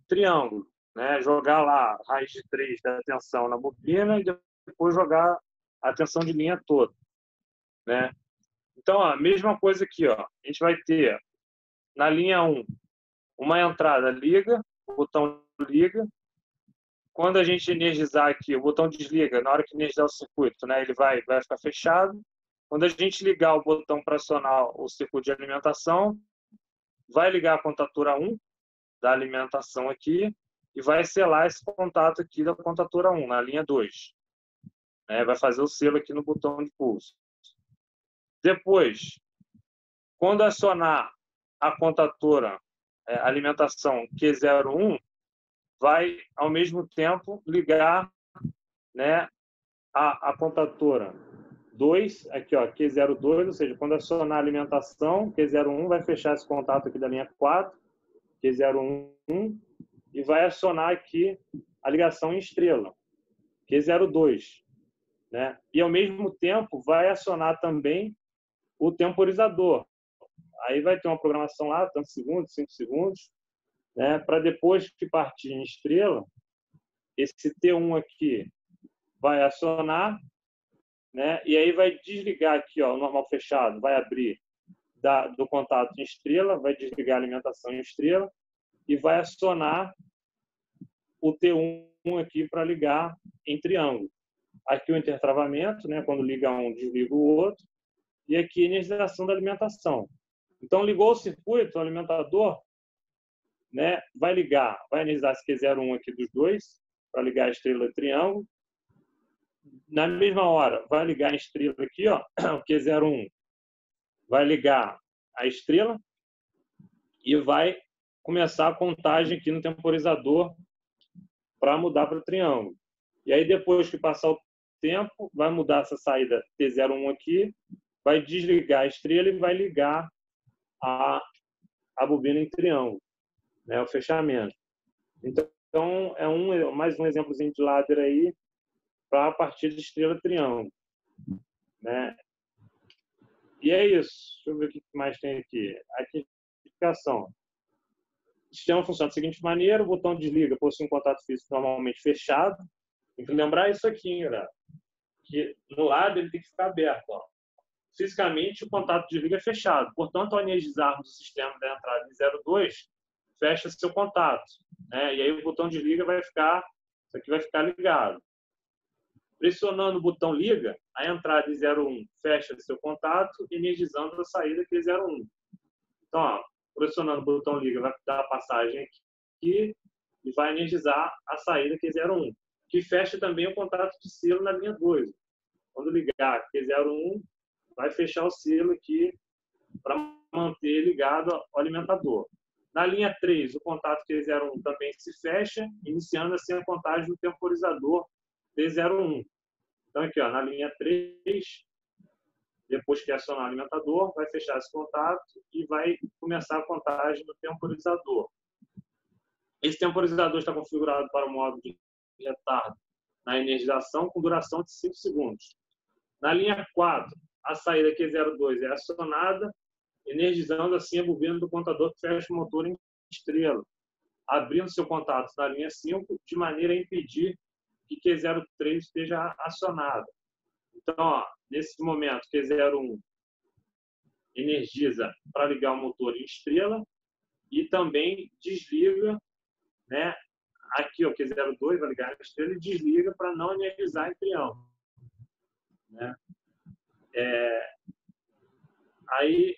triângulo. Né? Jogar lá a raiz de 3 da tensão na bobina e depois jogar a tensão de linha toda. Né? Então, a mesma coisa aqui. Ó. A gente vai ter na linha 1 uma entrada liga, botão liga. Quando a gente energizar aqui, o botão desliga. Na hora que energizar o circuito, né, ele vai, vai ficar fechado. Quando a gente ligar o botão para acionar o circuito de alimentação, vai ligar a contatura 1 da alimentação aqui e vai selar esse contato aqui da contatura 1, na linha 2. É, vai fazer o selo aqui no botão de pulso. Depois, quando acionar a contatora é, alimentação Q01, vai, ao mesmo tempo, ligar né, a, a contatora 2, aqui ó, Q02, ou seja, quando acionar a alimentação, Q01 vai fechar esse contato aqui da linha 4, Q01, e vai acionar aqui a ligação em estrela, Q02. Né? E ao mesmo tempo vai acionar também o temporizador. Aí vai ter uma programação lá, tantos segundos, 5 segundos, né? para depois que partir em estrela, esse T1 aqui vai acionar né? E aí vai desligar aqui, ó, o normal fechado, vai abrir da, do contato em estrela, vai desligar a alimentação em estrela e vai acionar o T1 aqui para ligar em triângulo. Aqui o intertravamento, né? Quando liga um, desliga o outro. E aqui a energização da alimentação. Então, ligou o circuito, o alimentador né, vai ligar, vai energizar esse Q01 aqui dos dois, para ligar a estrela e triângulo, na mesma hora, vai ligar a estrela aqui, ó, o Q01 vai ligar a estrela e vai começar a contagem aqui no temporizador para mudar para o triângulo. E aí, depois que passar o tempo, vai mudar essa saída T01 aqui, vai desligar a estrela e vai ligar a, a bobina em triângulo, né, o fechamento. Então, é um, mais um exemplozinho de ladder aí para a partir de estrela triângulo. Né? E é isso. Deixa eu ver o que mais tem aqui. Aqui, explicação. O sistema funciona da seguinte maneira: o botão desliga possui um contato físico normalmente fechado. Tem que lembrar isso aqui, galera. Que no lado ele tem que ficar aberto. Ó. Fisicamente, o contato desliga é fechado. Portanto, ao energizarmos o sistema da entrada em 02, fecha seu contato. Né? E aí o botão desliga vai ficar, isso aqui vai ficar ligado. Pressionando o botão liga, a entrada em 01 fecha seu contato, energizando a saída que é 01. Então, ó, pressionando o botão liga vai dar a passagem aqui e vai energizar a saída que é 01, que fecha também o contato de selo na linha 2. Quando ligar Q01, vai fechar o selo aqui para manter ligado ao alimentador. Na linha 3, o contato Q01 também se fecha, iniciando assim a contagem do temporizador T01. Então, aqui, ó, na linha 3, depois que acionar o alimentador, vai fechar esse contato e vai começar a contagem do temporizador. Esse temporizador está configurado para o modo de retardo na energização com duração de 5 segundos. Na linha 4, a saída Q02 é acionada, energizando assim a bobina do contador que fecha o motor em estrela, abrindo seu contato na linha 5 de maneira a impedir que Q03 esteja acionado. Então, ó, nesse momento, Q01 energiza para ligar o motor em estrela e também desliga, né? Aqui, o Q02 vai ligar a estrela e desliga para não energizar em triângulo. Né? É, aí,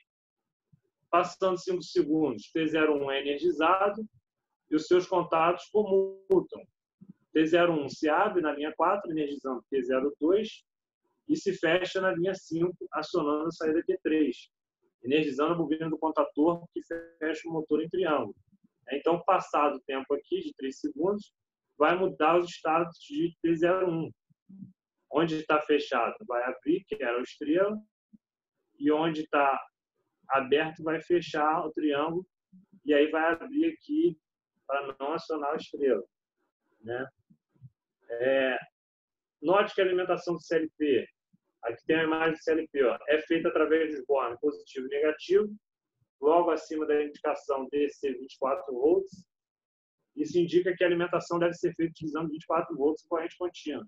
passando 5 segundos, T01 é energizado e os seus contatos comutam. T01 se abre na linha 4, energizando T02, e se fecha na linha 5, acionando a saída T3, energizando a bobina do contator que fecha o motor em triângulo. Então, passado o tempo aqui de 3 segundos, vai mudar os estados de T01. Onde está fechado, vai abrir, que era o estrela, e onde está aberto, vai fechar o triângulo, e aí vai abrir aqui para não acionar a estrela. Né? É, note que a alimentação do CLP, aqui tem a imagem do CLP, ó, é feita através de borne positivo e negativo, logo acima da indicação DC 24 volts. Isso indica que a alimentação deve ser feita utilizando 24 volts corrente contínua.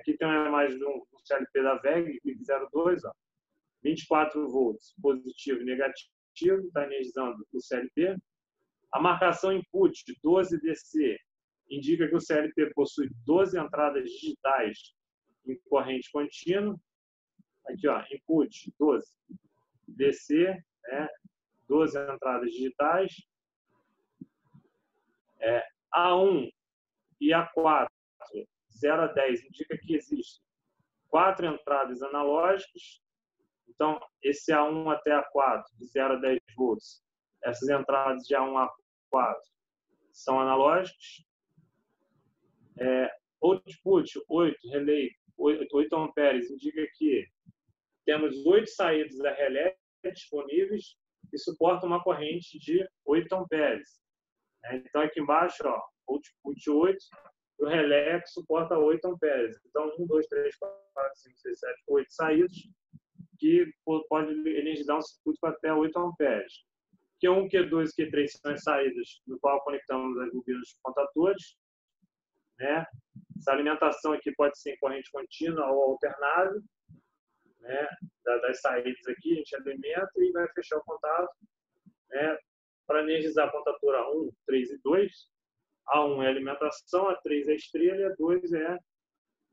Aqui tem uma imagem do CLP da VEG, 02, ó, 24 volts positivo e negativo, está energizando o CLP. A marcação input 12 DC indica que o CLP possui 12 entradas digitais em corrente contínua. Aqui, ó, input 12. DC, né, 12 entradas digitais. É, A1 e A4, 0 a 10, indica que existem quatro entradas analógicas. Então, esse A1 até A4, de 0 a 10 volts, essas entradas de A1 a A4 são analógicas. É, output 8, relay 8, 8 amperes, indica que temos oito saídas da relé disponíveis que suportam uma corrente de 8 amperes. É, então, aqui embaixo, ó, output 8, o relé suporta 8 amperes. Então, 1, 2, 3, 4, 5, 6, 7, 8 saídas que pode energizar um circuito para até 8 amperes. Q1, Q2 e Q3 são as saídas no qual conectamos as bobinas contatores. Né? Essa alimentação aqui pode ser em corrente contínua ou alternada. Né? Das saídas aqui, a gente alimenta e vai fechar o contato. Né? Para energizar a contatora 1, 3 e 2, A1 é alimentação, A3 é estrela e A2 é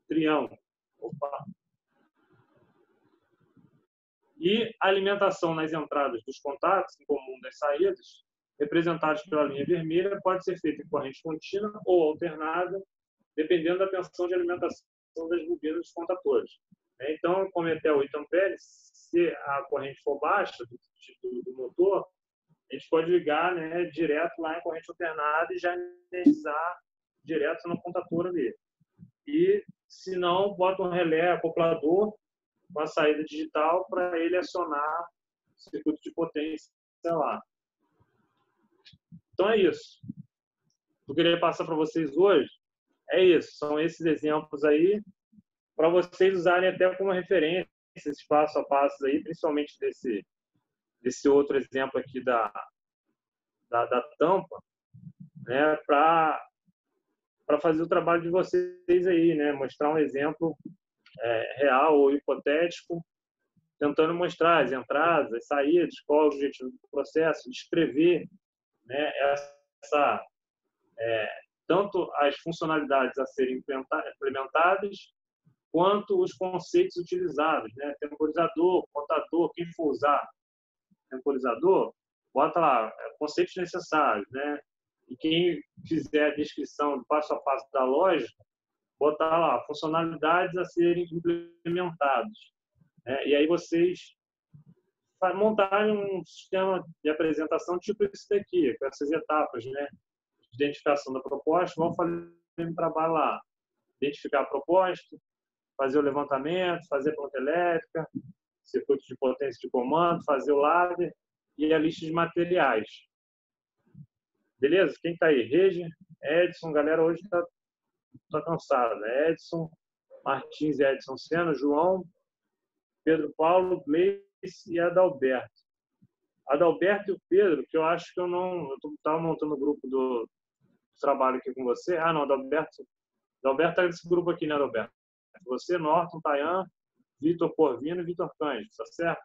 triângulo. Opa! E a alimentação nas entradas dos contatos, em comum das saídas, representados pela linha vermelha, pode ser feita em corrente contínua ou alternada, dependendo da tensão de alimentação das bobinas dos contatores. Né? Então, como é até 8 amperes, se a corrente for baixa do, do motor, a gente pode ligar né, direto lá em corrente alternada e já energizar direto na contatora dele. E, se não, bota um relé acoplador com a saída digital para ele acionar o circuito de potência lá. Então é isso. O que eu queria passar para vocês hoje é isso. São esses exemplos aí para vocês usarem até como referência esses passo a passo aí, principalmente desse desse outro exemplo aqui da da, da tampa, né, para fazer o trabalho de vocês aí, né, mostrar um exemplo é, real ou hipotético, tentando mostrar as entradas, as saídas, qual é o objetivo do processo, descrever né, essa é, tanto as funcionalidades a serem implementadas quanto os conceitos utilizados, né? Temporizador, contador, quem for usar temporizador, bota lá é, conceitos necessários, né? E quem fizer a descrição passo a passo da lógica, botar lá funcionalidades a serem implementadas. Né? E aí vocês montarem um sistema de apresentação tipo esse daqui, com essas etapas, né? Identificação da proposta, vamos fazer um trabalho lá. Identificar a proposta, fazer o levantamento, fazer a planta elétrica, circuito de potência de comando, fazer o ladder e a lista de materiais. Beleza? Quem está aí? Regi, Edson, galera, hoje está tá cansado, né? Edson, Martins Edson Senna, João, Pedro Paulo, Gleice e Adalberto. Adalberto e o Pedro, que eu acho que eu não. Eu estava montando o grupo do, trabalho aqui com você. Ah, não, Adalberto. Adalberto está nesse grupo aqui, né, Adalberto? Você, Norton, Tayan, Vitor Corvino e Vitor Cândido, tá certo?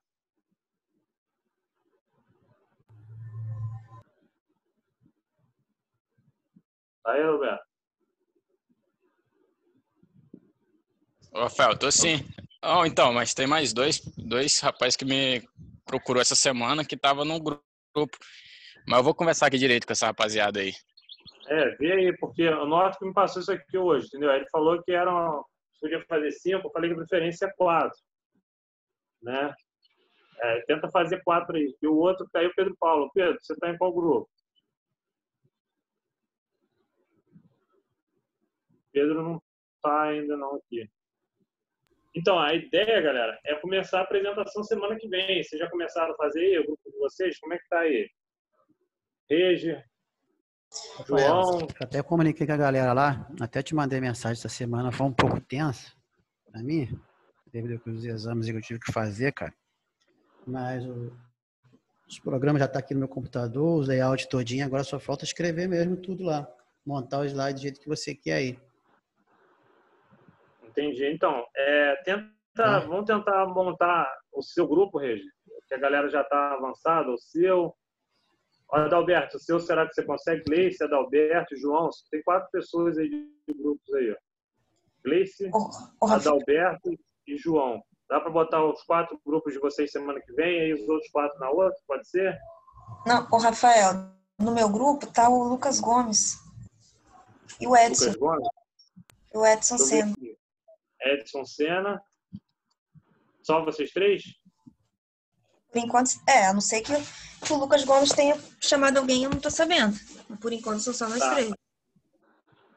Tá aí, Roberto? Rafael, tô sim. Oh, então, mas tem mais dois, dois rapazes que me procurou essa semana que tava no grupo. Mas eu vou conversar aqui direito com essa rapaziada aí. É, vê aí, porque o Norte que me passou isso aqui hoje, entendeu? Ele falou que era podia fazer cinco, eu falei que a preferência é quatro. Né? É, tenta fazer quatro aí. E o outro caiu o Pedro Paulo. Pedro, você está em qual grupo? Pedro não está ainda não aqui. Então, a ideia, galera, é começar a apresentação semana que vem. Vocês já começaram a fazer aí, o grupo de vocês? Como é que tá aí? Regi, João. Até comuniquei com a galera lá, até te mandei mensagem essa semana, foi um pouco tenso para mim, devido aos exames que eu tive que fazer, cara. Mas o, os programas já tá aqui no meu computador, os layout todinho, agora só falta escrever mesmo tudo lá, montar o slide do jeito que você quer aí. Entendi. Então, é, tenta, ah. vamos tentar montar o seu grupo, Regi, que a galera já está avançada, o seu, Adalberto, o seu será que você consegue? Gleice, Adalberto, João, tem quatro pessoas aí de grupos aí, ó. Gleice, oh, Adalberto e João. Dá para botar os quatro grupos de vocês semana que vem e os outros quatro na outra? Pode ser? Não, o Rafael, no meu grupo tá o Lucas Gomes e o Edson. Lucas Gomes? O Edson Senna. Edson Senna. Só vocês três? Por enquanto, é, a não ser que, que o Lucas Gomes tenha chamado alguém, eu não estou sabendo. Por enquanto, são só nós tá. três.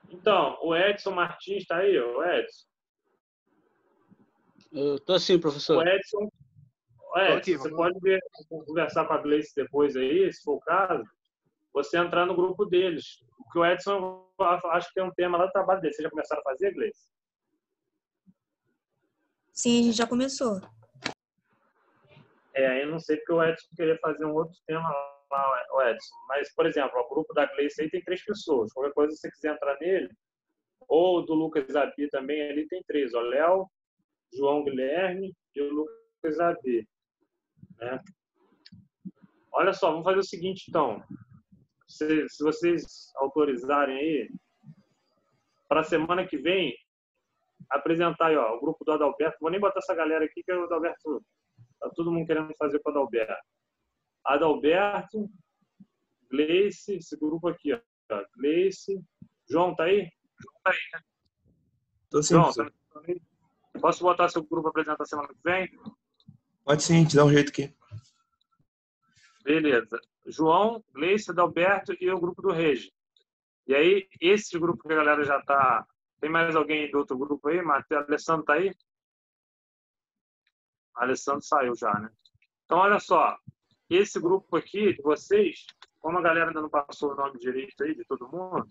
Então, o Edson Martins está aí, o Edson? Eu tô assim, professor. O Edson, o Edson aqui, você pode ver, conversar com a Gleice depois aí, se for o caso, você entrar no grupo deles. Porque o Edson, acho que tem um tema lá do trabalho dele. Vocês já começaram a fazer, Gleice? Sim, a gente já começou. É, eu não sei porque o Edson queria fazer um outro tema lá, o Edson. Mas, por exemplo, o grupo da Gleice aí tem três pessoas. Qualquer coisa, se você quiser entrar nele, ou do Lucas Abi também, ali tem três. O Léo, João Guilherme e o Lucas Abi. Né? Olha só, vamos fazer o seguinte, então. Se, se vocês autorizarem aí, para a semana que vem, apresentar aí, ó, o grupo do Adalberto. Vou nem botar essa galera aqui, que é o Adalberto Tá todo mundo querendo fazer com o Adalberto. Adalberto, Gleice, esse grupo aqui, ó. Gleice. João, tá aí? João tá aí, né? Tô sim, João, tá Posso botar seu grupo para apresentar semana que vem? Pode sim, te dá um jeito aqui. Beleza. João, Gleice, Adalberto e o grupo do Regi. E aí, esse grupo que a galera já está Tem mais alguém do outro grupo aí? Matheus, Alessandro tá aí? Alessandro saiu já, né? Então, olha só. Esse grupo aqui de vocês, como a galera ainda não passou o nome direito aí de todo mundo,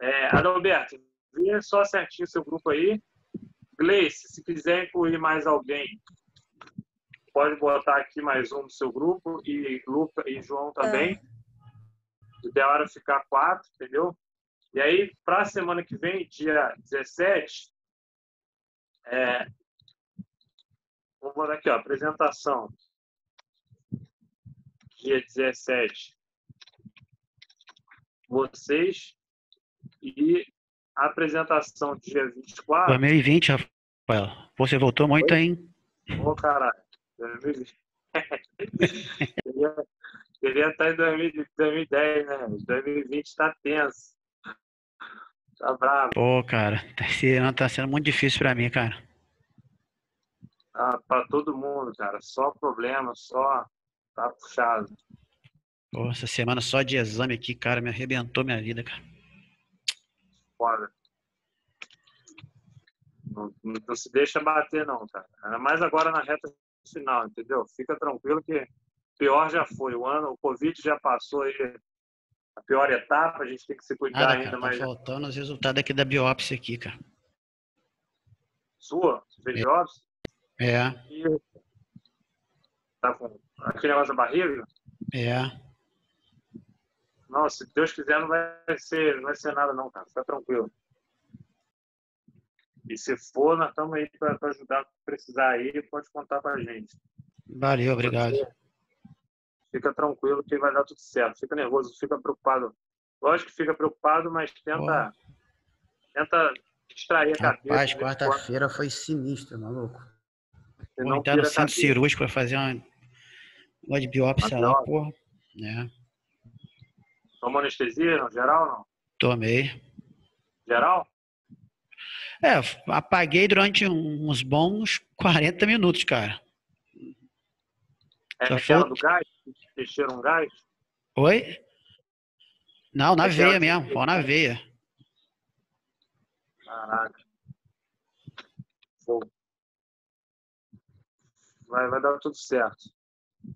é, Adalberto, vê só certinho seu grupo aí. Gleice, se quiser incluir mais alguém, pode botar aqui mais um no seu grupo e Luca e João também. É. ideal era ficar quatro, entendeu? E aí, para a semana que vem, dia 17, é, vou botar aqui, ó, apresentação. Dia 17, vocês e a apresentação dia 24. 2020, Rafael. Você voltou muito, Oi? hein? Ô, oh, caralho. 2020. queria, estar em 2010, né? 2020 está tenso. Tá bravo. Pô, cara, tá sendo, tá sendo muito difícil pra mim, cara. Ah, pra todo mundo, cara. Só problema, só tá puxado. Essa semana só de exame aqui, cara, me arrebentou minha vida, cara. Foda. Não, não se deixa bater, não, cara. Ainda mais agora na reta final, entendeu? Fica tranquilo que pior já foi. O ano, o Covid já passou aí a pior etapa, a gente tem que se cuidar Nada, ainda cara, tá mais. Tá faltando os resultados aqui da biópsia aqui, cara. Sua? Você fez é. biópsia? É. E... Tá com aquele negócio da barriga? É. Não, se Deus quiser, não vai ser, não vai ser nada não, cara. Fica tranquilo. E se for, nós estamos aí para ajudar, precisar aí, pode contar com a gente. Valeu, obrigado. Fica tranquilo que vai dar tudo certo. Fica nervoso, fica preocupado. Lógico que fica preocupado, mas tenta, tenta distrair a cabeça. Rapaz, quarta-feira foi sinistro, maluco. Vou entrar no centro cirúrgico para fazer uma, uma de biópsia lá, porra. É. Tomou anestesia, não? Geral não? Tomei. Geral? É, apaguei durante uns bons 40 minutos, cara. É Só aquela foi... do gás? Encheram um gás? Oi? Não, na é veia mesmo, pô, na veia. Caraca. Vai, vai dar tudo certo.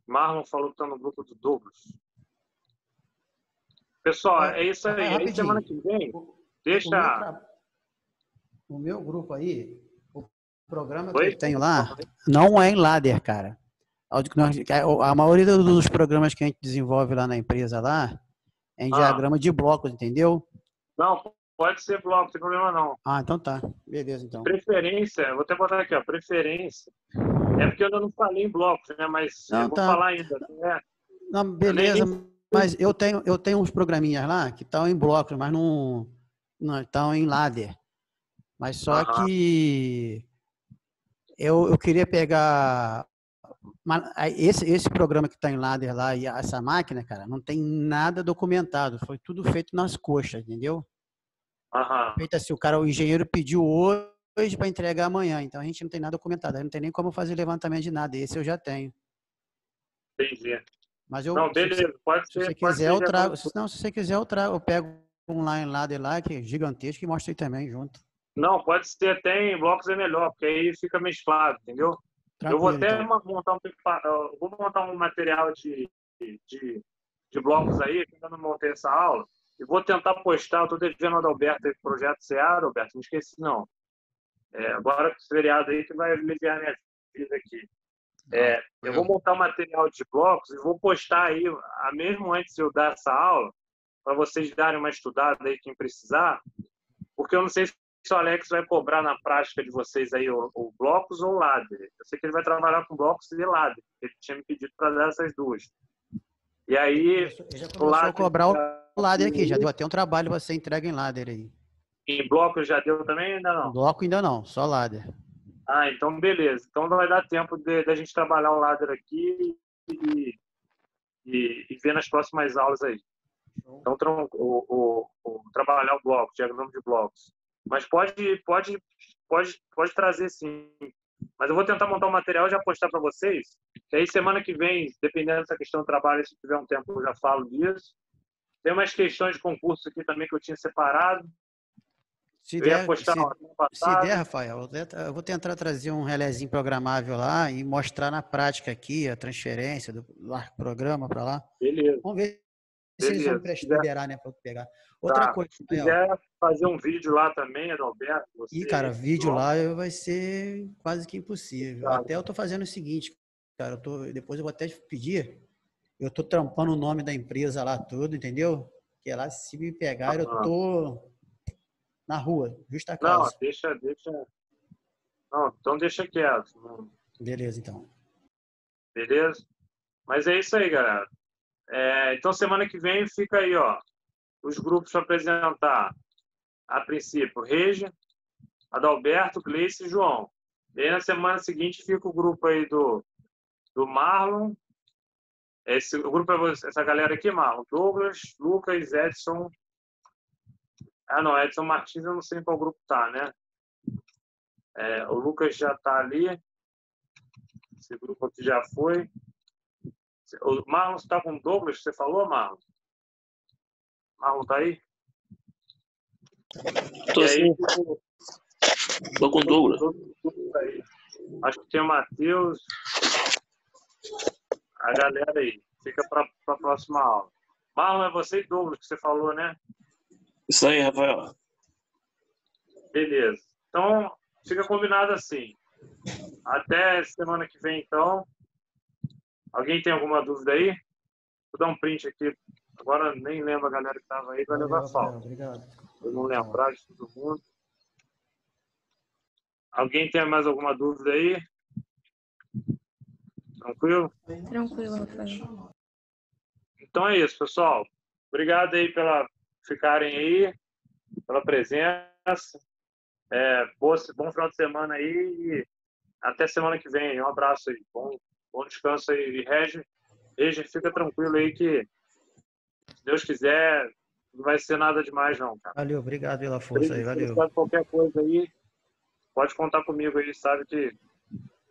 Marlon falou que tá no grupo do Douglas. Pessoal, é isso aí. aí semana que vem, deixa o meu grupo aí, o programa que Oi? eu tenho lá, não é em ladder, cara. A maioria dos programas que a gente desenvolve lá na empresa lá é em ah. diagrama de blocos, entendeu? Não, pode ser bloco, não tem problema não. Ah, então tá. Beleza, então. Preferência, vou até botar aqui, ó, preferência. É porque eu ainda não falei em blocos, né? Mas não, eu vou tá. falar ainda. Né? Não, beleza, mas eu tenho, eu tenho uns programinhas lá que estão em blocos, mas não, não estão em ladder. Mas só que eu, eu queria pegar esse, esse programa que está em ladder lá e essa máquina, cara, não tem nada documentado. Foi tudo feito nas coxas, entendeu? Uhum. Feito assim, o cara, o engenheiro pediu hoje para entregar amanhã. Então a gente não tem nada documentado. Não tem nem como fazer levantamento de nada. Esse eu já tenho. Entendi. Mas eu, não, beleza. Pode se ser. Se você quiser, eu trago. Se, não, se você quiser, eu trago. Eu pego um lá em ladder lá, que é gigantesco, e mostro aí também junto. Não, pode ser até em blocos é melhor, porque aí fica mesclado, entendeu? Tranquilo, eu vou até então. montar um, vou montar um material de, de, de blocos aí, que ainda não montei essa aula, e vou tentar postar. Eu estou devendo ao Alberto aí, projeto Seara, Alberto, não esqueci não. É, agora com esse feriado aí que vai aliviar minha vida aqui. É, eu vou montar um material de blocos e vou postar aí, mesmo antes de eu dar essa aula, para vocês darem uma estudada aí, quem precisar, porque eu não sei se o Alex vai cobrar na prática de vocês aí o, o blocos ou ladder. Eu sei que ele vai trabalhar com blocos e ladder. Ele tinha me pedido para dar essas duas. E aí. Ele já começou ladder, a cobrar o ladder aqui, já deu até um trabalho você entrega em ladder aí. Em bloco já deu também ainda não? Bloco ainda não, só ladder. Ah, então beleza. Então não vai dar tempo de, de a gente trabalhar o ladder aqui e, e, e ver nas próximas aulas aí. Então, o, o, o, trabalhar o bloco, diagrama de blocos. Mas pode, pode, pode, pode trazer sim. Mas eu vou tentar montar um material e já postar para vocês. E aí, semana que vem, dependendo dessa questão do trabalho, se tiver um tempo, eu já falo disso. Tem umas questões de concurso aqui também que eu tinha separado. Se Eu der, se, se der, Rafael, eu vou tentar trazer um relézinho programável lá e mostrar na prática aqui a transferência do programa para lá. Beleza. Vamos ver se eles vão liberar, né, para pegar. Outra Tá. coisa, Se quiser fazer um vídeo lá também, Adalberto. Você, E, cara, vídeo lá vai ser quase que impossível. Tá. Até eu tô fazendo o seguinte, cara, eu tô, depois eu vou até pedir, eu tô trampando o nome da empresa lá tudo, entendeu? Que lá, se me pegar, eu Aham. tô na rua, justa Não, causa. deixa, deixa. Não, então deixa quieto. não- Beleza, então. Beleza? Mas é isso aí, galera. É, então, semana que vem fica aí, ó. Os grupos para apresentar. A princípio, Regia, Adalberto, Gleice e João. E aí, na semana seguinte, fica o grupo aí do, do Marlon. Esse, o grupo é você- essa galera aqui, Marlon. Douglas, Lucas, Edson. Ah, não, Edson Martins, eu não sei em qual grupo tá, né? É, o Lucas já tá ali. Esse grupo aqui já foi. O Marlon está com o Douglas, você falou, Marlon? Marlon tá aí? Tô aí, sim, tipo, tô com o Douglas. Acho que tem o Matheus. A galera aí. Fica para a próxima aula. Marlon, é você e Douglas que você falou, né? Isso aí, Rafael. Beleza. Então, fica combinado assim. Até semana que vem, então. Alguém tem alguma dúvida aí? Vou dar um print aqui. Agora nem lembro a galera que estava aí, vai Valeu, levar falta. obrigado. Eu não lembrar de todo mundo. Alguém tem mais alguma dúvida aí? Tranquilo? Tranquilo, Rafael. Então é isso, pessoal. Obrigado aí pela ficarem aí, pela presença. É, boa, bom final de semana aí e até semana que vem. Um abraço aí. Bom, bom descanso aí. E Regi, Regi, fica tranquilo aí que, se Deus quiser, não vai ser nada demais não, cara. Valeu, obrigado pela força aí, valeu. qualquer coisa aí, pode contar comigo aí, sabe que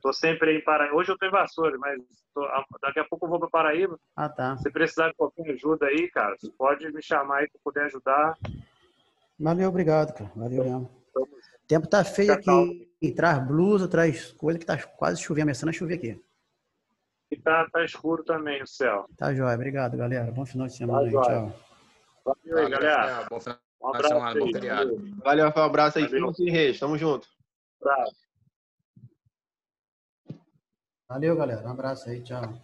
tô sempre aí em Paraíba. Hoje eu tô em Vassoura, mas tô- daqui a pouco eu vou para Paraíba. Ah, tá. Se precisar de qualquer ajuda aí, cara, você pode me chamar aí para poder ajudar. Valeu, obrigado, cara. Valeu mesmo. O tempo tá feio aqui. Traz blusa, traz coisa que tá quase chovendo, começando a chover aqui. E tá, tá escuro também o céu. Tá jóia, obrigado, galera. Bom final de semana aí, jóia. tchau. Valeu aí, galera. Bom final Um de abraço bom aí. feriado. Valeu. Rafael. Abraço aí. Valeu. Sem reis. Tamo junto. Abraço. Valeu, galera. Um abraço aí, tchau.